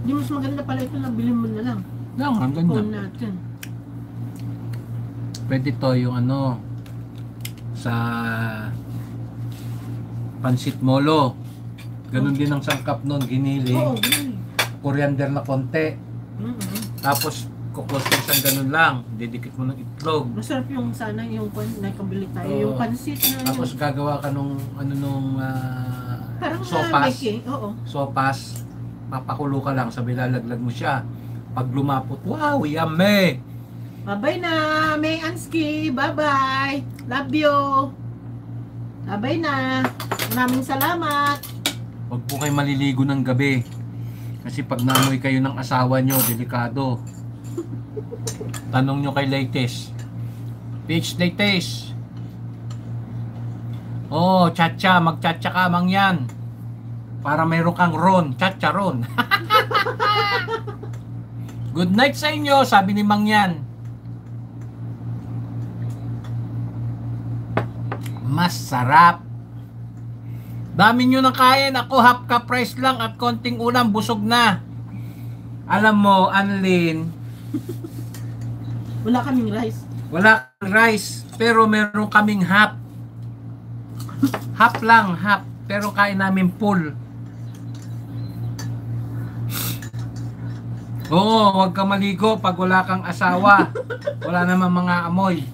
Speaker 1: Di mas maganda pala ito na bilhin mo na lang.
Speaker 2: Lang, ang ganda.
Speaker 1: Phone natin.
Speaker 2: Pwede to yung ano sa pansit molo. Ganon din ang sangkap nun,
Speaker 1: Oo,
Speaker 2: giniling.
Speaker 1: ganun.
Speaker 2: Coriander na konti.
Speaker 1: Mm-mm.
Speaker 2: Tapos kukustos ang ganun lang. Didikit mo ng itlog.
Speaker 1: Masarap yung sana yung kwan na kabili tayo.
Speaker 2: Oo.
Speaker 1: Yung pansit na
Speaker 2: Tapos gagawa ka nung ano nung ah,
Speaker 1: parang
Speaker 2: sopas.
Speaker 1: Oo.
Speaker 2: Sopas. Papakulo ka lang, sabi lalaglag mo siya. Pag lumapot, wow, yummy!
Speaker 1: Bye-bye na, May Anski. Bye-bye. Love you. Bye-bye na. Maraming salamat.
Speaker 2: Huwag po kayo maliligo ng gabi. Kasi pag namoy kayo ng asawa nyo, delikado. Tanong nyo kay Latest. Peach Latest. Oh, chacha, magchacha ka mang yan. Para mayroon kang ron, chacha ron. Good night sa inyo, sabi ni Mang yan. Masarap. Dami nyo na kain. Ako half ka price lang at konting ulam busog na. Alam mo, Anlin,
Speaker 1: Wala kaming rice.
Speaker 2: wala kang rice pero meron kaming half. Half lang, half. Pero kain namin full. Oo, huwag ka maligo pag wala kang asawa. Wala naman mga amoy.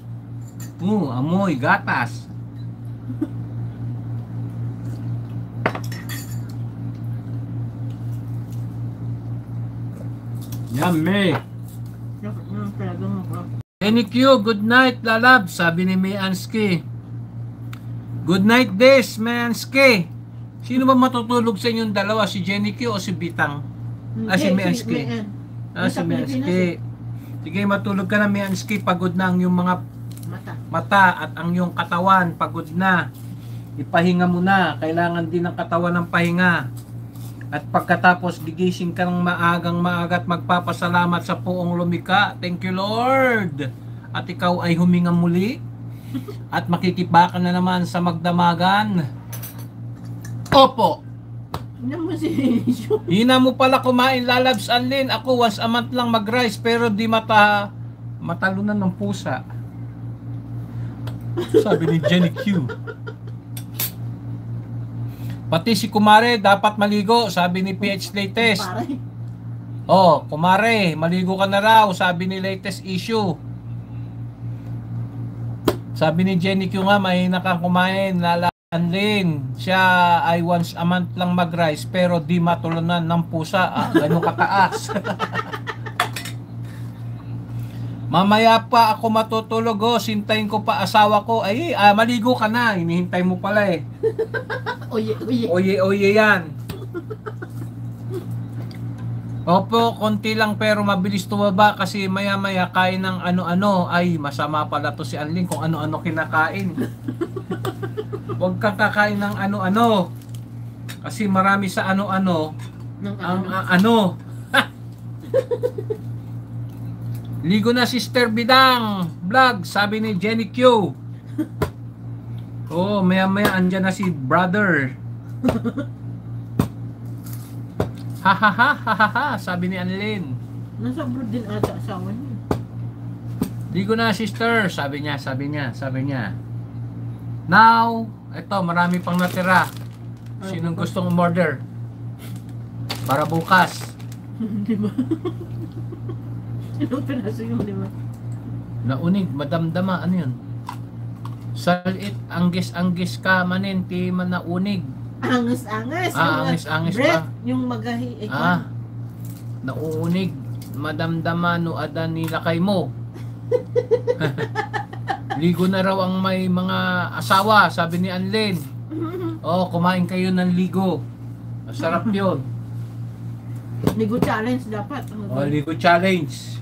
Speaker 2: Oo, amoy, gatas. Yummy. Any Q, good night, lalab, sabi ni Miansky. Good night, Des, Miansky. Sino ba matutulog sa inyong dalawa? Si Jenny Q o si Bitang? Ah, si.
Speaker 1: Mian.
Speaker 2: Ah, si
Speaker 1: Pilipinas
Speaker 2: Miansky. Sige, matulog ka na, Miansky. Pagod na ang iyong mga
Speaker 1: Mata.
Speaker 2: mata at ang iyong katawan. Pagod na. Ipahinga mo na. Kailangan din ng katawan ng pahinga. At pagkatapos gigising ka ng maagang maaga at magpapasalamat sa poong lumika. Thank you Lord! At ikaw ay huminga muli. At makikibaka na naman sa magdamagan. Opo!
Speaker 1: Hindi mo si.
Speaker 2: Hina mo pala kumain lalabs anlin. Ako once a month lang mag-rice pero di mata matalunan ng pusa. Sabi ni Jenny Q. Pati si Kumare dapat maligo, sabi ni PH Latest. Oh, Kumare, maligo ka na raw, sabi ni Latest Issue. Sabi ni Jenny Q nga, mahina kang kumain, lala Anlin, siya ay once a month lang mag-rice pero di matulunan ng pusa. Ah, ganun kataas. Mamaya pa ako matutulog oh, sintayin ko pa asawa ko. Ay, ah, maligo ka na, hinihintay mo pala eh.
Speaker 1: Oye, oye.
Speaker 2: Oye, oye yan. Opo, konti lang pero mabilis tumaba kasi maya-maya kain ng ano-ano. Ay, masama pala to si Anling kung ano-ano kinakain. Huwag kang kakain ng ano-ano. Kasi marami sa ano-ano ang
Speaker 1: ano.
Speaker 2: ano. Ligo na Sister Bidang vlog, sabi ni Jenny Q. Oh, maya-maya andyan na si brother. ha ha ha ha ha sabi ni Anlin.
Speaker 1: Nasa abroad din ata asawa niya.
Speaker 2: Ligo na sister, sabi niya, sabi niya, sabi niya. Now, eto marami pang natira. Sinong gustong umorder? Para bukas.
Speaker 1: di ba? Ilang piraso yung di ba?
Speaker 2: Naunig, madamdama, ano yun? Salit, anggis-anggis ka manin, ti man naunig.
Speaker 1: Angas-angas.
Speaker 2: Ah, angas-angas
Speaker 1: breath,
Speaker 2: pa.
Speaker 1: Yung magahi. Eh,
Speaker 2: Ah, nauunig, madamdama no adan nila kay mo. Ligo na raw ang may mga asawa, sabi ni Anlin. Oh, kumain kayo ng ligo. Masarap yun.
Speaker 1: Ligo challenge dapat.
Speaker 2: Oh, ligo challenge.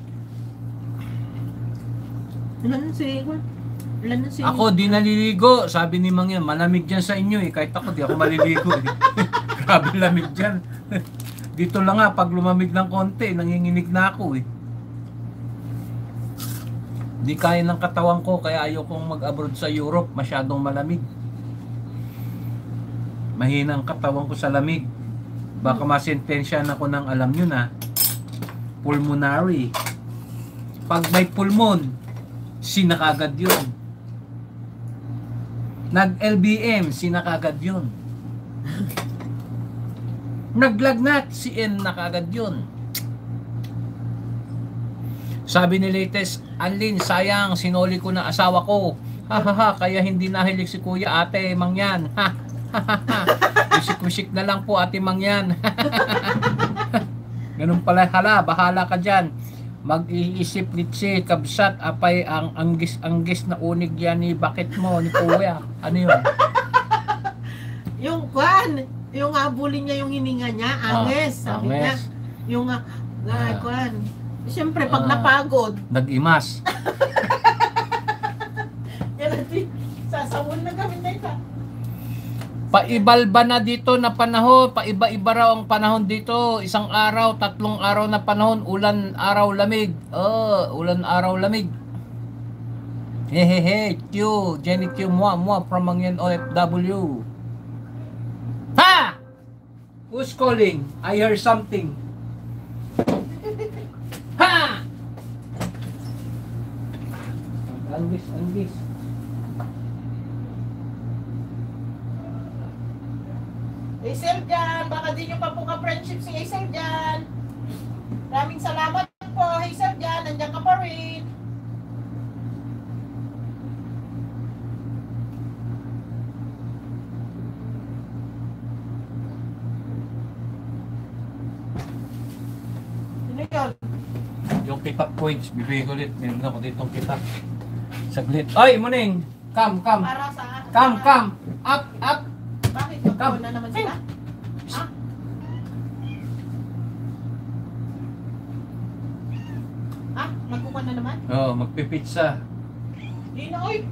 Speaker 1: Ilan si Ilan na si
Speaker 2: Ako, di naliligo. Sabi ni Mang yan, malamig dyan sa inyo eh. Kahit ako, di ako maliligo eh. Grabe lamig dyan. Dito lang nga, pag lumamig ng konti, nanginginig na ako eh. Di kaya ng katawan ko, kaya ayokong mag-abroad sa Europe. Masyadong malamig. Mahina ang katawan ko sa lamig. Baka masentensyan ako ng alam nyo na. Pulmonary. Pag may pulmon, sinakagad yun. Nag-LBM, sinakagad yun. Naglagnat, si N nakagad yun. Sabi ni latest, Anlin, sayang, sinoli ko na asawa ko. Ha ha ha, kaya hindi nahilig si kuya ate, mangyan. Ha ha ha na lang po ate mangyan. Ganun pala, hala, bahala ka dyan. Mag-iisip litsi, kabsat, apay ang anggis-anggis na unig yan ni bakit mo, ni kuya. Ano yun?
Speaker 1: Yung kwan, yung habulin niya yung hininga niya, anges,
Speaker 2: Ah,
Speaker 1: sabi niya.
Speaker 2: anges.
Speaker 1: Yung ah, na,
Speaker 2: Ah.
Speaker 1: kwan. Siyempre, pag
Speaker 2: Ah.
Speaker 1: napagod,
Speaker 2: Nag-imas.
Speaker 1: yan natin, sasawon na kami na ito.
Speaker 2: Paibalba na dito na panahon, paiba-iba raw ang panahon dito. Isang araw, tatlong araw na panahon, ulan, araw, lamig. Oh, ulan, araw, lamig. Hehehe, Q, Jenny Q, mua, mua, from Mangyan OFW. Ha! Who's calling? I heard something. Ha! Anggis, anggis.
Speaker 1: Hazel dyan, baka di nyo pa po ka-friendship si Hazel dyan. Maraming salamat po, Hazel dyan, nandiyan ka pa rin.
Speaker 2: Yung pick-up points, bibigay ko ulit. Meron ako ditong pick-up. Saglit. Ay, muning! Come, come.
Speaker 1: Para sa...
Speaker 2: Come, come. Up, up.
Speaker 1: Magkaroon na naman sila? Ha? Ha? Magkukuha na naman?
Speaker 2: Oh, magpipizza.
Speaker 1: Di na, oy!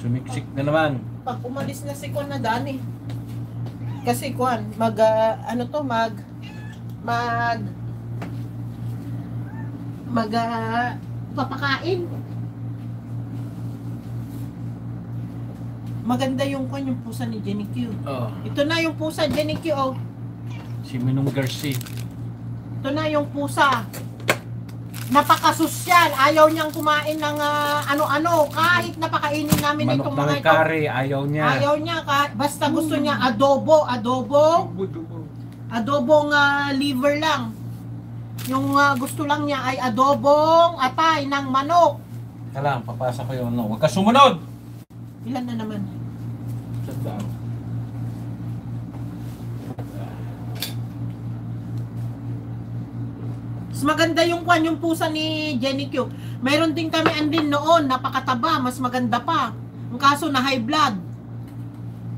Speaker 2: Sumiksik na naman.
Speaker 1: pag umalis na si Kwan na Dani. Kasi Kwan, mag, ah, ano to, mag, mag, mag, ah, papakain. Maganda yung Kwan, yung pusa ni Jenny Q.
Speaker 2: Oh,
Speaker 1: Ito na yung pusa, Jenny Q, oh.
Speaker 2: si Minong Garcia.
Speaker 1: Ito na yung pusa. Napakasosyal. Ayaw niyang kumain ng ah, ano-ano. Kahit napakainin namin
Speaker 2: Manok
Speaker 1: itong
Speaker 2: na
Speaker 1: mga ito.
Speaker 2: kari, ayaw niya.
Speaker 1: Ayaw niya, ka, basta gusto niya adobo, adobo, adobong ah, liver lang. Yung ah, gusto lang niya ay adobong atay ng manok.
Speaker 2: Kailangan, papasa ko yung ano. Huwag ka sumunod!
Speaker 1: Ilan na naman?
Speaker 2: Sandaan.
Speaker 1: Mas maganda yung kwan, yung pusa ni Jenny Q. Meron din kami andin noon, napakataba, mas maganda pa. Ang kaso na high blood.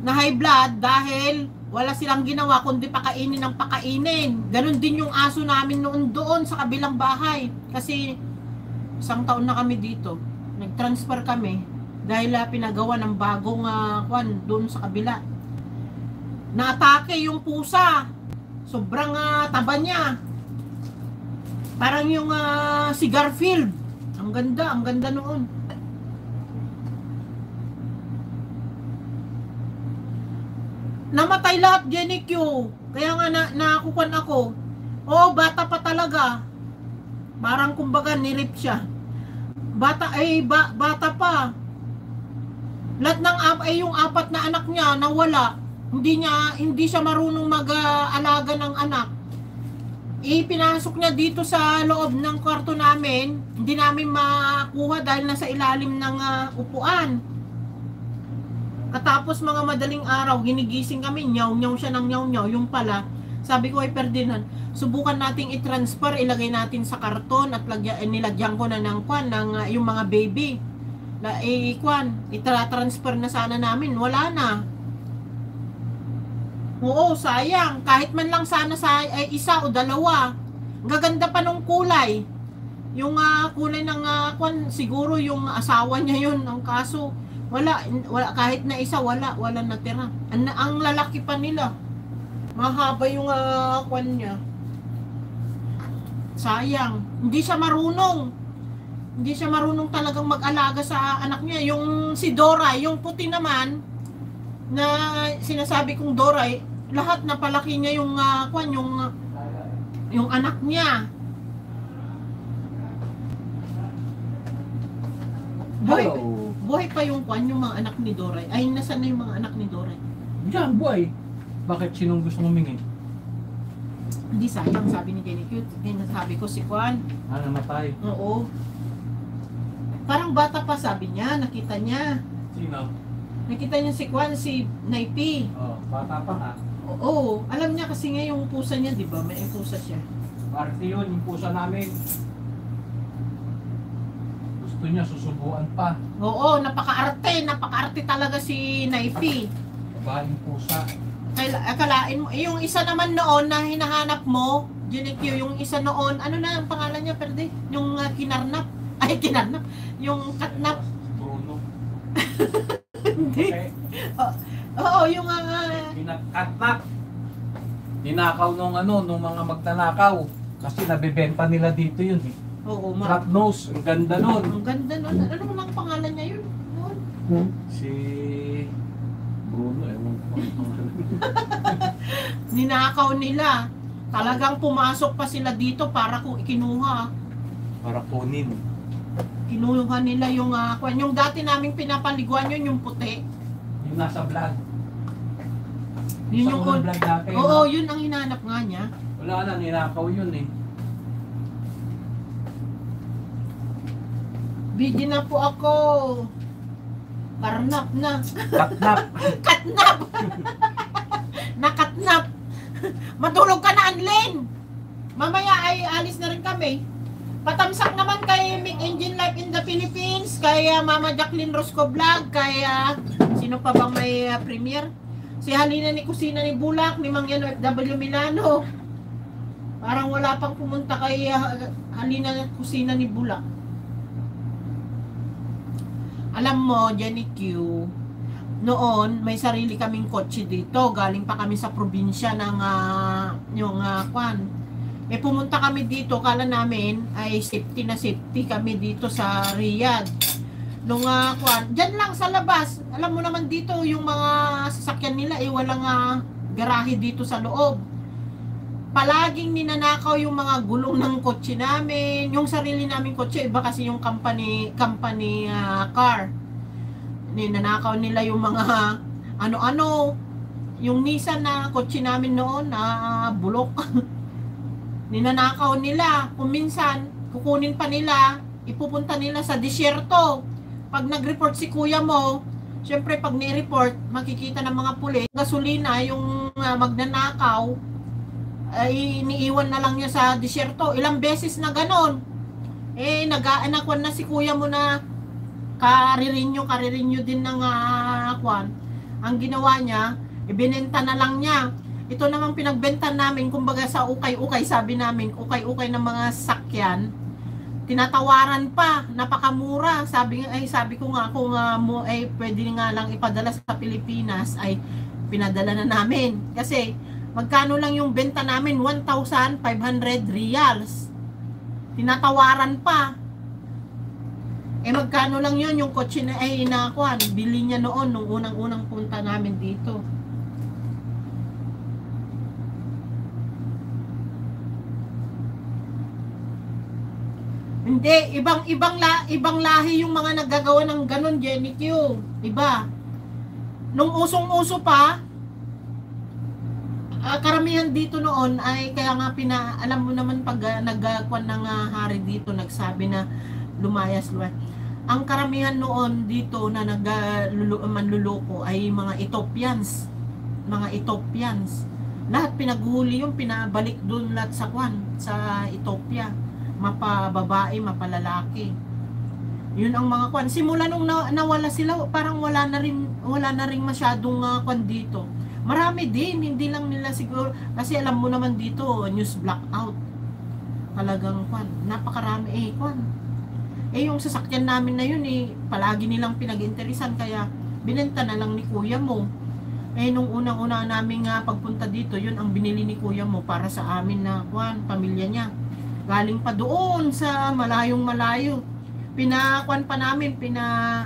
Speaker 1: Na high blood dahil wala silang ginawa kundi pakainin ng pakainin. Ganon din yung aso namin noon doon sa kabilang bahay. Kasi isang taon na kami dito. Nag-transfer kami dahil ah, pinagawa ng bagong ah, kwan doon sa kabila. Naatake yung pusa. Sobrang ah, taba niya. Parang yung ah, si Garfield. Ang ganda, ang ganda noon. Namatay lahat, Jenny. Kaya nga na, nakukuan ako. Oh, bata pa talaga. Parang kumbaga nirip siya. Bata ay ba, bata pa. Lahat ng ap ay yung apat na anak niya nawala. Hindi niya hindi siya marunong mag-alaga ng anak ipinasok niya dito sa loob ng kwarto namin. Hindi namin makuha dahil nasa ilalim ng ah, upuan. Katapos mga madaling araw, ginigising kami, nyaw-nyaw siya ng nyaw-nyaw. Yung pala, sabi ko ay Ferdinand, subukan nating i-transfer, ilagay natin sa karton at lagyan, eh, nilagyan ko na ng kwan, ng ah, yung mga baby. Na, eh, kwan, itra-transfer na sana namin. Wala na. Oo, sayang. Kahit man lang sana sa ay, isa o dalawa. Gaganda pa nung kulay. Yung ah, kulay ng ah, kwan, siguro yung asawa niya yun. Ang kaso, wala, wala kahit na isa, wala, wala natira. Ang, ang lalaki pa nila. Mahaba yung ah, kwan niya. Sayang. Hindi siya marunong. Hindi siya marunong talagang mag-alaga sa anak niya. Yung si Dora, yung puti naman, na sinasabi kong Doray, lahat na palaki niya yung ah, kwan, yung yung anak niya. Buhay,
Speaker 2: Hello.
Speaker 1: buhay pa yung kwan, yung mga anak ni Doray. Ay, nasan na yung mga anak ni Doray?
Speaker 2: Diyan, buhay. Bakit sinong gusto humingi?
Speaker 1: Hindi sayang, sabi ni Jenny Cute. Hindi sabi ko si Kwan.
Speaker 2: Ah, namatay.
Speaker 1: Oo. Parang bata pa, sabi niya. Nakita niya.
Speaker 2: Sino?
Speaker 1: Nakita niya si Kwan, si Naipi.
Speaker 2: Oh, bata pa ha.
Speaker 1: Oo, alam niya kasi nga yung pusa niya, di ba? May pusa siya.
Speaker 2: Parte yun, yung pusa namin. Gusto niya susubuan pa.
Speaker 1: Oo, napaka-arte. Napaka-arte talaga si Naifi.
Speaker 2: Babaeng pusa.
Speaker 1: Kaila, akalain mo, eh, yung isa naman noon na hinahanap mo, Junikyo, yung isa noon, ano na ang pangalan niya, perde? Yung uh, kinarnap. Ay, kinarnap. Yung katnap.
Speaker 2: Bruno.
Speaker 1: Hindi.
Speaker 2: Okay.
Speaker 1: Oo, yung uh,
Speaker 2: Pinakatnak. Ninakaw nung ano, nung mga magnanakaw. Kasi nabebenta nila dito yun eh.
Speaker 1: oo, ma-
Speaker 2: Trap nose, ang ganda nun.
Speaker 1: ang ganda nun. Ano naman ang pangalan niya yun? Noon.
Speaker 2: Si Bruno, ewan ko. ang pangalan.
Speaker 1: Ninakaw nila. Talagang pumasok pa sila dito para kung ikinuha.
Speaker 2: Para kunin.
Speaker 1: Kinuha nila yung, uh, yung dati naming pinapaliguan yun, yung puti.
Speaker 2: Yung nasa vlog.
Speaker 1: Yun
Speaker 2: Sa
Speaker 1: yung
Speaker 2: unang vlog natin.
Speaker 1: Oo, yun ang hinanap nga niya.
Speaker 2: Wala na, ninakaw yun eh.
Speaker 1: Bigyan na po ako. Karnap na.
Speaker 2: Katnap.
Speaker 1: Katnap! Nakatnap! Matulog ka na, Anlen! Mamaya ay alis na rin kami. Patamsak naman kay Make Engine Life in the Philippines, kay uh, Mama Jacqueline Rosco Vlog, kay uh, sino pa bang may uh, premiere? Si Halina ni Kusina ni Bulak, ni Mang Yan FW Milano. Parang wala pang pumunta kay uh, Halina ni Kusina ni Bulak. Alam mo, Jenny Q, noon may sarili kaming kotse dito. Galing pa kami sa probinsya ng ah, yung uh, kwan. Eh pumunta kami dito, kala namin ay safety na safety kami dito sa Riyadh. Nung uh, kwan, dyan lang sa labas. Alam mo naman dito yung mga sasakyan nila eh walang ah, garahe dito sa loob. Palaging ninanakaw yung mga gulong ng kotse namin. Yung sarili naming kotse, iba kasi yung company company ah, car ninanakaw nila yung mga ano-ano yung Nissan na kotse namin noon na bulok ninanakaw nila kung minsan kukunin pa nila ipupunta nila sa disyerto pag nag-report si kuya mo syempre pag ni-report makikita ng mga pulis gasolina yung uh, magnanakaw ay iniiwan na lang niya sa disyerto ilang beses na ganon eh nag-aanakwan na si kuya mo na karirinyo, karirinyo din ng uh, kwan. Ang ginawa niya, ibinenta na lang niya. Ito namang pinagbenta namin, kumbaga sa ukay-ukay, sabi namin, ukay-ukay ng mga sakyan, tinatawaran pa, napakamura. Sabi ay sabi ko nga kung uh, mo ay pwede nga lang ipadala sa Pilipinas ay pinadala na namin. Kasi magkano lang yung benta namin 1,500 reals. Tinatawaran pa. Eh magkano lang yun yung kotse na ay inakuan. Bili niya noon nung unang-unang punta namin dito. Hindi, ibang ibang la, ibang lahi yung mga naggagawa ng ganun, Jenny Q. Iba. Nung usong-uso pa, ah, karamihan dito noon ay kaya nga pina alam mo naman pag uh, nagkuan ng uh, hari dito nagsabi na lumayas lumayas ang karamihan noon dito na nag manluloko ay mga Ethiopians mga Ethiopians lahat pinaghuli yung pinabalik doon lahat sa kwan sa Ethiopia mapababae mapalalaki. Yun ang mga kwan. Simula nung na, nawala sila parang wala na rin wala na rin masyadong uh, kwan dito. Marami din hindi lang nila siguro kasi alam mo naman dito news blackout talagang kwan napakarami eh kwan. Eh yung sasakyan namin na yun eh, palagi nilang pinag-interesan kaya binenta na lang ni kuya mo. Eh nung unang-una namin nga pagpunta dito, yun ang binili ni kuya mo para sa amin na kwan, pamilya niya. Galing pa doon sa malayong malayo. Pinakwan pa namin, pina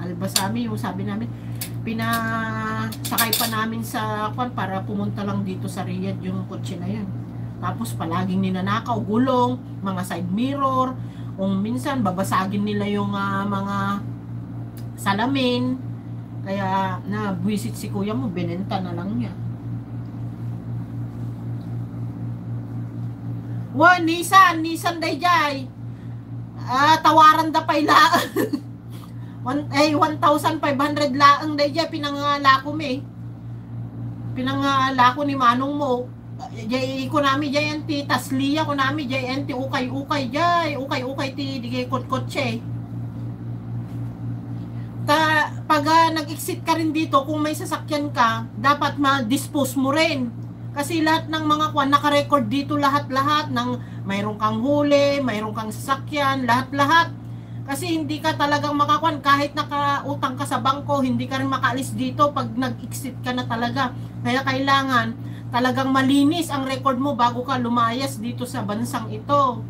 Speaker 1: albasami yung sabi namin, pinasakay pa namin sa kwan para pumunta lang dito sa Riyadh yung kotse na yun. Tapos palaging ninanakaw, gulong, mga side mirror, kung minsan babasagin nila yung uh, mga salamin kaya na visit si kuya mo binenta na lang niya wa Nissan Nissan Dayjay ah tawaran da pay la One, eh, 1,500 laang dayjay pinangala ko me pinangala ko ni manong mo. Jay ko nami jay anti tasliya ko nami jay anti ukay ukay jay ukay ukay ti digay kot kotse. Ta pag ah, nag-exit ka rin dito kung may sasakyan ka, dapat ma-dispose mo rin. Kasi lahat ng mga kwan naka-record dito lahat-lahat ng mayroong kang huli, mayroong kang sasakyan, lahat-lahat. Kasi hindi ka talagang makakwan kahit nakautang ka sa bangko, hindi ka rin makaalis dito pag nag-exit ka na talaga. Kaya kailangan talagang malinis ang record mo bago ka lumayas dito sa bansang ito.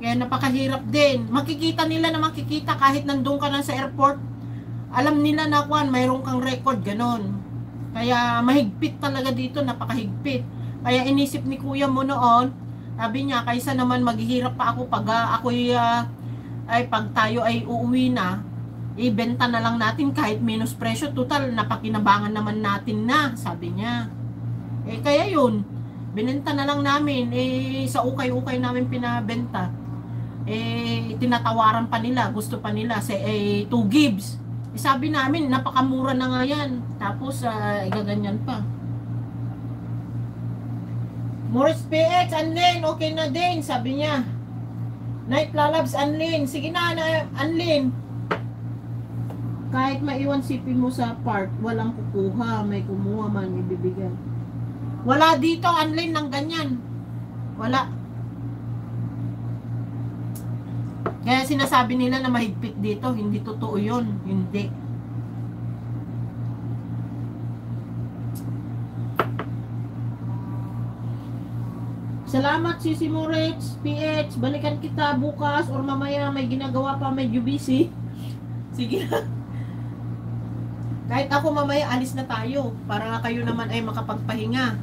Speaker 1: Kaya napakahirap din. Makikita nila na makikita kahit nandun ka na sa airport. Alam nila na kwan, mayroong kang record, ganon. Kaya mahigpit talaga dito, napakahigpit. Kaya inisip ni kuya mo noon, sabi niya, kaysa naman maghihirap pa ako pag ah, ako'y ah, ay pag tayo ay uuwi na, ibenta na lang natin kahit minus presyo. Total, napakinabangan naman natin na, sabi niya. Eh, kaya yun, binenta na lang namin. Eh, sa ukay-ukay namin pinabenta. Eh, tinatawaran pa nila, gusto pa nila, say, eh, 2 gives. Eh, sabi namin, napakamura na nga yan. Tapos, uh, igaganyan pa. Morris PX, Anlin, okay na din, sabi niya. Night Lalabs, Anlin. Sige na, na Anlin. Kahit maiwan sipin mo sa park, walang kukuha. May kumuha man, ibibigyan. Wala dito, Anlin, ng ganyan. Wala. Kaya sinasabi nila na mahigpit dito, hindi totoo yun. Hindi. Salamat Sisi Moritz, PH. Balikan kita bukas or mamaya may ginagawa pa medyo busy. Sige na. Kahit ako mamaya alis na tayo para kayo naman ay makapagpahinga.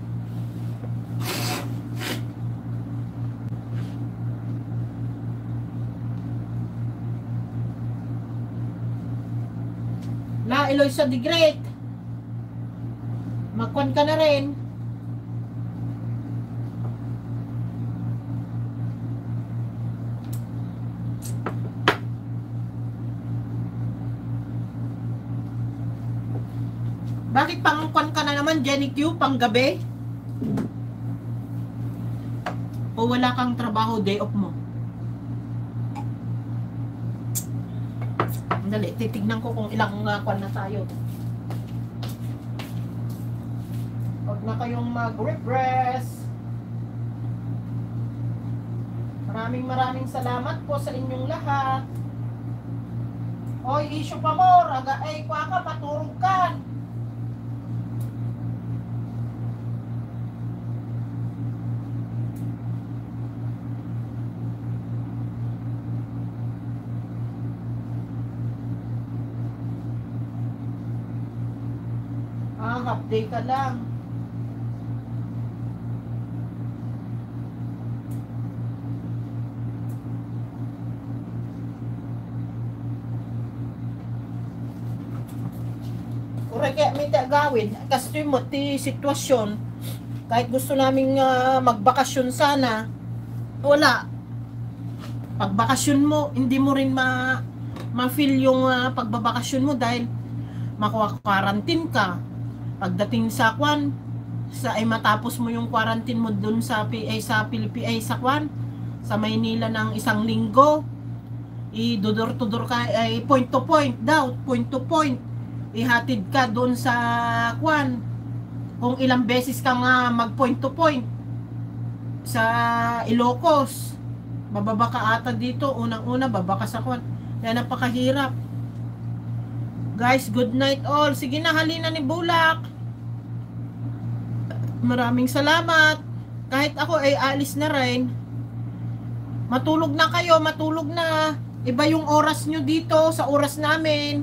Speaker 1: Eloisa the Great. Magkwan ka na rin. Bakit pangkwan ka na naman, Jenny Q, pang gabi? O wala kang trabaho, day off mo? Dali, titignan ko kung ilang uh, kwan na tayo. Huwag na kayong mag-repress. Maraming maraming salamat po sa inyong lahat. Oy, issue pa more. Aga, ay, kwa ka, ka. Ah, half day ka lang. Ura kaya may gawin. Kasi mo, ti sitwasyon, kahit gusto naming ah, magbakasyon sana, wala. Pagbakasyon mo, hindi mo rin ma ma-feel yung ah, pagbabakasyon mo dahil makuha-quarantine ka. Pagdating sa kwan, sa ay matapos mo yung quarantine mo dun sa PA sa Pilipinas sa kwan, sa Maynila ng isang linggo, idudor-tudor ka ay point to point daw, point to point. Ihatid ka doon sa kwan. Kung ilang beses ka nga mag point to point sa Ilocos. Bababa ka ata dito, unang-una bababa ka sa kwan. Kaya napakahirap. Guys, good night all. Sige na, halina ni Bulak. Maraming salamat. Kahit ako ay alis na rin. Matulog na kayo, matulog na. Iba yung oras nyo dito sa oras namin.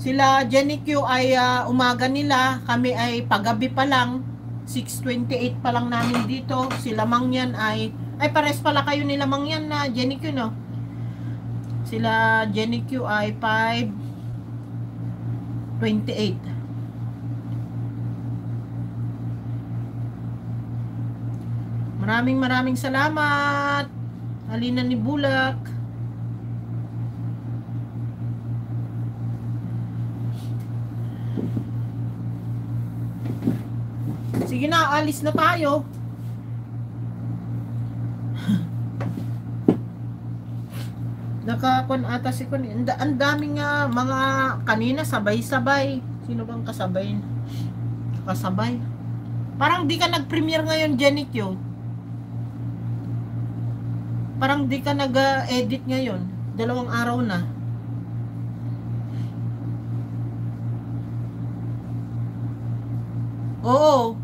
Speaker 1: Sila Jenny Q ay ah, umaga nila, kami ay paggabi pa lang. 6.28 pa lang namin dito. Sila Mangyan ay ay pares pala kayo nila Mangyan na Jenny Q no. Sila Jenny Q ay 5 28. Maraming maraming salamat. Halina ni Bulak. Sige na, alis na tayo. Nakakon ata si Kun. Ang da- Ang daming nga mga kanina sabay-sabay. Sino bang kasabay? Kasabay. Parang di ka nag-premiere ngayon, Janet yun. Parang di ka nag-edit ngayon. Dalawang araw na. Oo.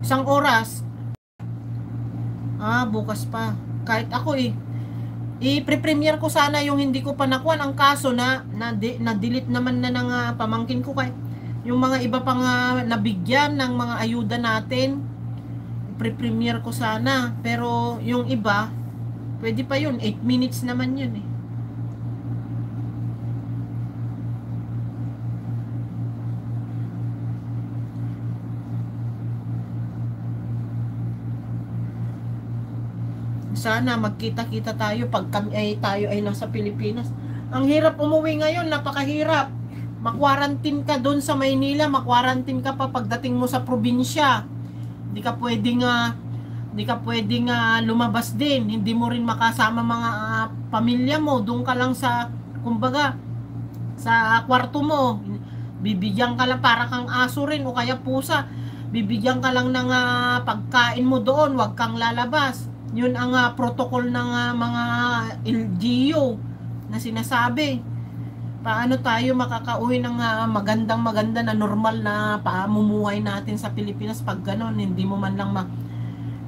Speaker 1: Isang oras. Ah, bukas pa. Kahit ako eh. I-pre-premiere ko sana yung hindi ko pa nakuha ang kaso na na, na naman na ng ah, pamangkin ko kay yung mga iba pang ah, nabigyan ng mga ayuda natin. Pre-premiere ko sana pero yung iba pwede pa yun. 8 minutes naman yun eh sana magkita-kita tayo pag kami ay tayo ay nasa Pilipinas. Ang hirap umuwi ngayon, napakahirap. Makwarantin ka doon sa Maynila, makwarantin ka pa pagdating mo sa probinsya. Hindi ka pwedeng ah, hindi ka pwedeng ah, lumabas din. Hindi mo rin makasama mga ah, pamilya mo. Doon ka lang sa kumbaga sa kwarto mo. Bibigyan ka lang para kang aso rin o kaya pusa. Bibigyan ka lang ng ah, pagkain mo doon, wag kang lalabas. Yun ang ah, protocol ng ah, mga LGU na sinasabi. Paano tayo makakauwi ng ah, magandang maganda na normal na pamumuhay natin sa Pilipinas pag ganon, hindi mo man lang ma...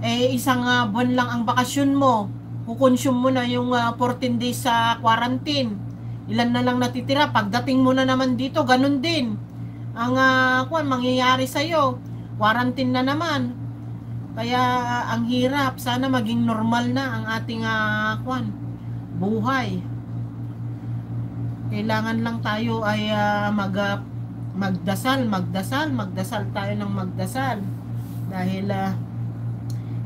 Speaker 1: Eh, isang ah, buwan lang ang bakasyon mo. Kukonsume mo na yung ah, 14 days sa quarantine. Ilan na lang natitira. Pagdating mo na naman dito, ganun din. Ang uh, kuan mangyayari sa'yo. Quarantine na naman. Kaya ah, ang hirap, sana maging normal na ang ating uh, kwan, buhay. Kailangan lang tayo ay ah, mag ah, magdasal, magdasal, magdasal tayo ng magdasal. Dahil uh,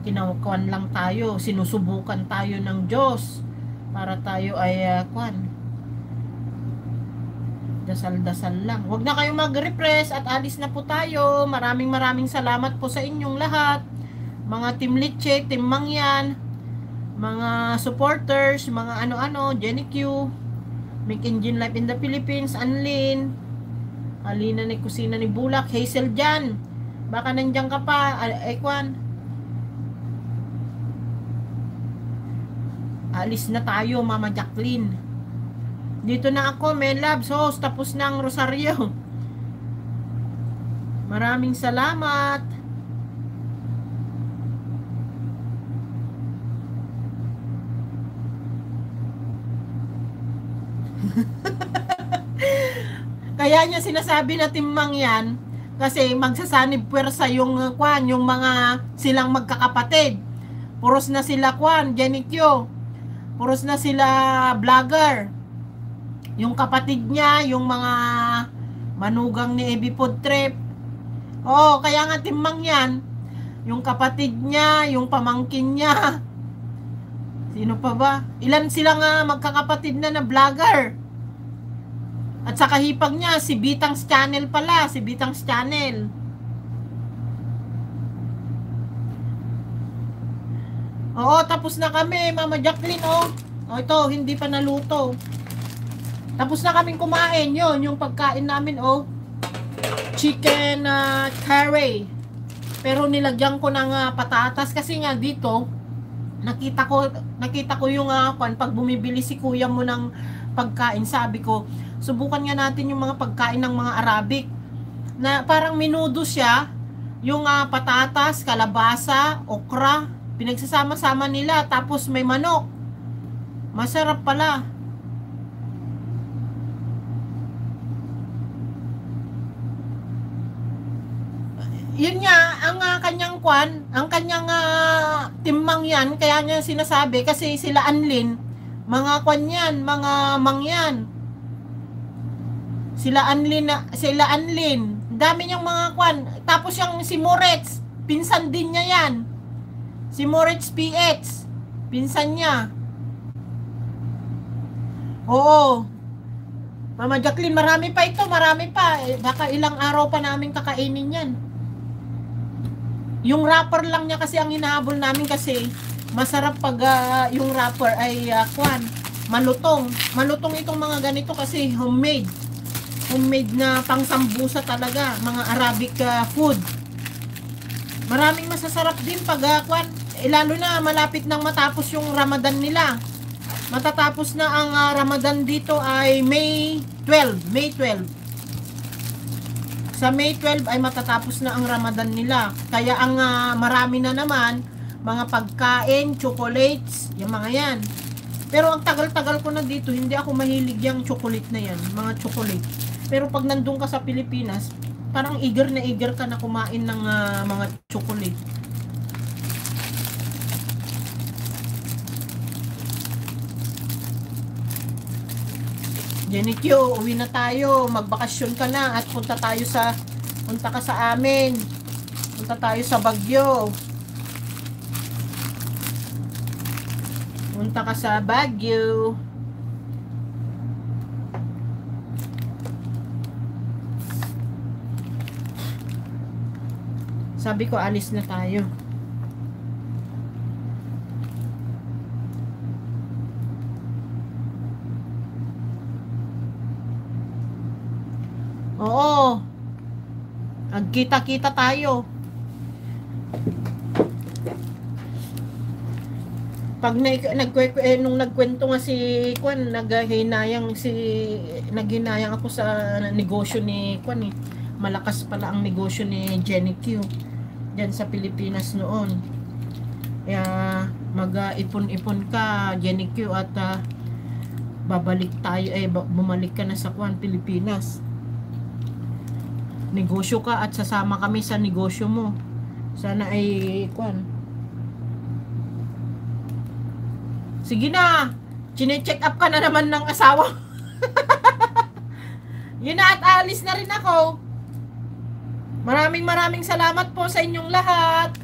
Speaker 1: kinaukuan lang tayo, sinusubukan tayo ng Diyos para tayo ay ah, kwan. Dasal-dasal lang. Huwag na kayong mag-repress at alis na po tayo. Maraming maraming salamat po sa inyong lahat mga Team Litche, Team Mangyan, mga supporters, mga ano-ano, Jenny Q, Make Engine Life in the Philippines, Anlin, Alina ni Kusina ni Bulak, Hazel Jan, baka nandiyan ka pa, Ekwan. Alis na tayo, Mama Jacqueline. Dito na ako, may labs host, tapos na ang rosaryo. Maraming salamat. Kaya niya sinasabi na timmang yan kasi magsasanib puwersa yung uh, kwan, yung mga silang magkakapatid. Puros na sila kwan, Janikyo. Puros na sila vlogger. Yung kapatid niya, yung mga manugang ni Ebi Trip. Oo, kaya nga timmang yan. Yung kapatid niya, yung pamangkin niya. Sino pa ba? Ilan sila nga magkakapatid na na vlogger? At sa kahipag niya, si Bitang's Channel pala, si Bitang's Channel. Oo, tapos na kami, Mama Jacqueline, oh. Oh, ito, hindi pa naluto. Tapos na kaming kumain, yon yung pagkain namin, oh. Chicken uh, curry. Pero nilagyan ko ng uh, patatas kasi nga dito, nakita ko nakita ko yung uh, pag bumibili si kuya mo ng pagkain, sabi ko, subukan nga natin yung mga pagkain ng mga Arabic. Na parang minudo siya. Yung uh, patatas, kalabasa, okra. Pinagsasama-sama nila tapos may manok. Masarap pala. Yun nga ang uh, kanyang kwan ang kanyang uh, timmang yan kaya niya sinasabi kasi sila Anlin. Mga kwan yan mga mangyan sila Anlin, sila Anlin. Dami niyang mga kwan. Tapos yung si Moretz, pinsan din niya yan. Si Moretz PX, pinsan niya. Oo. Mama Jacqueline, marami pa ito, marami pa. Eh, baka ilang araw pa namin kakainin yan. Yung wrapper lang niya kasi ang hinahabol namin kasi masarap pag ah, yung wrapper ay uh, kwan, malutong. Malutong itong mga ganito kasi homemade. Homemade na pangsambusa talaga, mga Arabic ah, food. Maraming masasarap din pag kwan, eh, lalo na malapit nang matapos yung Ramadan nila. Matatapos na ang ah, Ramadan dito ay May 12, May 12. Sa May 12 ay matatapos na ang Ramadan nila. Kaya ang ah, marami na naman, mga pagkain, chocolates, yung mga yan. Pero ang tagal-tagal ko na dito, hindi ako mahilig yung chocolate na yan, mga chocolate. Pero pag nandun ka sa Pilipinas, parang eager na eager ka na kumain ng ah, mga chocolate. Jenny Q, uwi na tayo. Magbakasyon ka na at punta tayo sa punta ka sa amin. Punta tayo sa Bagyo. Punta ka sa Baguio. Sabi ko, alis na tayo. Oo. Nagkita-kita tayo. Pag na, nagkwe, eh, nung nagkwento nga si Kwan, naghinayang si naghinayang ako sa negosyo ni Kwan eh. Malakas pala ang negosyo ni Jenny Q diyan sa Pilipinas noon. Kaya mag-ipon-ipon ka Jenny Q at ah, babalik tayo eh bumalik ka na sa Kwan Pilipinas negosyo ka at sasama kami sa negosyo mo. Sana ay kwan. Sige na. Chine-check up ka na naman ng asawa. Yun na at alis na rin ako. Maraming maraming salamat po sa inyong lahat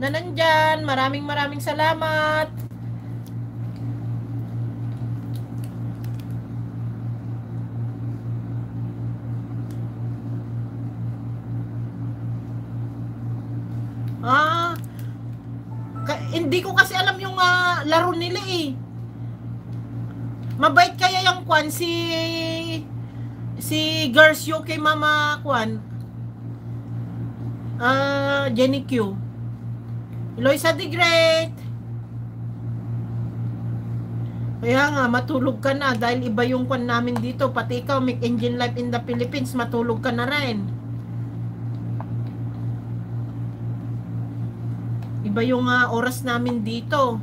Speaker 1: na nandyan. Maraming maraming salamat. Ah, hindi ko kasi alam yung ah, laro nila eh. Mabait kaya yung kwan si si Gersio kay Mama Kwan. Ah, Jenny Q. Eloisa the Great. Kaya nga, matulog ka na dahil iba yung kwan namin dito. Pati ikaw, Make Engine Life in the Philippines, matulog ka na rin. Iba yung ah, oras namin dito.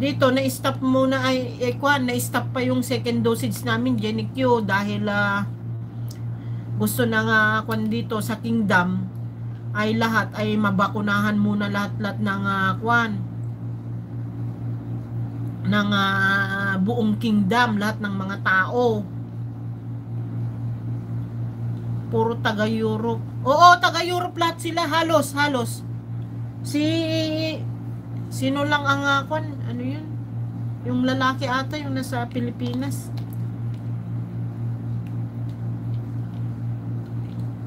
Speaker 1: Dito, na-stop muna ay, eh, kwan, na-stop pa yung second dosage namin, Q, dahil ah, gusto na nga kwan dito sa kingdom ay lahat ay mabakunahan muna lahat-lahat ng ah, kwan ng ah, buong kingdom, lahat ng mga tao. Puro taga Europe. Oo, taga Europe lahat sila halos, halos. Si sino lang ang uh, kwan, ano 'yun? Yung lalaki ata yung nasa Pilipinas.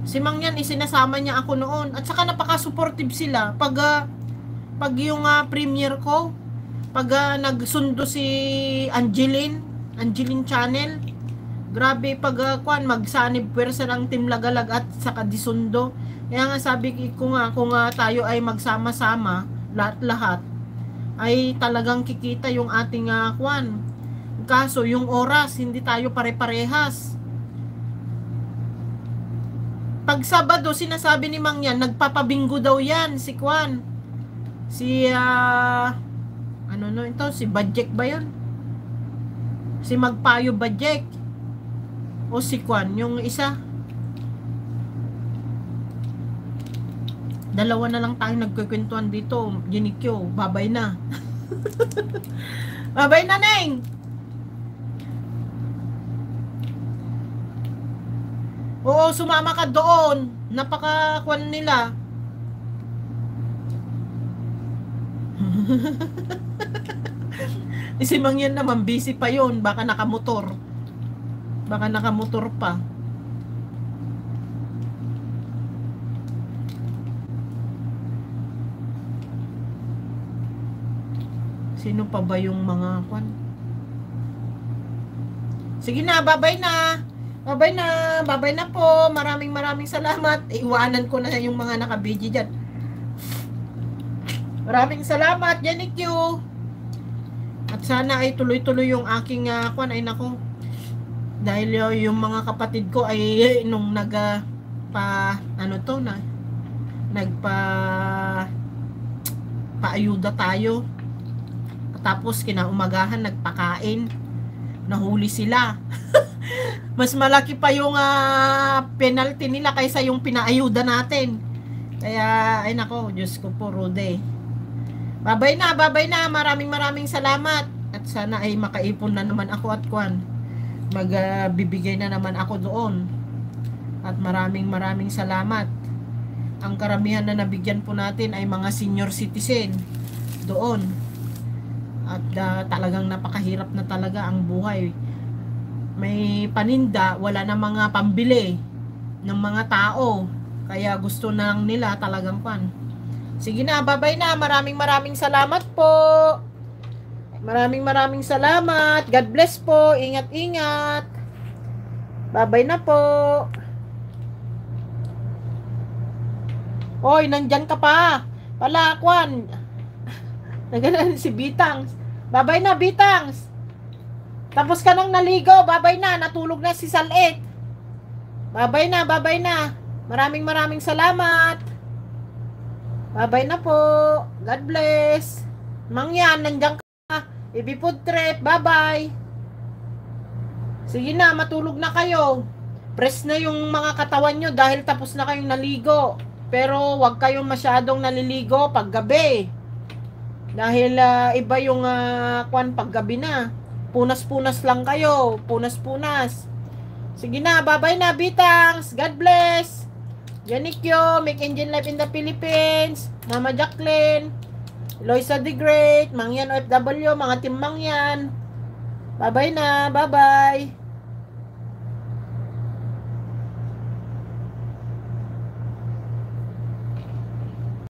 Speaker 1: Si Mang yan, isinasama niya ako noon. At saka napaka-supportive sila. Pag, ah, pag yung ah, premiere ko, pag ah, nagsundo si Angeline, Angeline Channel, grabe pag uh, kwan magsanib pwersa ng Team Lagalag at saka disundo. Kaya nga sabi ko nga kung uh, tayo ay magsama-sama lahat-lahat ay talagang kikita yung ating uh, kwan. Kaso yung oras hindi tayo pare-parehas. Pag Sabado sinasabi ni Mang yan nagpapabinggo daw yan si Kwan. Si uh, ano no ito si Bajek ba yun? Si Magpayo Bajek o si Kwan, yung isa. Dalawa na lang tayo nagkukwentuhan dito. Ginikyo, babay na. babay na, Neng! Oo, sumama ka doon. Napakakwan nila. Isimang yan naman, busy pa yon Baka nakamotor. Baka nakamotor pa. Sino pa ba yung mga kwan? Sige na, babay na. Babay na, babay na po. Maraming maraming salamat. Iwanan ko na yung mga nakabidyo dyan. Maraming salamat, Janik you. At sana ay tuloy-tuloy yung aking uh, kwan ay nako. Dahil yung mga kapatid ko ay nung nag uh, pa ano to na nagpa paayuda tayo. Tapos kinaumagahan nagpakain. Nahuli sila. Mas malaki pa yung ah, penalty nila kaysa yung pinaayuda natin. Kaya, ay nako, Diyos ko po, Rude. Babay na, babay na. Maraming maraming salamat. At sana ay makaipon na naman ako at kwan. Magbibigay na naman ako doon. At maraming maraming salamat. Ang karamihan na nabigyan po natin ay mga senior citizen doon. At ah, talagang napakahirap na talaga ang buhay. May paninda, wala na mga pambili ng mga tao. Kaya gusto na lang nila talagang pan. Sige na, babay na. Maraming maraming salamat po. Maraming maraming salamat. God bless po. Ingat-ingat. Babay na po. Hoy, nandyan ka pa. Pala, Kwan. Nagalan si Bitangs. Babay na, Bitangs. Tapos ka nang naligo. Babay na. Natulog na si Salit. Babay na, babay na. Maraming maraming salamat. Babay na po. God bless. Mangyan, nandiyan ka. Ibi food trip. Bye-bye. Sige na, matulog na kayo. Press na yung mga katawan nyo dahil tapos na kayong naligo. Pero wag kayong masyadong naliligo pag gabi. Dahil ah, iba yung uh, kwan pag gabi na. Punas-punas lang kayo. Punas-punas. Sige na, bye-bye na, Bitangs. God bless. Yanikyo, Make Engine Life in the Philippines. Mama Jacqueline. Loisa the Great. Mangyan OFW, mga team Mangyan. Bye-bye na, bye-bye.